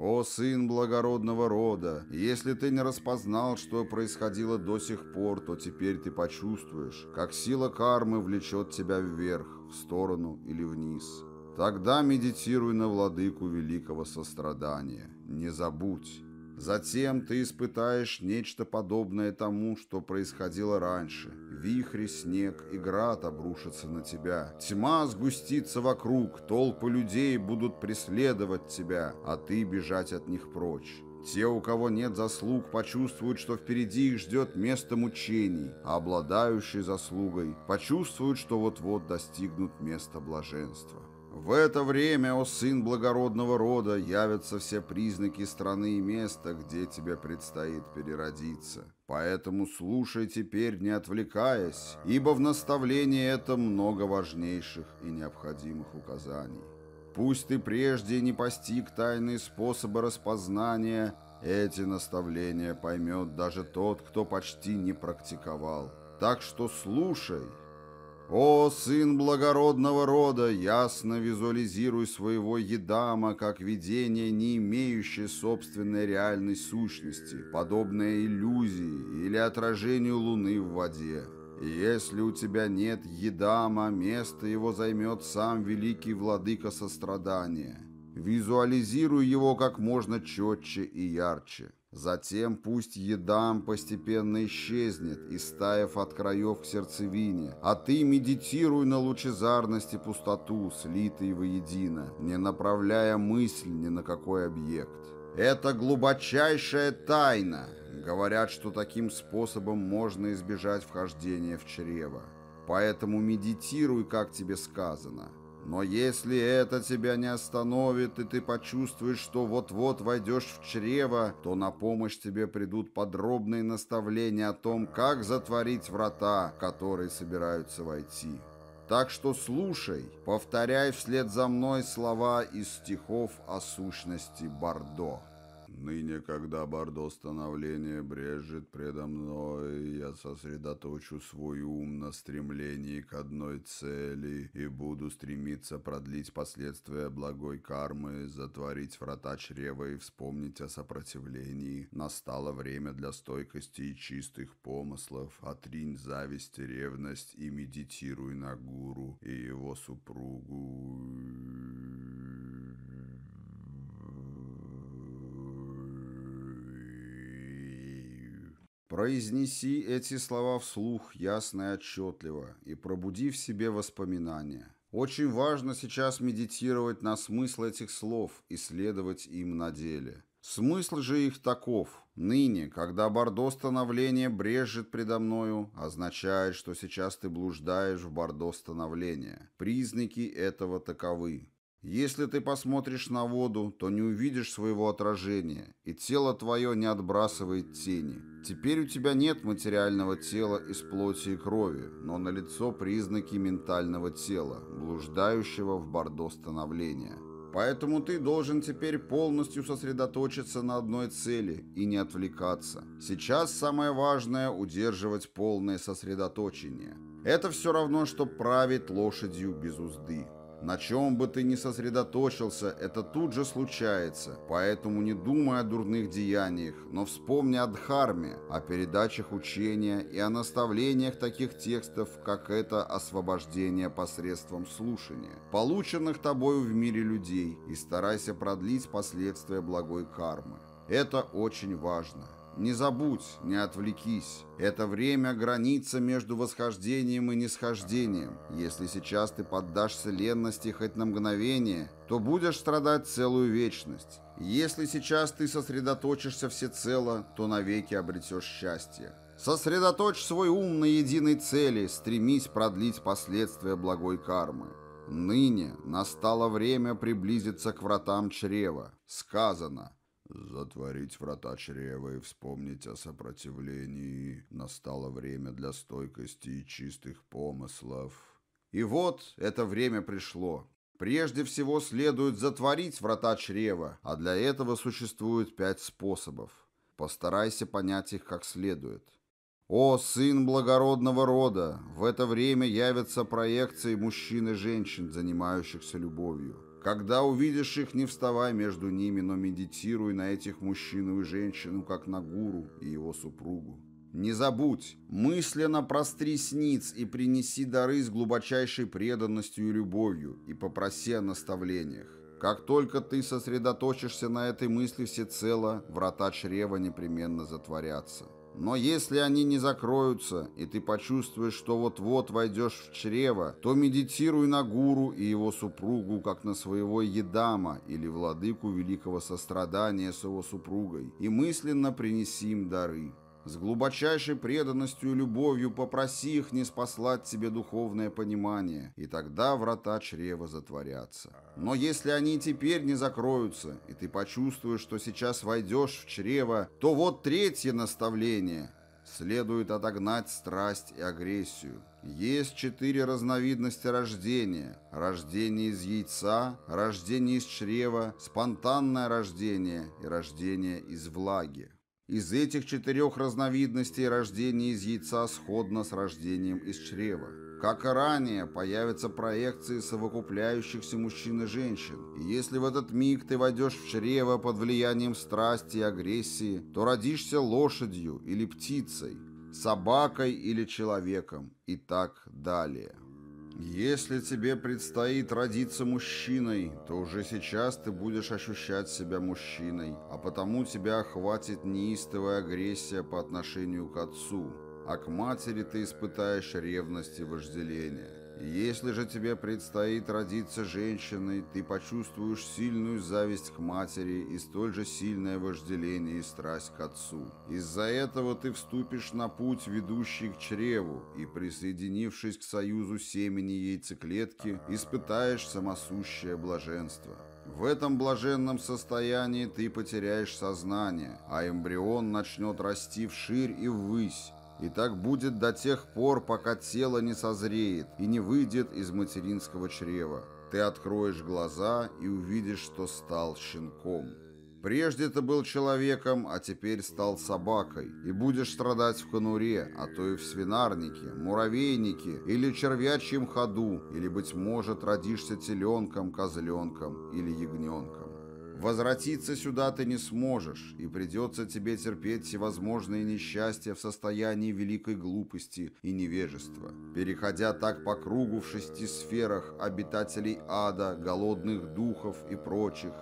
«О, сын благородного рода, если ты не распознал, что происходило до сих пор, то теперь ты почувствуешь, как сила кармы влечет тебя вверх, в сторону или вниз. Тогда медитируй на владыку великого сострадания. Не забудь». Затем ты испытаешь нечто подобное тому, что происходило раньше. Вихри, снег и град обрушатся на тебя. Тьма сгустится вокруг, толпы людей будут преследовать тебя, а ты бежать от них прочь. Те, у кого нет заслуг, почувствуют, что впереди их ждет место мучений, а обладающие заслугой почувствуют, что вот-вот достигнут места блаженства. В это время, о сын благородного рода, явятся все признаки страны и места, где тебе предстоит переродиться. Поэтому слушай теперь, не отвлекаясь, ибо в наставлении это много важнейших и необходимых указаний. Пусть ты прежде не постиг тайные способы распознания, эти наставления поймет даже тот, кто почти не практиковал. Так что слушай О, сын благородного рода, ясно визуализируй своего едама как видение, не имеющее собственной реальной сущности, подобное иллюзии или отражению луны в воде. И если у тебя нет едама, место его займет сам великий владыка сострадания. Визуализируй его как можно четче и ярче. Затем пусть едам постепенно исчезнет, истаив от краев к сердцевине, а ты медитируй на лучезарность и пустоту, слитые воедино, не направляя мысль ни на какой объект. Это глубочайшая тайна. Говорят, что таким способом можно избежать вхождения в чрево. Поэтому медитируй, как тебе сказано. Но если это тебя не остановит, и ты почувствуешь, что вот-вот войдешь в чрево, то на помощь тебе придут подробные наставления о том, как затворить врата, которые собираются войти. Так что слушай, повторяй вслед за мной слова из стихов о сущности Бордо. Ныне, когда бордо становления брежет предо мной, я сосредоточу свой ум на стремлении к одной цели и буду стремиться продлить последствия благой кармы, затворить врата чрева и вспомнить о сопротивлении. Настало время для стойкости и чистых помыслов. Отринь зависть и ревность и медитируй на гуру и его супругу. Произнеси эти слова вслух ясно и отчетливо и пробуди в себе воспоминания. Очень важно сейчас медитировать на смысл этих слов и следовать им на деле. Смысл же их таков. Ныне, когда бордо становления брежет предо мною, означает, что сейчас ты блуждаешь в бордо становления. Признаки этого таковы. Если ты посмотришь на воду, то не увидишь своего отражения, и тело твое не отбрасывает тени. Теперь у тебя нет материального тела из плоти и крови, но на лицо признаки ментального тела, блуждающего в бордо становления. Поэтому ты должен теперь полностью сосредоточиться на одной цели и не отвлекаться. Сейчас самое важное – удерживать полное сосредоточение. Это все равно, что править лошадью без узды. На чем бы ты ни сосредоточился, это тут же случается, поэтому не думай о дурных деяниях, но вспомни о Дхарме, о передачах учения и о наставлениях таких текстов, как это освобождение посредством слушания, полученных тобою в мире людей, и старайся продлить последствия благой кармы. Это очень важно. Не забудь, не отвлекись. Это время граница между восхождением и нисхождением. Если сейчас ты поддашься ленности хоть на мгновение, то будешь страдать целую вечность. Если сейчас ты сосредоточишься всецело, то навеки обретешь счастье. Сосредоточь свой ум на единой цели, стремись продлить последствия благой кармы. Ныне настало время приблизиться к вратам чрева. Сказано – Затворить врата чрева и вспомнить о сопротивлении. Настало время для стойкости и чистых помыслов. И вот это время пришло. Прежде всего следует затворить врата чрева, а для этого существует пять способов. Постарайся понять их как следует. О, сын благородного рода, в это время явятся проекции мужчин и женщин, занимающихся любовью. Когда увидишь их, не вставай между ними, но медитируй на этих мужчину и женщину, как на гуру и его супругу. Не забудь, мысленно простри сниц и принеси дары с глубочайшей преданностью и любовью, и попроси о наставлениях. Как только ты сосредоточишься на этой мысли всецело, врата чрева непременно затворятся. Но если они не закроются, и ты почувствуешь, что вот-вот войдешь в чрево, то медитируй на гуру и его супругу, как на своего едама или владыку великого сострадания с его супругой, и мысленно принеси им дары. С глубочайшей преданностью и любовью попроси их не спаслать тебе духовное понимание, и тогда врата чрева затворятся. Но если они теперь не закроются, и ты почувствуешь, что сейчас войдешь в чрево, то вот третье наставление. Следует отогнать страсть и агрессию. Есть четыре разновидности рождения. Рождение из яйца, рождение из чрева, спонтанное рождение и рождение из влаги. Из этих четырех разновидностей рождение из яйца сходно с рождением из чрева. Как и ранее, появятся проекции совокупляющихся мужчин и женщин. И если в этот миг ты войдешь в чрево под влиянием страсти и агрессии, то родишься лошадью или птицей, собакой или человеком и так далее. Если тебе предстоит родиться мужчиной, то уже сейчас ты будешь ощущать себя мужчиной, а потому тебя охватит неистовая агрессия по отношению к отцу, а к матери ты испытаешь ревность и вожделение. Если же тебе предстоит родиться женщиной, ты почувствуешь сильную зависть к матери и столь же сильное вожделение и страсть к отцу. Из-за этого ты вступишь на путь, ведущий к чреву, и, присоединившись к союзу семени яйцеклетки, испытаешь самосущее блаженство. В этом блаженном состоянии ты потеряешь сознание, а эмбрион начнет расти вширь и ввысь, и так будет до тех пор, пока тело не созреет и не выйдет из материнского чрева. Ты откроешь глаза и увидишь, что стал щенком. Прежде ты был человеком, а теперь стал собакой, и будешь страдать в конуре, а то и в свинарнике, муравейнике или червячьем ходу, или, быть может, родишься теленком, козленком или ягненком. Возвратиться сюда ты не сможешь, и придется тебе терпеть всевозможные несчастья в состоянии великой глупости и невежества, переходя так по кругу в шести сферах обитателей ада, голодных духов и прочих.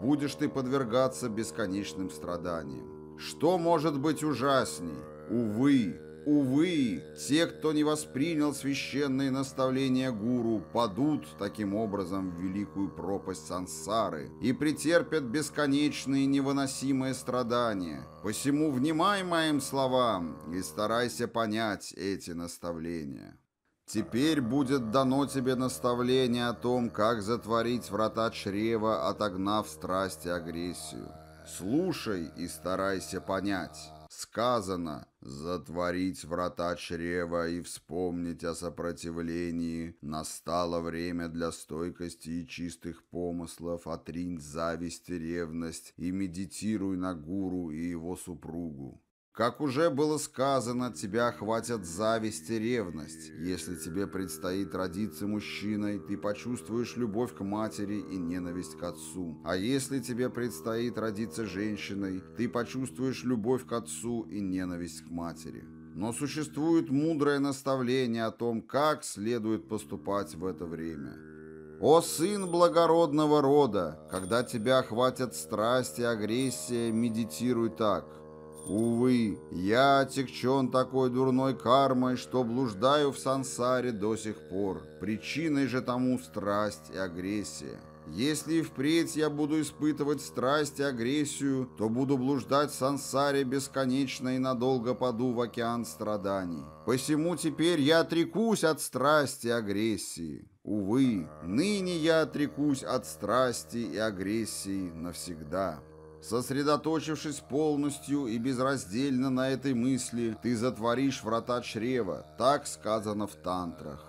Будешь ты подвергаться бесконечным страданиям. Что может быть ужасней? Увы, Увы, те, кто не воспринял священные наставления гуру, падут таким образом в великую пропасть сансары и претерпят бесконечные невыносимые страдания. Посему внимай моим словам и старайся понять эти наставления. Теперь будет дано тебе наставление о том, как затворить врата чрева, отогнав страсть и агрессию. Слушай и старайся понять. Сказано «затворить врата чрева и вспомнить о сопротивлении. Настало время для стойкости и чистых помыслов, отринь зависть и ревность и медитируй на гуру и его супругу. Как уже было сказано, тебя охватят зависть и ревность. Если тебе предстоит родиться мужчиной, ты почувствуешь любовь к матери и ненависть к отцу. А если тебе предстоит родиться женщиной, ты почувствуешь любовь к отцу и ненависть к матери. Но существует мудрое наставление о том, как следует поступать в это время. «О сын благородного рода, когда тебя охватят страсть и агрессия, медитируй так». Увы, я отягчен такой дурной кармой, что блуждаю в сансаре до сих пор. Причиной же тому страсть и агрессия. Если и впредь я буду испытывать страсть и агрессию, то буду блуждать в сансаре бесконечно и надолго паду в океан страданий. Посему теперь я отрекусь от страсти и агрессии. Увы, ныне я отрекусь от страсти и агрессии навсегда». Сосредоточившись полностью и безраздельно на этой мысли, ты затворишь врата чрева, так сказано в тантрах.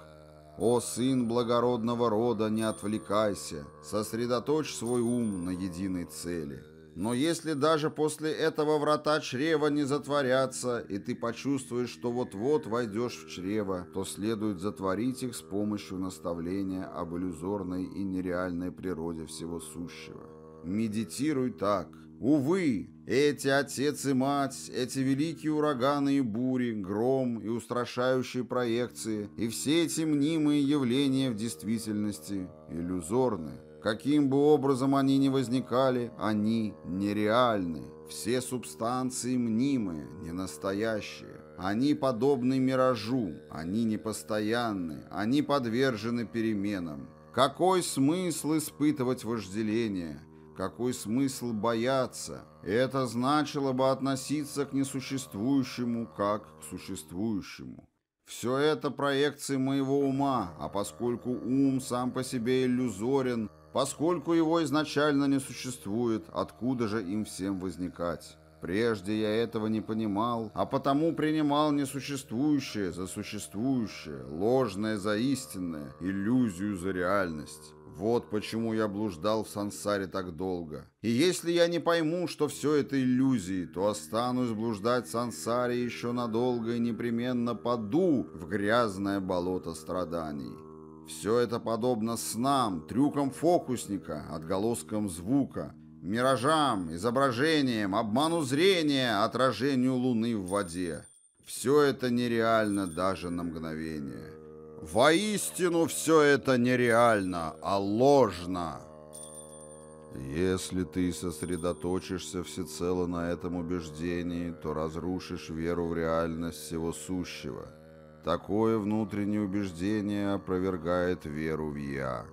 О, сын благородного рода, не отвлекайся, сосредоточь свой ум на единой цели. Но если даже после этого врата чрева не затворятся, и ты почувствуешь, что вот-вот войдешь в чрево, то следует затворить их с помощью наставления об иллюзорной и нереальной природе всего сущего. Медитируй так. Увы, эти отец и мать, эти великие ураганы и бури, гром и устрашающие проекции, и все эти мнимые явления в действительности иллюзорны. Каким бы образом они ни возникали, они нереальны. Все субстанции мнимые, не настоящие. Они подобны миражу, они непостоянны, они подвержены переменам. Какой смысл испытывать вожделение? Какой смысл бояться? Это значило бы относиться к несуществующему как к существующему. Все это проекции моего ума, а поскольку ум сам по себе иллюзорен, поскольку его изначально не существует, откуда же им всем возникать? Прежде я этого не понимал, а потому принимал несуществующее за существующее, ложное за истинное, иллюзию за реальность. Вот почему я блуждал в сансаре так долго. И если я не пойму, что все это иллюзии, то останусь блуждать в сансаре еще надолго и непременно паду в грязное болото страданий. Все это подобно снам, трюкам фокусника, отголоскам звука, миражам, изображениям, обману зрения, отражению луны в воде. Все это нереально даже на мгновение. Воистину все это нереально, а ложно. Если ты сосредоточишься всецело на этом убеждении, то разрушишь веру в реальность всего сущего. Такое внутреннее убеждение опровергает веру в «Я».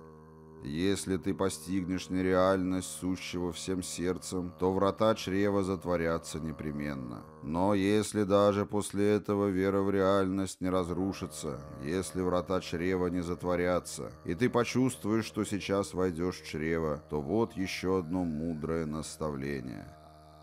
Если ты постигнешь нереальность сущего всем сердцем, то врата чрева затворятся непременно. Но если даже после этого вера в реальность не разрушится, если врата чрева не затворятся, и ты почувствуешь, что сейчас войдешь в чрево, то вот еще одно мудрое наставление.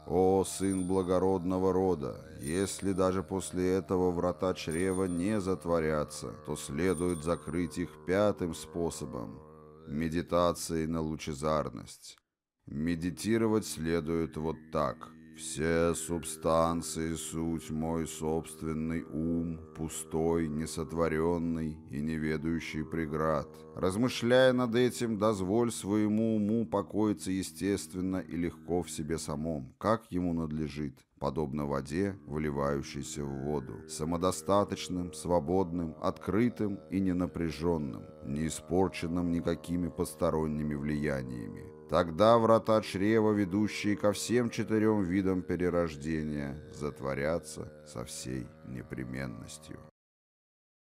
О, сын благородного рода, если даже после этого врата чрева не затворятся, то следует закрыть их пятым способом – медитацией на лучезарность. Медитировать следует вот так. Все субстанции — суть мой собственный ум, пустой, несотворенный и неведающий преград. Размышляя над этим, дозволь своему уму покоиться естественно и легко в себе самом, как ему надлежит, подобно воде, вливающейся в воду, самодостаточным, свободным, открытым и ненапряженным, не испорченным никакими посторонними влияниями. Тогда врата чрева, ведущие ко всем четырем видам перерождения, затворятся со всей непременностью.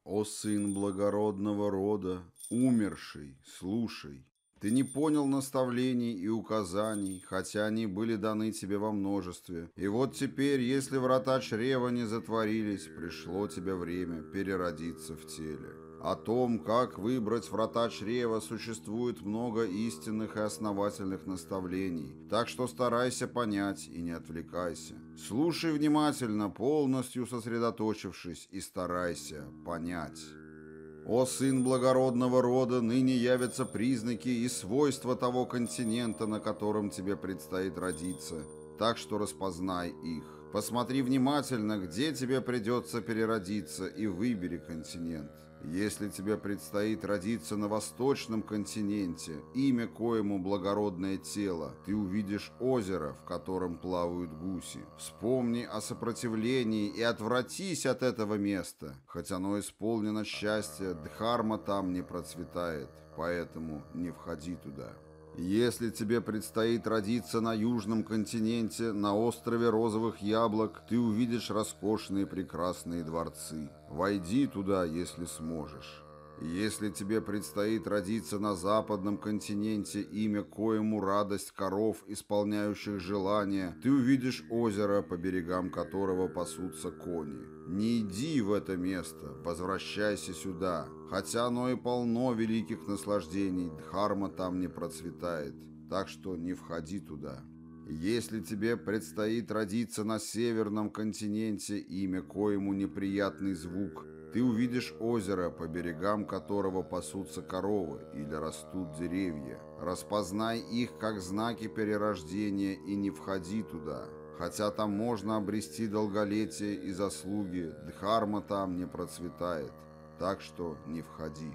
О сын благородного рода, умерший, слушай, ты не понял наставлений и указаний, хотя они были даны тебе во множестве. И вот теперь, если врата чрева не затворились, пришло тебе время переродиться в теле. О том, как выбрать врата чрева, существует много истинных и основательных наставлений, так что старайся понять и не отвлекайся. Слушай внимательно, полностью сосредоточившись, и старайся понять». О сын благородного рода, ныне явятся признаки и свойства того континента, на котором тебе предстоит родиться, так что распознай их. Посмотри внимательно, где тебе придется переродиться, и выбери континент. Если тебе предстоит родиться на восточном континенте, имя коему благородное тело, ты увидишь озеро, в котором плавают гуси. Вспомни о сопротивлении и отвратись от этого места. Хоть оно исполнено счастья, дхарма там не процветает, поэтому не входи туда. Если тебе предстоит родиться на южном континенте, на острове розовых яблок, ты увидишь роскошные прекрасные дворцы. Войди туда, если сможешь. Если тебе предстоит родиться на западном континенте, имя коему радость коров, исполняющих желания, ты увидишь озеро, по берегам которого пасутся кони. Не иди в это место, возвращайся сюда. Хотя оно и полно великих наслаждений, дхарма там не процветает, так что не входи туда. Если тебе предстоит родиться на северном континенте, имя коему неприятный звук – ты увидишь озеро, по берегам которого пасутся коровы или растут деревья. Распознай их как знаки перерождения и не входи туда. Хотя там можно обрести долголетие и заслуги, дхарма там не процветает. Так что не входи.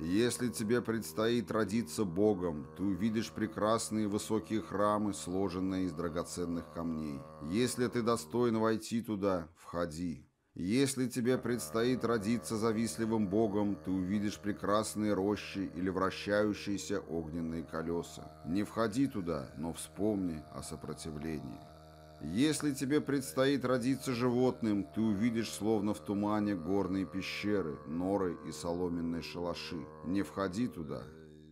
Если тебе предстоит родиться Богом, ты увидишь прекрасные высокие храмы, сложенные из драгоценных камней. Если ты достоин войти туда, входи. Если тебе предстоит родиться завистливым богом, ты увидишь прекрасные рощи или вращающиеся огненные колеса. Не входи туда, но вспомни о сопротивлении. Если тебе предстоит родиться животным, ты увидишь словно в тумане горные пещеры, норы и соломенные шалаши. Не входи туда,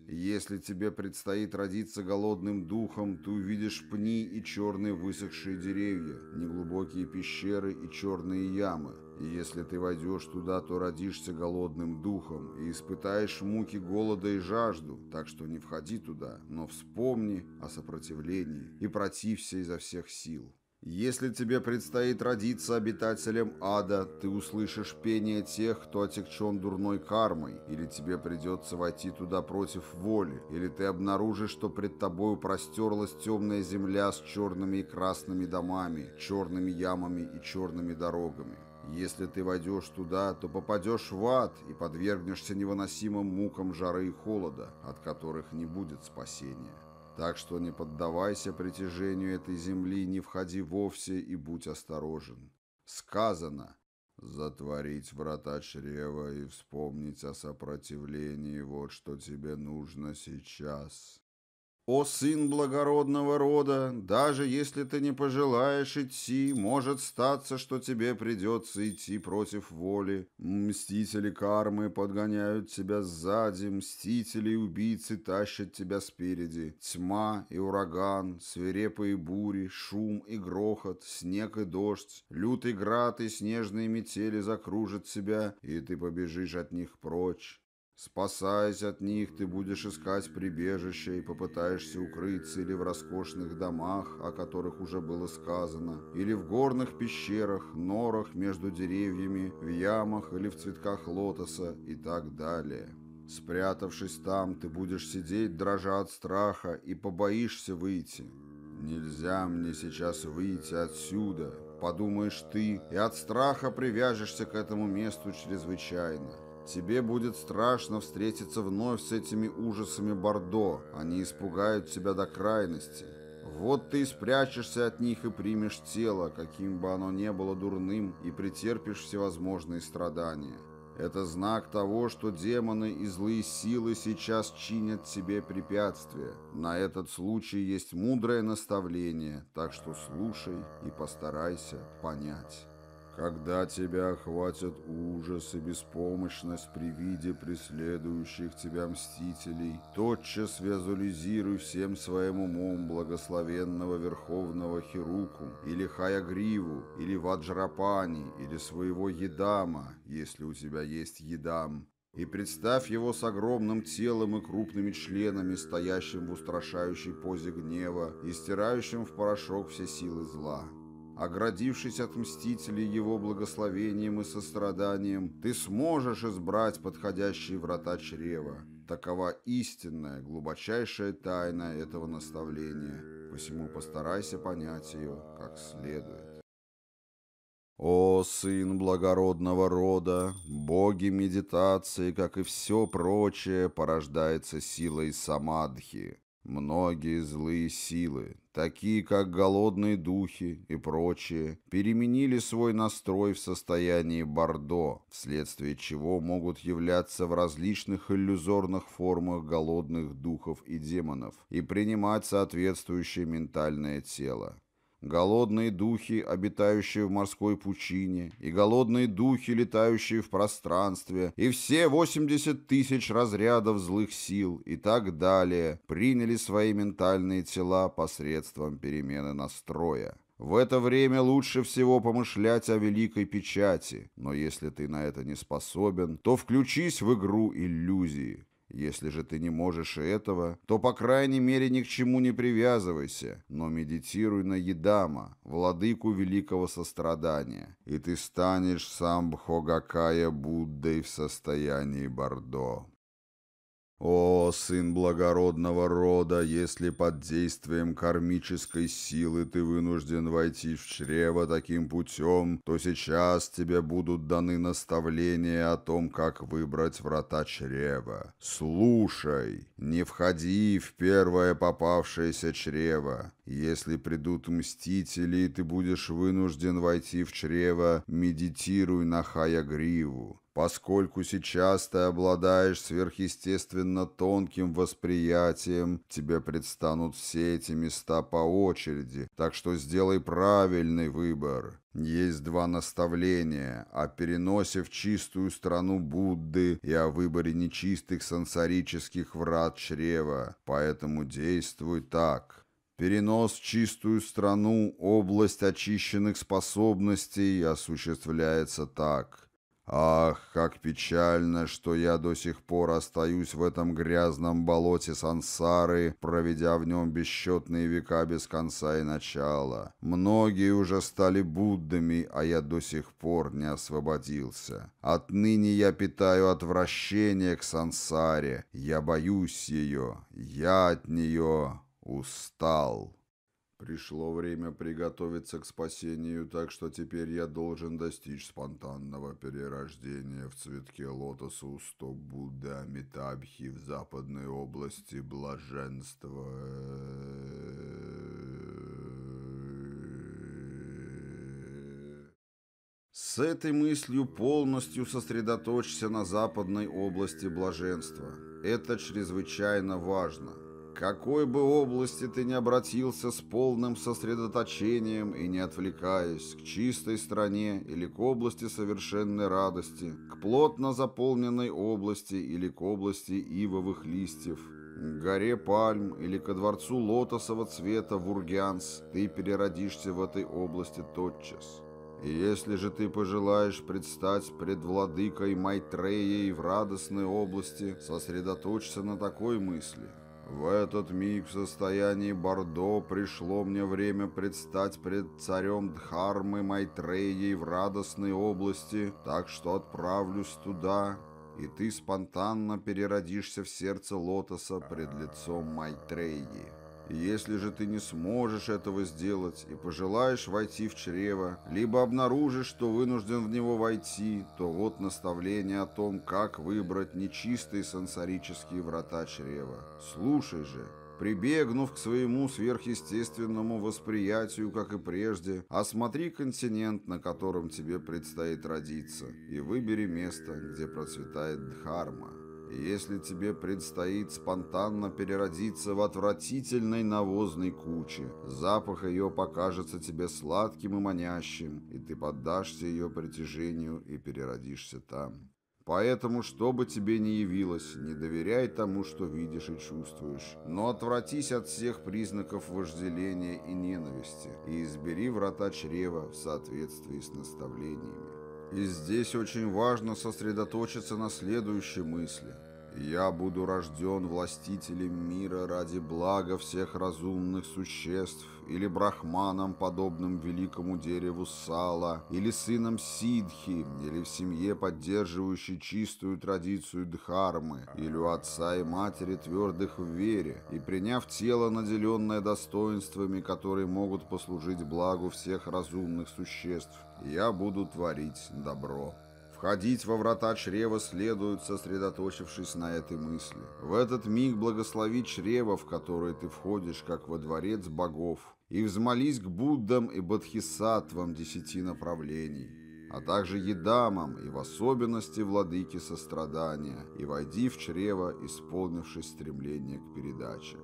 если тебе предстоит родиться голодным духом, ты увидишь пни и черные высохшие деревья, неглубокие пещеры и черные ямы. И если ты войдешь туда, то родишься голодным духом и испытаешь муки голода и жажду, так что не входи туда, но вспомни о сопротивлении и протився изо всех сил. Если тебе предстоит родиться обитателем ада, ты услышишь пение тех, кто отягчен дурной кармой, или тебе придется войти туда против воли, или ты обнаружишь, что пред тобою простерлась темная земля с черными и красными домами, черными ямами и черными дорогами. Если ты войдешь туда, то попадешь в ад и подвергнешься невыносимым мукам жары и холода, от которых не будет спасения. Так что не поддавайся притяжению этой земли, не входи вовсе и будь осторожен. Сказано «Затворить врата чрева и вспомнить о сопротивлении, вот что тебе нужно сейчас». «О сын благородного рода, даже если ты не пожелаешь идти, может статься, что тебе придется идти против воли. Мстители кармы подгоняют тебя сзади, мстители и убийцы тащат тебя спереди. Тьма и ураган, свирепые бури, шум и грохот, снег и дождь, лютый град и снежные метели закружат тебя, и ты побежишь от них прочь. Спасаясь от них, ты будешь искать прибежище и попытаешься укрыться или в роскошных домах, о которых уже было сказано, или в горных пещерах, норах между деревьями, в ямах или в цветках лотоса и так далее. Спрятавшись там, ты будешь сидеть, дрожа от страха, и побоишься выйти. Нельзя мне сейчас выйти отсюда, подумаешь ты, и от страха привяжешься к этому месту чрезвычайно. Тебе будет страшно встретиться вновь с этими ужасами Бордо. Они испугают тебя до крайности. Вот ты спрячешься от них и примешь тело, каким бы оно ни было дурным, и претерпишь всевозможные страдания. Это знак того, что демоны и злые силы сейчас чинят тебе препятствия. На этот случай есть мудрое наставление, так что слушай и постарайся понять». Когда тебя охватят ужас и беспомощность при виде преследующих тебя мстителей, тотчас визуализируй всем своим умом благословенного Верховного Хируку, или Хаягриву, или Ваджрапани, или своего Едама, если у тебя есть Едам, и представь его с огромным телом и крупными членами, стоящим в устрашающей позе гнева и стирающим в порошок все силы зла. Оградившись от мстителей его благословением и состраданием, ты сможешь избрать подходящие врата чрева. Такова истинная, глубочайшая тайна этого наставления, посему постарайся понять ее как следует. О, сын благородного рода, боги медитации, как и все прочее, порождается силой самадхи, Многие злые силы, такие как голодные духи и прочие, переменили свой настрой в состоянии бордо, вследствие чего могут являться в различных иллюзорных формах голодных духов и демонов и принимать соответствующее ментальное тело голодные духи, обитающие в морской пучине, и голодные духи, летающие в пространстве, и все 80 тысяч разрядов злых сил и так далее приняли свои ментальные тела посредством перемены настроя. В это время лучше всего помышлять о великой печати, но если ты на это не способен, то включись в игру иллюзии. Если же ты не можешь этого, то, по крайней мере, ни к чему не привязывайся, но медитируй на Едама, владыку великого сострадания, и ты станешь сам Бхогакая Буддой в состоянии Бордо. «О, сын благородного рода, если под действием кармической силы ты вынужден войти в чрево таким путем, то сейчас тебе будут даны наставления о том, как выбрать врата чрева. Слушай, не входи в первое попавшееся чрево. Если придут мстители, ты будешь вынужден войти в чрево, медитируй на Хаягриву. Поскольку сейчас ты обладаешь сверхъестественно тонким восприятием, тебе предстанут все эти места по очереди, так что сделай правильный выбор. Есть два наставления о переносе в чистую страну Будды и о выборе нечистых сансарических врат чрева, поэтому действуй так. Перенос в чистую страну, область очищенных способностей осуществляется так. Ах, как печально, что я до сих пор остаюсь в этом грязном болоте сансары, проведя в нем бесчетные века без конца и начала. Многие уже стали Буддами, а я до сих пор не освободился. Отныне я питаю отвращение к сансаре, я боюсь ее, я от нее устал». Пришло время приготовиться к спасению, так что теперь я должен достичь спонтанного перерождения в цветке лотоса у стоп Будды Амитабхи в западной области блаженства. С этой мыслью полностью сосредоточься на западной области блаженства. Это чрезвычайно важно какой бы области ты ни обратился с полным сосредоточением и не отвлекаясь, к чистой стране или к области совершенной радости, к плотно заполненной области или к области ивовых листьев, к горе пальм или ко дворцу лотосового цвета в Ургянс, ты переродишься в этой области тотчас. И если же ты пожелаешь предстать пред владыкой Майтреей в радостной области, сосредоточься на такой мысли – в этот миг в состоянии Бордо пришло мне время предстать пред царем Дхармы Майтреей в радостной области, так что отправлюсь туда, и ты спонтанно переродишься в сердце лотоса пред лицом Майтреи. Если же ты не сможешь этого сделать и пожелаешь войти в чрево, либо обнаружишь, что вынужден в него войти, то вот наставление о том, как выбрать нечистые сенсорические врата чрева. Слушай же, Прибегнув к своему сверхъестественному восприятию, как и прежде, осмотри континент, на котором тебе предстоит родиться, и выбери место, где процветает Дхарма если тебе предстоит спонтанно переродиться в отвратительной навозной куче, запах ее покажется тебе сладким и манящим, и ты поддашься ее притяжению и переродишься там. Поэтому, что бы тебе ни явилось, не доверяй тому, что видишь и чувствуешь, но отвратись от всех признаков вожделения и ненависти и избери врата чрева в соответствии с наставлениями. И здесь очень важно сосредоточиться на следующей мысли. «Я буду рожден властителем мира ради блага всех разумных существ, или брахманом, подобным великому дереву Сала, или сыном Сидхи, или в семье, поддерживающей чистую традицию Дхармы, или у отца и матери твердых в вере, и приняв тело, наделенное достоинствами, которые могут послужить благу всех разумных существ, я буду творить добро. Входить во врата чрева следует, сосредоточившись на этой мысли. В этот миг благослови чрево, в которое ты входишь, как во дворец богов, и взмолись к Буддам и Бодхисаттвам десяти направлений, а также едамам и в особенности владыке сострадания, и войди в чрево, исполнившись стремление к передаче.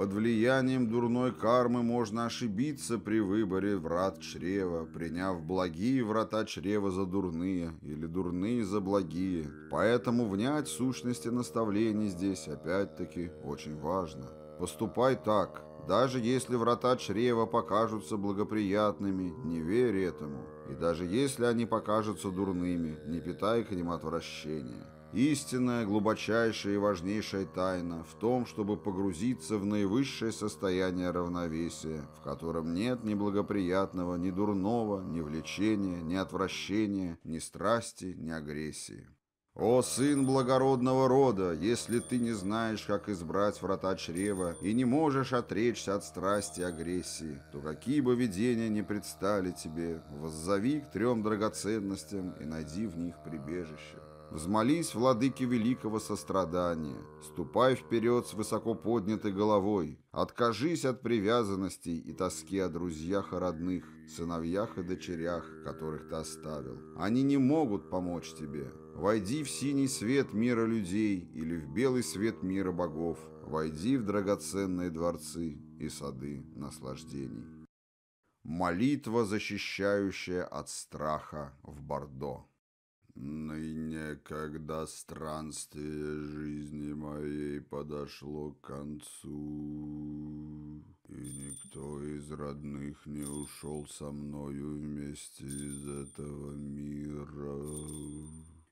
Под влиянием дурной кармы можно ошибиться при выборе врат чрева, приняв благие врата чрева за дурные или дурные за благие. Поэтому внять сущности наставлений здесь опять-таки очень важно. Поступай так, даже если врата чрева покажутся благоприятными, не верь этому. И даже если они покажутся дурными, не питай к ним отвращения. Истинная, глубочайшая и важнейшая тайна в том, чтобы погрузиться в наивысшее состояние равновесия, в котором нет ни благоприятного, ни дурного, ни влечения, ни отвращения, ни страсти, ни агрессии. «О, сын благородного рода, если ты не знаешь, как избрать врата чрева и не можешь отречься от страсти и агрессии, то какие бы видения ни предстали тебе, воззови к трем драгоценностям и найди в них прибежище». Взмолись, владыке великого сострадания, ступай вперед с высоко поднятой головой, откажись от привязанностей и тоски о друзьях и родных, сыновьях и дочерях, которых ты оставил. Они не могут помочь тебе. Войди в синий свет мира людей или в белый свет мира богов. Войди в драгоценные дворцы и сады наслаждений. Молитва, защищающая от страха в Бордо. Ныне, когда странствие жизни моей подошло к концу, и никто из родных не ушел со мною вместе из этого мира,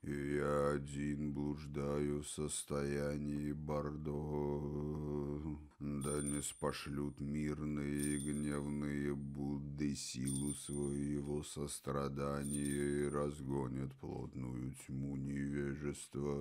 и я один блуждаю в состоянии Бордо, да не спошлют мирные и гневные Будды силу своего сострадания и разгонят плотную тьму невежества.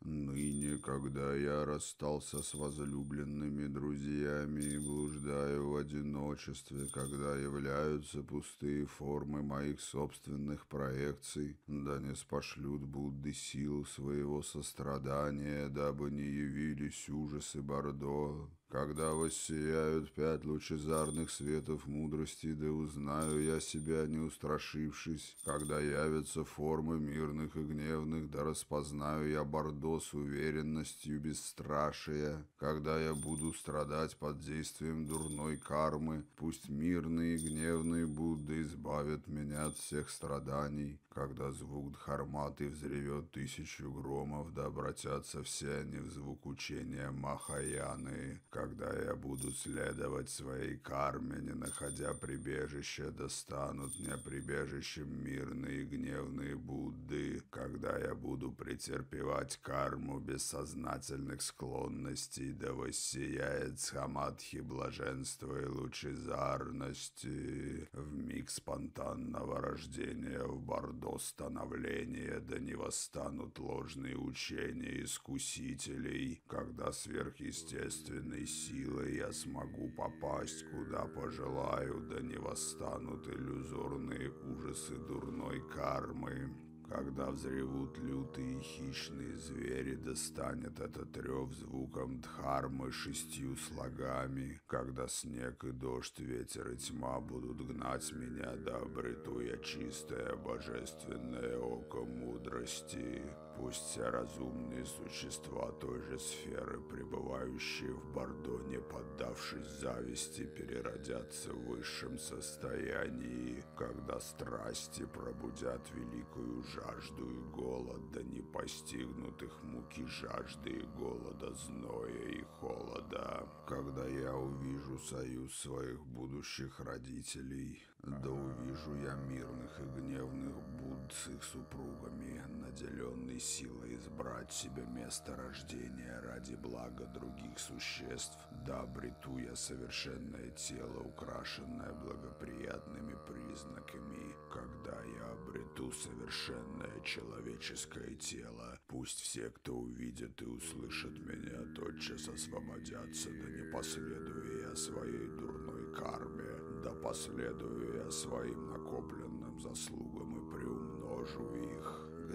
Ныне, когда я расстался с возлюбленными друзьями и блуждаю в одиночестве, когда являются пустые формы моих собственных проекций, да не спошлют Будды силу своего сострадания, дабы не явились ужасы Бордо, or когда воссияют пять лучезарных светов мудрости, да узнаю я себя, не устрашившись, когда явятся формы мирных и гневных, да распознаю я Бордо с уверенностью бесстрашия, когда я буду страдать под действием дурной кармы, пусть мирные и гневные Будды избавят меня от всех страданий, когда звук Дхарматы взревет тысячу громов, да обратятся все они в звук учения Махаяны, когда я буду следовать своей карме, не находя прибежища, достанут мне прибежищем мирные гневные Будды, когда я буду претерпевать карму бессознательных склонностей, да воссияет Схамадхи блаженства и лучезарности. В миг спонтанного рождения в Бордо становления, да не восстанут ложные учения искусителей, когда сверхъестественный силой я смогу попасть, куда пожелаю, да не восстанут иллюзорные ужасы дурной кармы. Когда взревут лютые хищные звери, достанет этот рев звуком дхармы шестью слогами. Когда снег и дождь, ветер и тьма будут гнать меня, да обрету я чистое божественное око мудрости. Пусть разумные существа той же сферы, пребывающие в Бордо, не поддавшись зависти, переродятся в высшем состоянии, когда страсти пробудят великую жажду и голод, да не постигнут муки жажды и голода, зноя и холода. Когда я увижу союз своих будущих родителей, да увижу я мирных и гневных Будд с их супругами, наделенный силой избрать себе место рождения ради блага других существ, да обрету я совершенное тело, украшенное благоприятными признаками. Когда я обрету совершенное человеческое тело, пусть все, кто увидит и услышит меня, тотчас освободятся, да не последуя я своей дурной карме, да последую я своим накопленным заслугам и приумножу.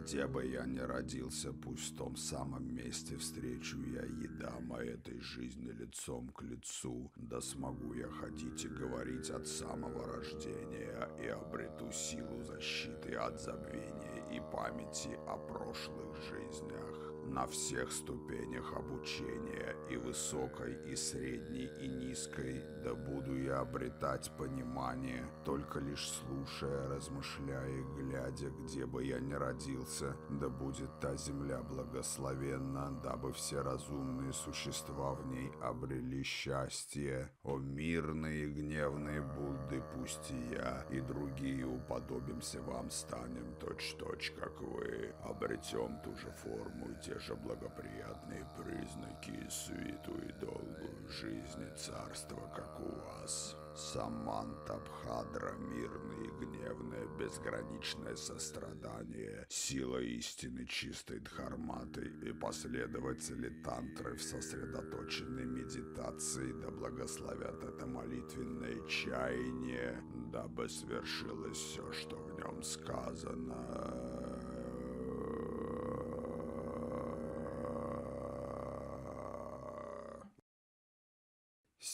Где бы я ни родился, пусть в том самом месте встречу я едам этой жизни лицом к лицу, да смогу я ходить и говорить от самого рождения и обрету силу защиты от забвения и памяти о прошлых жизнях на всех ступенях обучения, и высокой, и средней, и низкой, да буду я обретать понимание, только лишь слушая, размышляя и глядя, где бы я ни родился, да будет та земля благословенна, дабы все разумные существа в ней обрели счастье. О мирные и гневные Будды, пусть и я, и другие уподобимся вам станем точь-точь, как вы, обретем ту же форму и те же благоприятные признаки, свету и долгую жизни царства, как у вас. Саманта Бхадра, мирное и гневное, безграничное сострадание, сила истины чистой Дхарматы и последователи тантры в сосредоточенной медитации, да благословят это молитвенное чаяние, дабы свершилось все, что в нем сказано.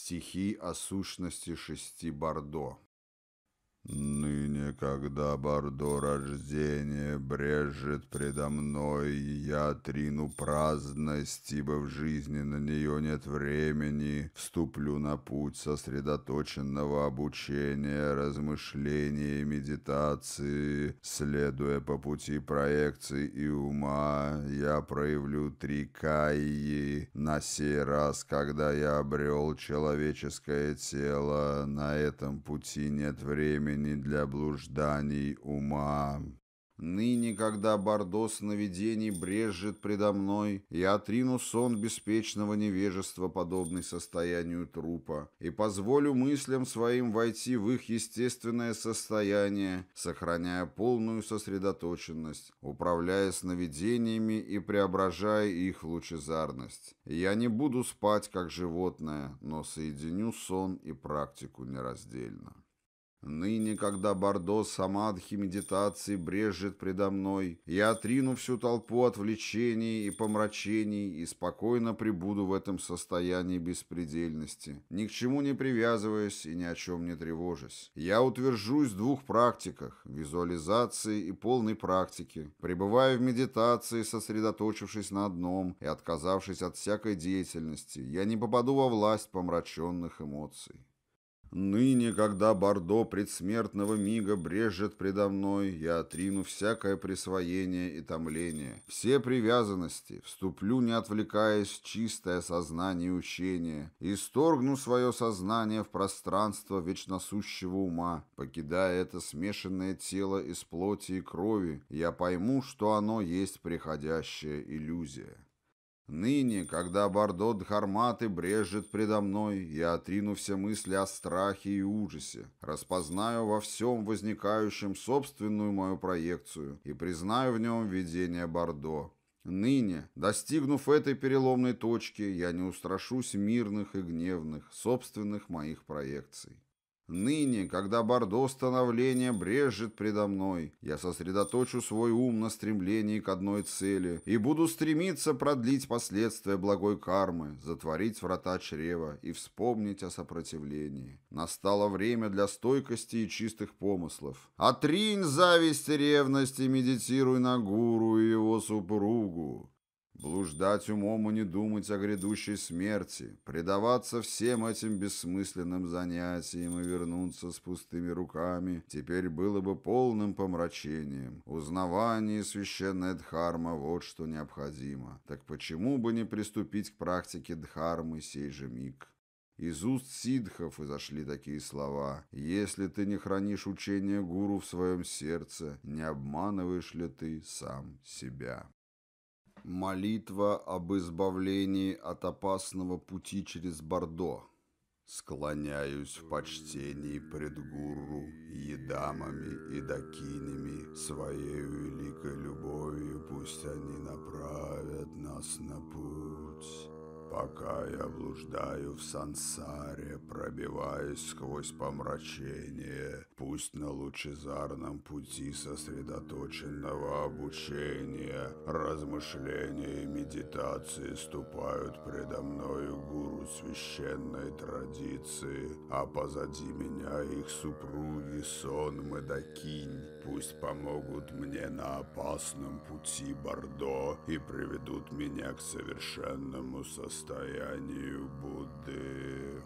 Стихи о сущности шести Бордо. Ныне когда Бордо рождения брежет предо мной, я трину праздность, ибо в жизни на нее нет времени, вступлю на путь сосредоточенного обучения, размышления и медитации, следуя по пути проекции и ума, я проявлю три кайи. На сей раз, когда я обрел человеческое тело, на этом пути нет времени для блужданий ума. Ныне, когда бордо сновидений брежет предо мной, я отрину сон беспечного невежества, подобный состоянию трупа, и позволю мыслям своим войти в их естественное состояние, сохраняя полную сосредоточенность, управляя сновидениями и преображая их в лучезарность. Я не буду спать, как животное, но соединю сон и практику нераздельно. Ныне, когда Бордо самадхи медитации брежет предо мной, я отрину всю толпу отвлечений и помрачений и спокойно пребуду в этом состоянии беспредельности, ни к чему не привязываясь и ни о чем не тревожась. Я утвержусь в двух практиках – визуализации и полной практике, пребывая в медитации, сосредоточившись на одном и отказавшись от всякой деятельности, я не попаду во власть помраченных эмоций. Ныне, когда Бордо предсмертного мига брежет предо мной, я отрину всякое присвоение и томление, все привязанности, вступлю, не отвлекаясь, чистое сознание учения, и сторгну свое сознание в пространство вечносущего ума, покидая это смешанное тело из плоти и крови, я пойму, что оно есть приходящая иллюзия. Ныне, когда Бордо Дхарматы брежет предо мной, я отрину все мысли о страхе и ужасе, распознаю во всем возникающем собственную мою проекцию и признаю в нем видение Бордо. Ныне, достигнув этой переломной точки, я не устрашусь мирных и гневных, собственных моих проекций. Ныне, когда бордо становления брежет предо мной, я сосредоточу свой ум на стремлении к одной цели и буду стремиться продлить последствия благой кармы, затворить врата чрева и вспомнить о сопротивлении. Настало время для стойкости и чистых помыслов. Отринь зависть и ревность и медитируй на гуру и его супругу. Блуждать умом и не думать о грядущей смерти, предаваться всем этим бессмысленным занятиям и вернуться с пустыми руками теперь было бы полным помрачением. Узнавание и священная дхарма – вот что необходимо. Так почему бы не приступить к практике дхармы сей же миг? Из уст ситхов изошли такие слова. «Если ты не хранишь учение гуру в своем сердце, не обманываешь ли ты сам себя?» Молитва об избавлении от опасного пути через Бордо. Склоняюсь в почтении пред гуру, едамами и дакинями, своей великой любовью пусть они направят нас на путь. Пока я блуждаю в сансаре, пробиваясь сквозь помрачение, пусть на лучезарном пути сосредоточенного обучения, размышления и медитации ступают предо мною гуру священной традиции, а позади меня их супруги Сон Медакинь, пусть помогут мне на опасном пути Бордо и приведут меня к совершенному состоянию Будды.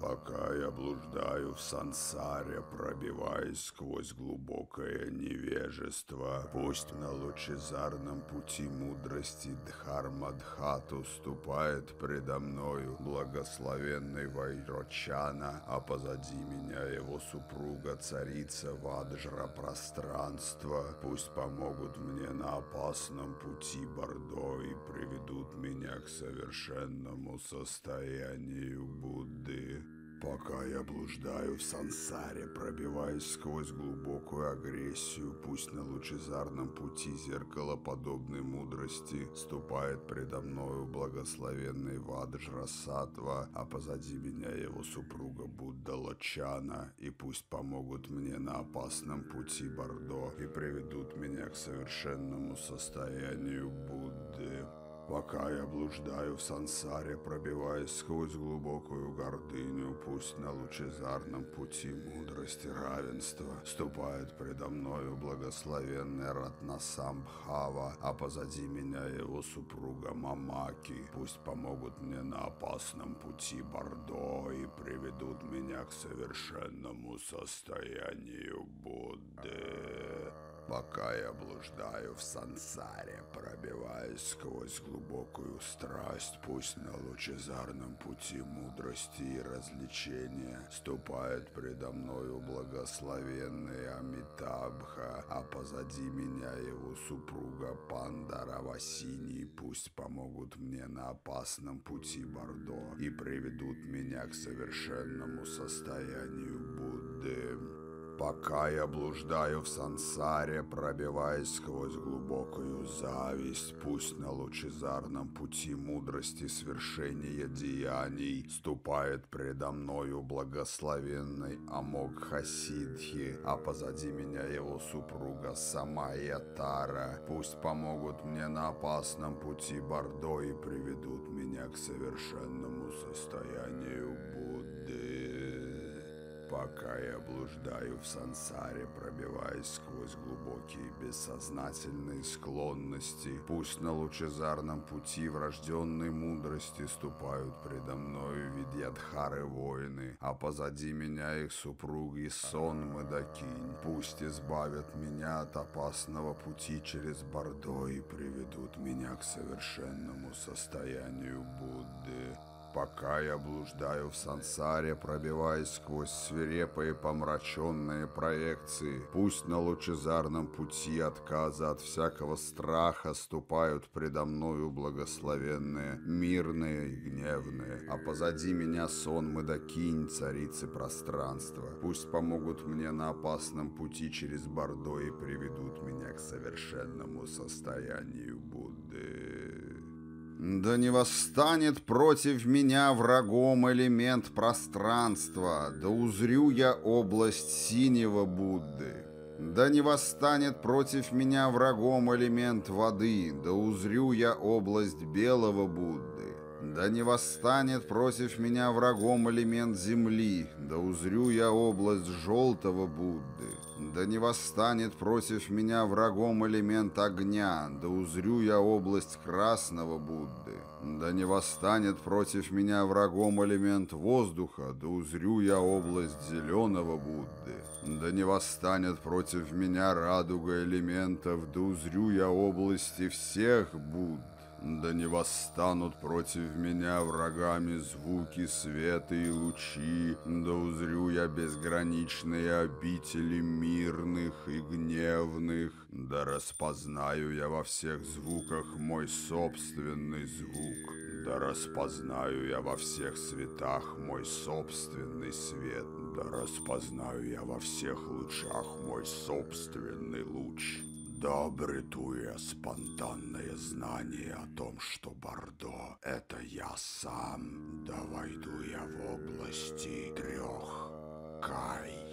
Пока я блуждаю в сансаре, пробиваясь сквозь глубокое невежество, пусть на лучезарном пути мудрости Дхармадхату ступает предо мною благословенный Вайрочана, а позади меня его супруга царица Ваджра пространства. Пусть помогут мне на опасном пути Бордо и приведут меня к совершенному состоянию Будды. Пока я блуждаю в сансаре, пробиваясь сквозь глубокую агрессию, пусть на лучезарном пути зеркало подобной мудрости ступает предо мною благословенный Ваджра Сатва, а позади меня его супруга Будда Лочана, и пусть помогут мне на опасном пути Бордо и приведут меня к совершенному состоянию Будды. Пока я блуждаю в сансаре, пробиваясь сквозь глубокую гордыню, пусть на лучезарном пути мудрости равенства ступает предо мною благословенный Ратнасамбхава, а позади меня его супруга Мамаки. Пусть помогут мне на опасном пути Бордо и приведут меня к совершенному состоянию Будды. Пока я блуждаю в сансаре, пробиваясь сквозь глубокую страсть, пусть на лучезарном пути мудрости и развлечения ступает предо мною благословенный Амитабха, а позади меня его супруга Пандара Васини, пусть помогут мне на опасном пути Бордо и приведут меня к совершенному состоянию Будды. Пока я блуждаю в сансаре, пробиваясь сквозь глубокую зависть, пусть на лучезарном пути мудрости свершения деяний ступает предо мною благословенный Амок Хасидхи, а позади меня его супруга Самая Тара. Пусть помогут мне на опасном пути Бордо и приведут меня к совершенному состоянию. Пока я блуждаю в сансаре, пробиваясь сквозь глубокие бессознательные склонности, пусть на лучезарном пути врожденной мудрости ступают предо мною видьядхары воины, а позади меня их супруги сон Мадакинь. Пусть избавят меня от опасного пути через Бордо и приведут меня к совершенному состоянию Будды. Пока я блуждаю в сансаре, пробиваясь сквозь свирепые помраченные проекции, пусть на лучезарном пути отказа от всякого страха ступают предо мною благословенные, мирные и гневные, а позади меня сон Мадакинь, царицы пространства. Пусть помогут мне на опасном пути через Бордо и приведут меня к совершенному состоянию Будды. Да не восстанет против меня врагом элемент пространства, да узрю я область синего Будды. Да не восстанет против меня врагом элемент воды, да узрю я область белого Будды. Да не восстанет против меня врагом элемент земли, да узрю я область желтого Будды. Да не восстанет против меня врагом элемент огня, да узрю я область красного Будды. Да не восстанет против меня врагом элемент воздуха, да узрю я область зеленого Будды. Да не восстанет против меня радуга элементов, да узрю я области всех Будд. Да не восстанут против меня врагами звуки, света и лучи, да узрю я безграничные обители мирных и гневных, да распознаю я во всех звуках мой собственный звук, да распознаю я во всех светах мой собственный свет, да распознаю я во всех лучах мой собственный луч. Да обрету я спонтанное знание о том, что Бордо — это я сам. Да войду я в области трех Кай.